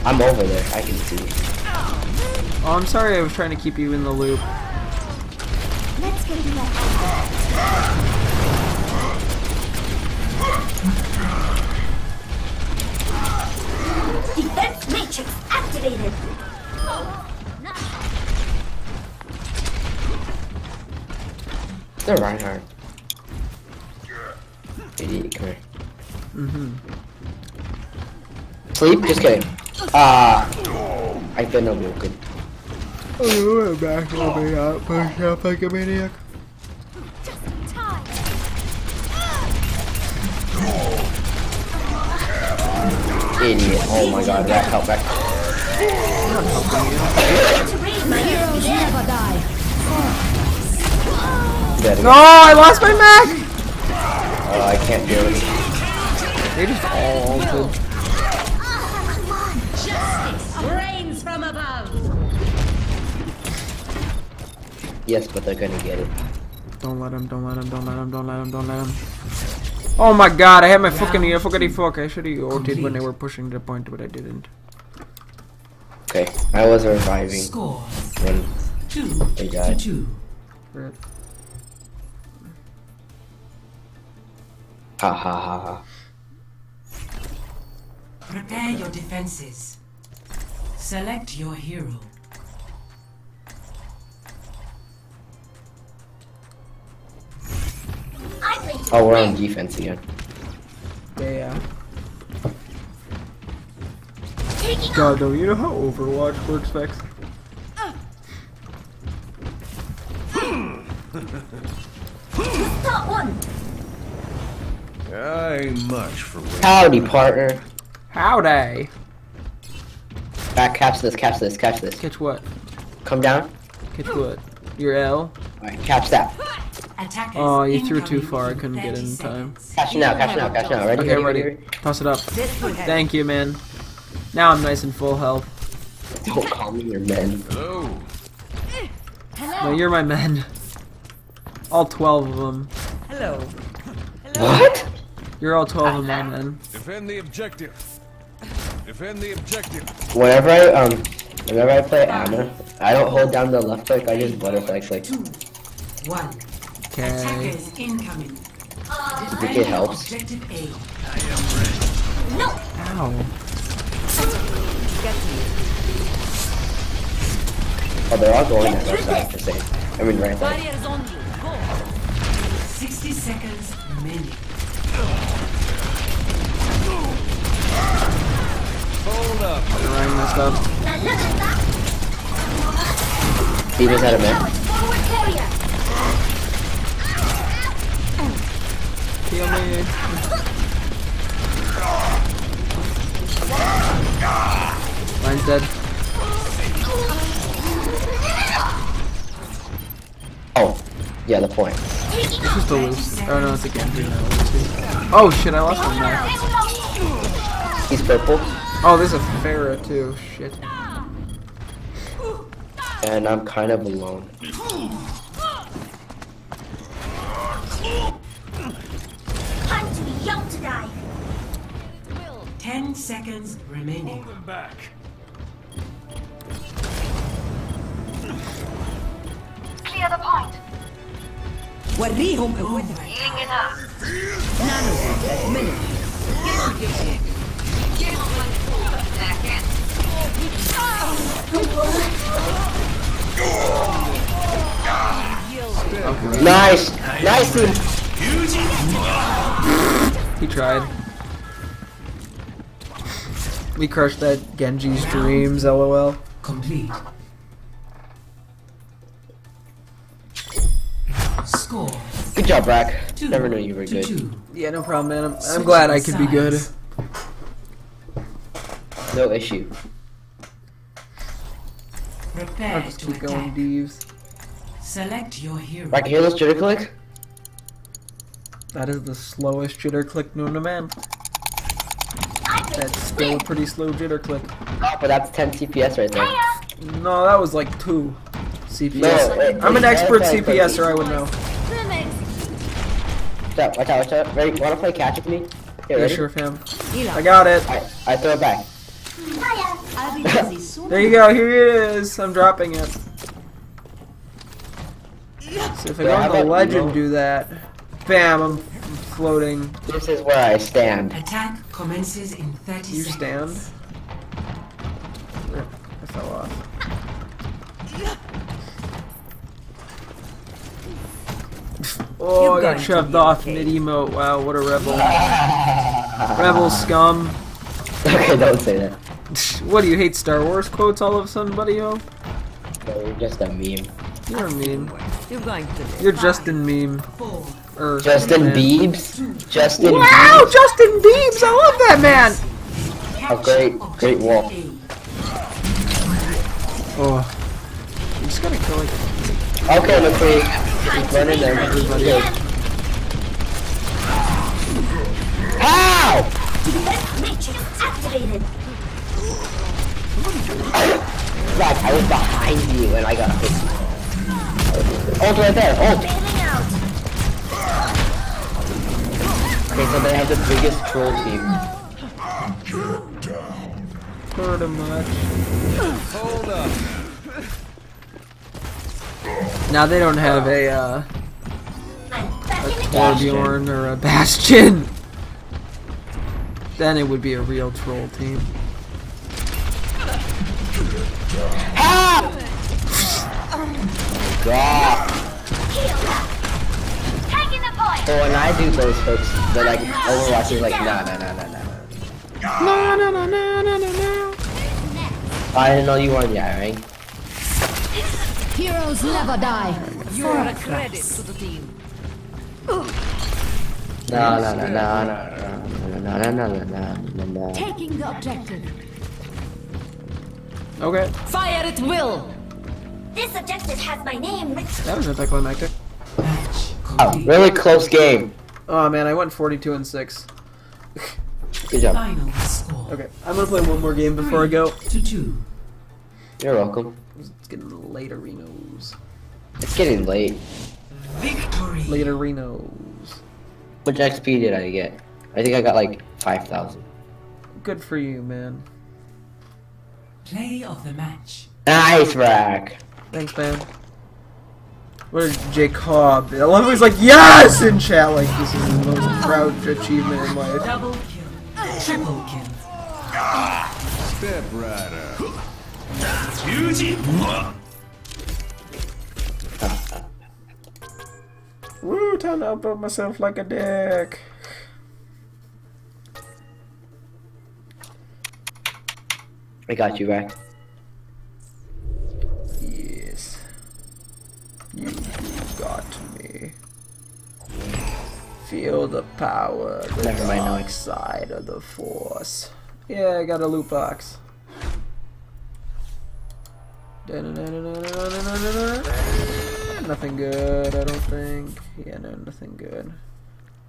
I'm over there. I can see. Oh, I'm sorry I was trying to keep you in the loop. Let's get you activated. They're Reinhardt. Idiot, come here. Mm-hmm. Sleep? Just kidding. Ah. I didn't know we were good. Oh, I'm back. I'll be out. Push up like a maniac. Just in time. Idiot. Oh my god, Rack, help back. No, oh, I lost my mag! Uh, I can't do it. They just all ulted. Yes, but they're gonna get it. Don't let him, don't let him, don't let him, don't let him, don't let him. Oh my god, I had my fucking ear, fucking fuck. I should have ulted when they were pushing the point, but I didn't. Okay, I was reviving Score when two they died. two. Rip. Ha ha ha ha. Prepare your defenses. Select your hero. Oh, we're on defense again. Yeah, yeah. God, though, you know how Overwatch works, Vex? Stop. I ain't much for waiting. Howdy, partner. Howdy. Back, catch this, catch this, catch this. Catch what? Come down. Catch what? Your L? Alright, catch that. Attackers Oh, you threw too far. I couldn't get 30 in time. Catch it now, catch it now, catch it now. Ready, Okay, ready, ready. Toss it up. This will help. Thank you, man. Now I'm nice and full health. Don't call me your men. Hello. No, you're my men. All 12 of them. Hello. What? You're all 12 of my men. Defend the objective. Defend the objective. Whenever I um, whenever I play Ana, I don't hold down the left click. I just butterfly click. Two, One. Okay. Attackers incoming. think it helps. Objective A. Ow. Oh, they're all going at our side the same. I mean, right side. Barriers on you. Go. 60 seconds remaining. Hold up. Ryan messed up. Stevens had a man. Forward carrier. Heal me. Mine's dead. Oh, yeah, the point. It's just a loose. Oh no, it's a Genji now. Oh shit, I lost one now. He's purple, Oh, there's a Pharah too. Shit. and I'm kind of alone. Time to be young to die. 10 seconds remaining. Hold them back. Clear the point. وريهم قوتك Healing it up. نانو منت Nice, nice team. He tried. We crushed that Genji's dreams, lol. Complete. Score Good job, Brack. two Never knew you were to good. two. Yeah, no problem, man. I'm, I'm glad I could be good. No issue. Prepare I'll just to keep going, attack. Deeves. Select your hero. Brack, hear this jitter click? That is the slowest jitter click known to man. That's still a pretty slow jitter click. Oh, but that's 10 CPS right there. No, that was like two CPS. No, it- I'm an expert okay, but- CPSer, I would know. Watch out, watch out, watch out. Ready? Wanna play catch with me? Here, Yeah, ready? sure, fam. I got it. I, I throw it back. I'll be busy soon. There you go. Here it is. I'm dropping it. <laughs> So if I Yeah, go how on the legend, do that. Bam! I'm floating. This is where I stand. Attack commences in 30 You seconds. stand. Rip. I fell off. <laughs> Oh, You're I got shoved off mid emote. Wow, what a rebel. rebel scum. <laughs> Okay, don't say that. <laughs> What do you hate Star Wars quotes all of a sudden, buddy? Oh, No, you're just a meme. you're a meme. You're going to live. You're Justin meme. Four. Or Justin man. Biebs? Justin Wow, Biebs? Justin Biebs! I love that man. A great, great wall. Oh, you just gotta kill like. Okay, McCree. Keep running there. Everybody. How? Matrix activated. Like, I was behind you and I got hit. Ult right there. Ult. Okay, so they have the biggest troll team. Pretty much. Hold up. Now they don't have a uh, I'm back in the Bastion. Torbjorn or a Bastion. Then it would be a real troll team. God. Taking the point. So when I do those hooks, they're like Overwatch is like nah nah nah nah nah. No, no, no, no, no, no, no. I didn't know you weren't yeah, right? Heroes never die. You are a credit to the team. No no no no no no no no no no no no. Taking the objective. Okay, Fire at will. This objective has my name that was anticlimactic. Match Oh, really close game. Oh man, I went 42 and 6. Good job. Final score. Okay, I'm gonna play one more game before I go. To two. You're welcome. It's getting late arenas. It's getting late. Victory. Late arenas. How much XP did I get? I think I got like 5,000. Good for you, man. Play of the match. Nice rack. Thanks, man. Where's Jacob? I love how he's like, yes! In chat, like, this is the most proud achievement in life. Double kill. Triple kill. Step right up. Woo, time to upload myself like a dick. I got you, rack. Yes. You got me. Feel the power, the Never mind, no. side of the force. Yeah, I got a loot box. Nothing good, I don't think. Yeah, no, nothing good.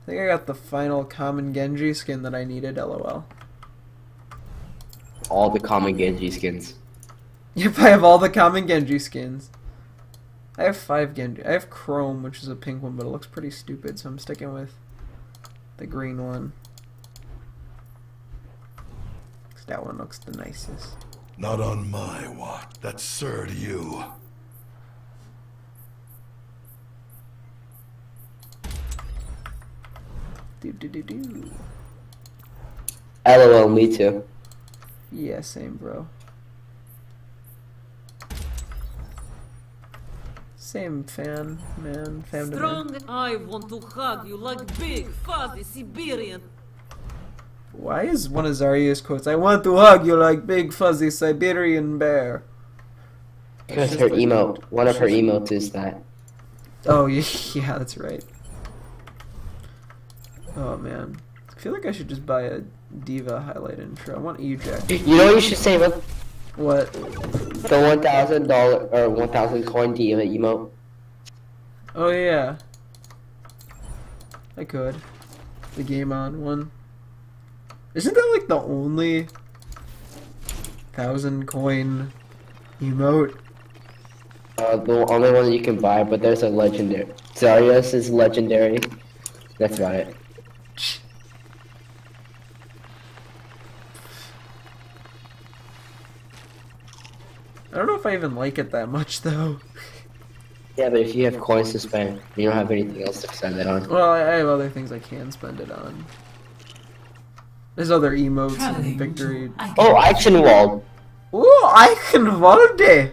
I think I got the final common Genji skin that I needed, lol. All the common Genji skins. <laughs> Yep, I have all the common Genji skins. I have five Genji. I have Chrome, which is a pink one, but it looks pretty stupid, so I'm sticking with the green one. 'Cause that one looks the nicest. Not on my watch. That's sir to you. Do do do do. LOL, me too. Yeah, same, bro. Same fan, man. Fan to man. Strong. I want to hug you like big, fuzzy Siberian. Why is one of Zarya's quotes? I want to hug you like big fuzzy Siberian bear. Because her emote, one of her emotes is that. Oh yeah, <laughs> yeah, that's right. Oh man, I feel like I should just buy a D.Va highlight intro. I want Eject. You know what you should say with What? the one thousand dollar or one thousand coin D.Va emote? Oh yeah. I could. The game on one. Isn't that like the only thousand coin emote? Uh, the only one that you can buy, but there's a legendary. Zarya's is legendary. That's about it. I don't know if I even like it that much though. Yeah, but if you have coins to spend, you don't have anything else to spend it on. Well, I I have other things I can spend it on. There's other emotes Traveling and victory. to Oh, Eichenwalde. Ooh, Eichenwalde!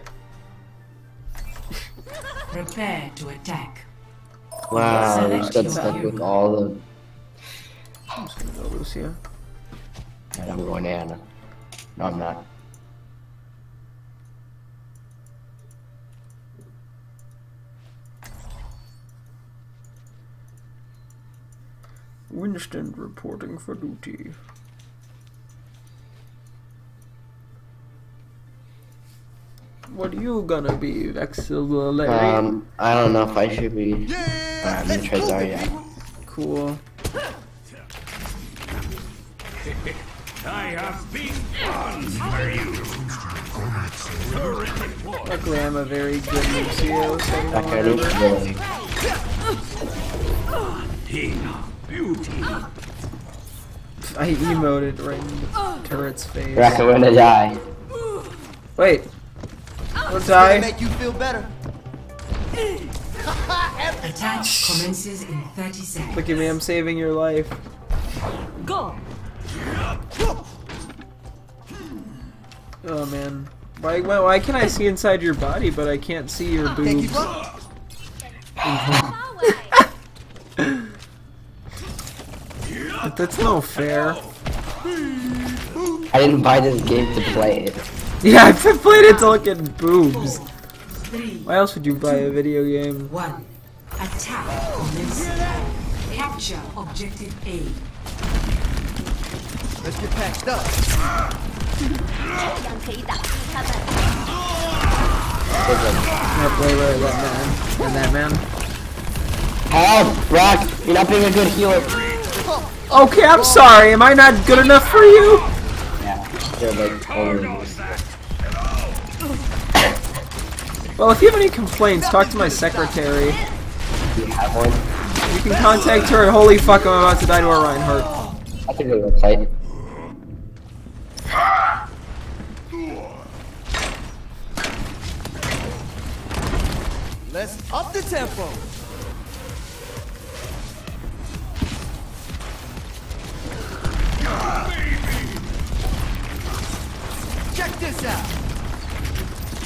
Prepare to attack. Wow, we Select just got stuck with hero. all the. I'm just gonna go Lucio. And I'm going Ana. No, I'm not. Winston reporting for duty. What are you gonna be, Vexilla Larry? Um, I don't know if I should be. Alright, I'm gonna try Zarya. cool. <laughs> I have big guns for you. Luckily, I'm a very good Lucio, so I don't That guy needs really. King beauty. I emoted right in the turret's face. Rack, I'm gonna die. Wait. Don't Gonna die. make you feel better. Attack commences in 30 seconds. Look at me, I'm saving your life. Go! Oh man. Why, why, why can I see inside your body, but I can't see your Can't boobs? <laughs> That's no fair. I didn't buy this game to play it. Yeah, <laughs> I played it to look at boobs. Why else would you buy a video game? One. Attack Capture objective A. Let's get packed up. Now play with that man. And that man. Help, Brock! You're not being a good healer. Okay, I'm sorry. Am I not good enough for you? Yeah, you're like totally Well, if you have any complaints, talk to my secretary. You have one? You can contact her. Holy fuck, I'm about to die to a Reinhardt. That's a good website. Let's up the tempo. Check this out.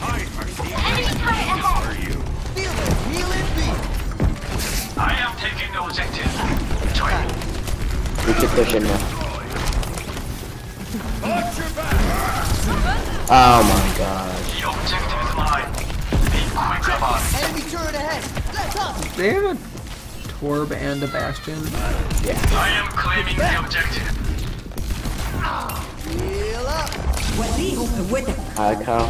Enemy turret ahead. Feel the healing beat. I am taking the objective. Join. We should push in now. Watch your back. Oh my god. The objective is mine. Be quick about it. Enemy turret ahead. Let's hustle. They have a Torb and a Bastion. I am claiming the objective. Heal up. I like how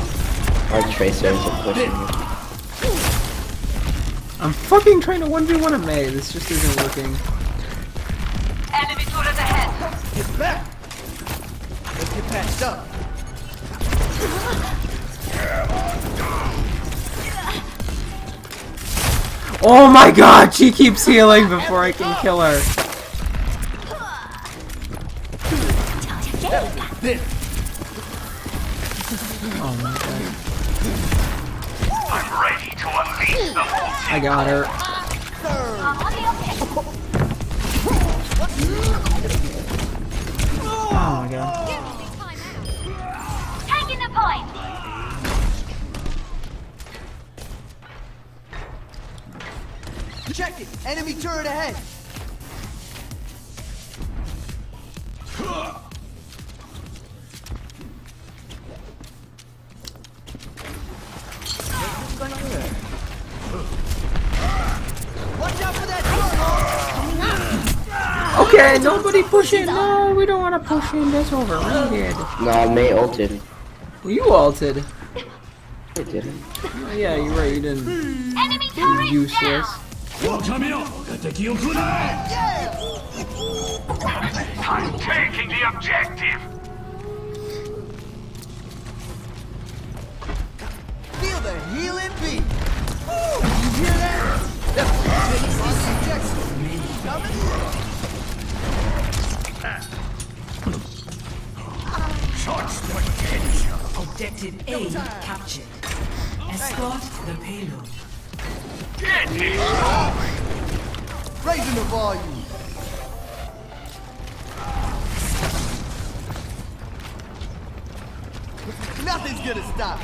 our tracers are pushing me. I'm fucking trying to 1v1 a Mei. This just isn't working. Enemy turret ahead. Get back. Let's get patched up. Oh my god, she keeps healing before I can kill her. This. Oh my god. I'm ready to unleash the whole I got her. Third. I'm on the objective. Oh my god. Taking the point. Check it. Enemy turret ahead. Watch out for that turret. Okay, nobody push it. No, we don't want to push in. That's overrated. No, Mei ulted. Well, you ulted. I didn't. Oh, yeah, you're right. You didn't. Enemy You're turret useless. I'm taking the objective. Feel the healing beat. Woo! You hear that? That's Coming. Objective A captured. Escort the payload. Get it. Raising the volume. Nothing's gonna stop.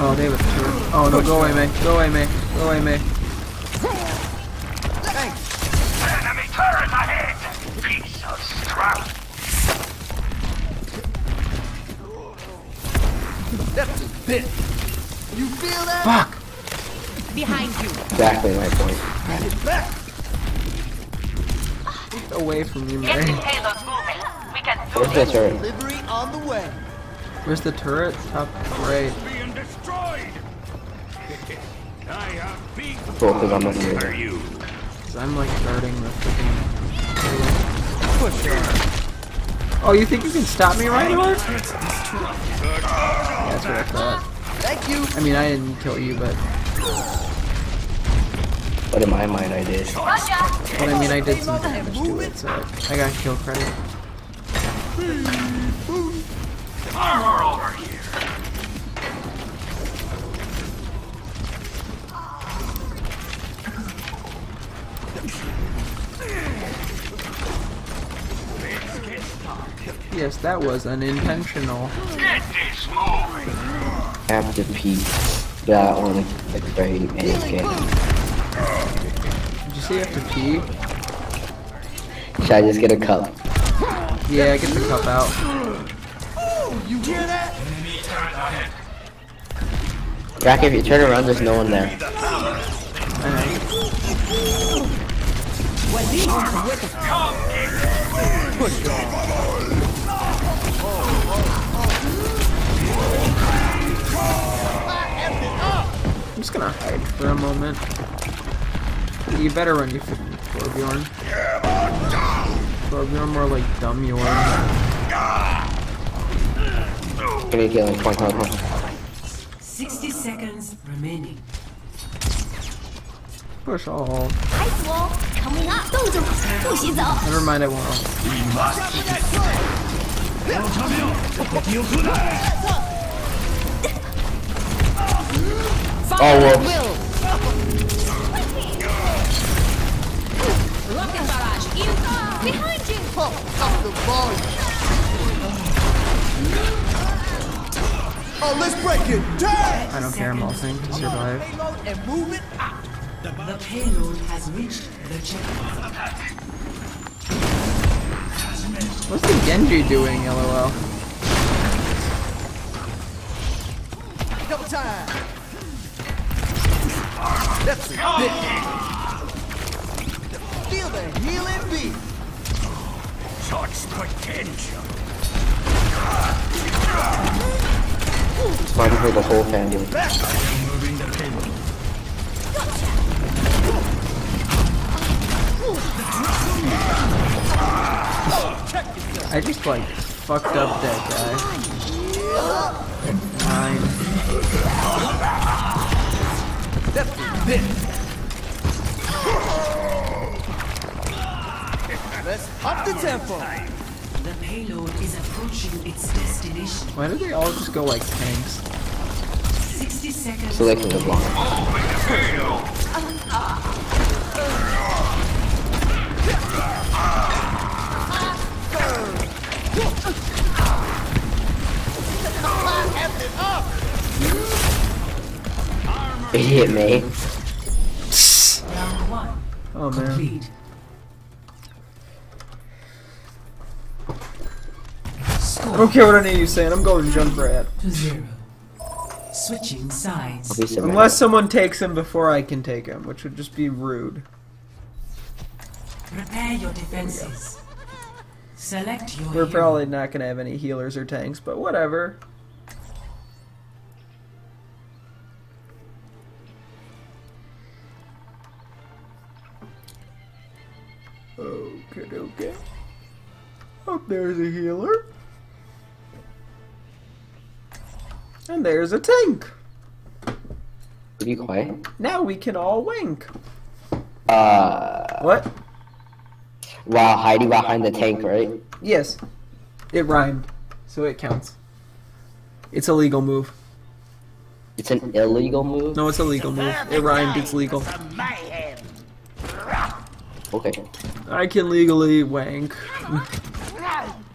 Oh, they have a. Oh no, go away, Mei. Go away, Mei. Go away, Mei. thanks. Enemy turret ahead. Piece of scrap. That's a bit. You feel that? Fuck. Behind you! Exactly my point. Get back. Away from you, Get the Mei. payload moving. We can do Where's this. turret? Where's the turret? Top right. Being destroyed. I have big Cool, because I'm guns looking at you. Cause I'm like guarding the freaking. Oh, you think you can stop me, Reinhardt? Yeah, that's what I thought. Thank you. I mean, I didn't kill you, but But in my mind, I did. but I mean, I did some damage to it, so I got kill credit. Armor over here. Yes, that was unintentional. Get this moving. Have to pee. Yeah, I want to AFK. Did you say you have to pee? Should I just get a cup? Yeah, get the cup out. You hear that? Enemy turret ahead. Rack, if you turn around, there's no one there. I know. I'm just gonna hide for a moment. You better run, you freaking Torbjorn. Torbjorn more like dumb Yorn. Give me a healing. Come on, come on, come on. 60 seconds remaining. Push all. Ice wall coming up. Never mind, I won't. We must keep it. Oh, whoops. Rocket barrage, Behind you! Off the wall! Oh, let's break it down. I don't care, I'm ulting to survive. Payload and movement out. The payload has reached the checkpoint. What's the Genji doing, lol? Double time. That's it. Feel the healing beat. Such potential. Fighting for the whole family. I just like fucked up that guy. Fine. That's it. Let's up the tempo. The payload is approaching its destination. Why do they all just go like tanks? 60 seconds. Selecting the block. Moving the payload. Idiot me. Round one. Oh man. Complete. I don't care what any of you saying, I'm going Junkrat. To zero. Switching sides. I'll be submitted. Unless someone takes him before I can take him, which would just be rude. Prepare your defenses. Select your We're hero. probably not gonna have any healers or tanks, but whatever. Okay, okay. Oh, there's a healer. And there's a tank. Be quiet. Now we can all wink. Uh, What? while hiding behind the tank, right? Yes. It rhymed, so it counts. It's a legal move. It's an illegal move. No, it's a legal move. It rhymed, it's legal. Okay. I can legally wank. <laughs>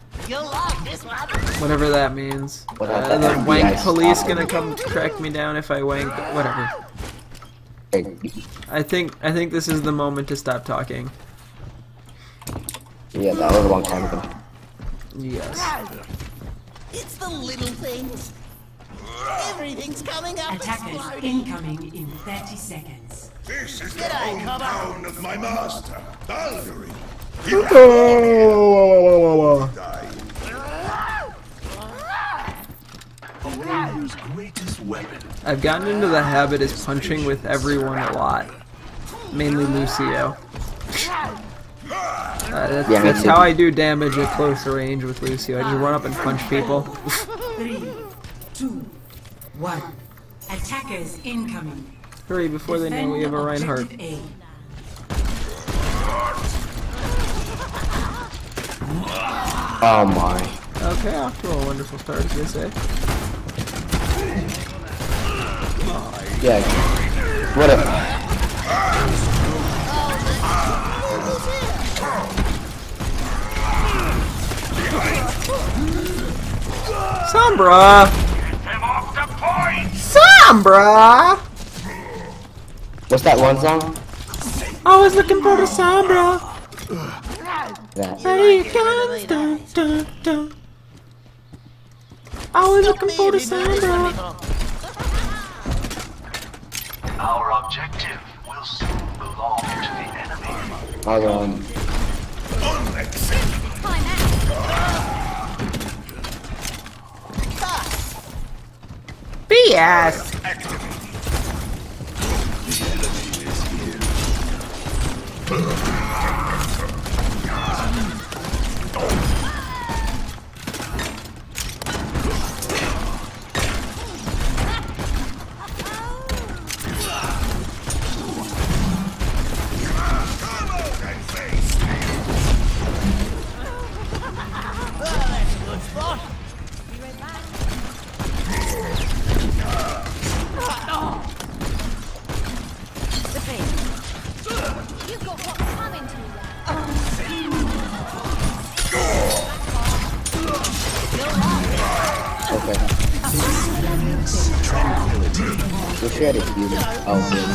Whatever that means. What Uh, about the that wank police stop? gonna come track me down if I wank. Whatever. I think I think this is the moment to stop talking. Yeah, that was a long time ago. Yes. It's the little things. Everything's coming up Attackers incoming in 30 seconds. This is the hometown of my master, Valkyrie. A warrior's greatest weapon. I've gotten into the habit of punching with everyone a lot. Mainly Lucio. <laughs> Uh, that's Yeah, that's how. I do damage at closer range with Lucio. I just run up and punch people. <laughs> Three, two, one. Attackers incoming. Hurry before they know we have a Reinhardt. A. Oh my. Okay, off to a wonderful start, as they say. Yeah. Whatever. Sombra! Sombra! What's that one song? I was looking for the Sombra. That. Here it comes, dun, dun, dun. I was looking for the Sombra. Our objective will soon belong to the enemy. I'll go on. BS! You've We should have healed him. Oh, good.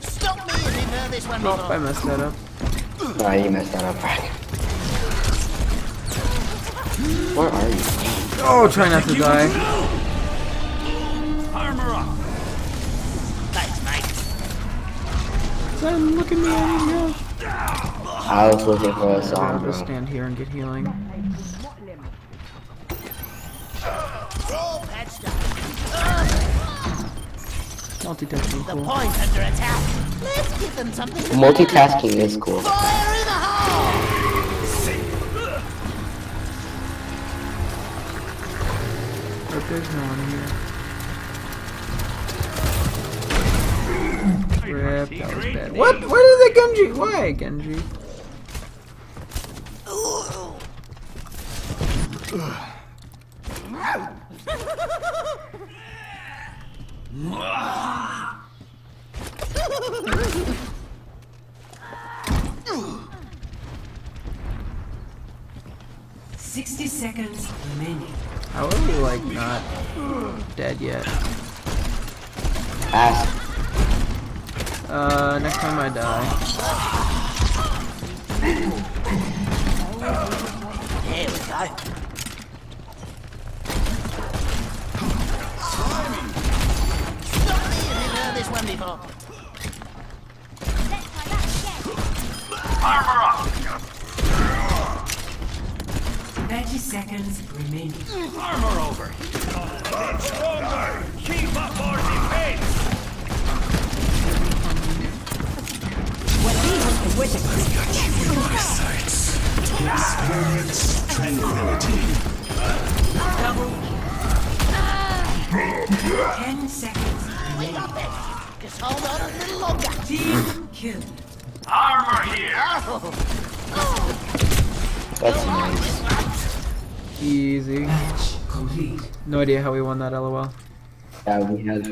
Stop me you've heard this one Nope. I messed that up. Nah, you messed that up, Frank. Where are you? Oh, try not to die. Armor up. Thanks, mate. Son, look at me, I didn't. I was looking for a I'll just stand here and get healing. Multitasking, The cool. point under attack. Let's give them something. to Multitasking is cool. Fire in the hole! But there's no one here. Rip, that was bad. What? Where did they Genji? Why Genji? <laughs> <laughs> Sixty seconds remaining. How are we like not dead yet? Ask. Uh, next time I die. Here we go. This one before. Armor up. Thirty seconds remaining. Armor over. Stronger. Keep up our defense. Experience tranquility. Ten seconds remaining. Just hold on a little longer. Team killed. Armor here. Oh. That's nice. Easy. Match complete. No idea how we won that LOL. Yeah, we have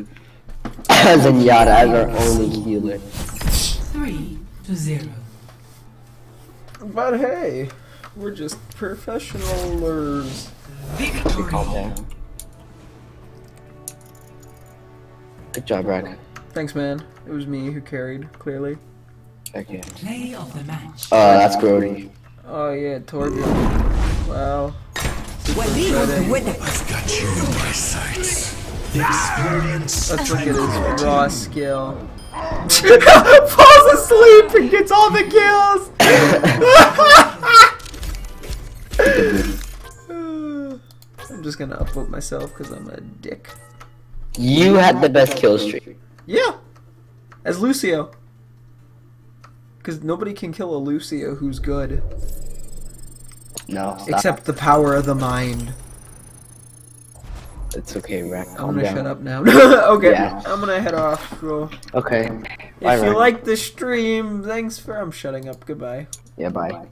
Zenyatta as our only healer. Three to zero. But hey, we're just professionalers. Okay, calm down. Good job, Brad. Thanks, man. It was me who carried, clearly. Check in. Play of the match. Uh, that's Grody. Oh yeah, Torbjorn. Wow. I've got you in my sights. Experience Let's look at his raw skill. <laughs> Falls asleep and gets all the kills. <laughs> I'm just gonna upvote myself because I'm a dick. You had the best kill streak. Yeah, as Lucio. Because nobody can kill a Lucio who's good, No, stop. except the power of the mind. It's okay, Rack. I'm gonna down. shut up now. <laughs> okay, Yeah. I'm gonna head off. So Okay. if Bye, you Rack. like the stream, thanks for. I'm shutting up. Goodbye. Yeah, bye.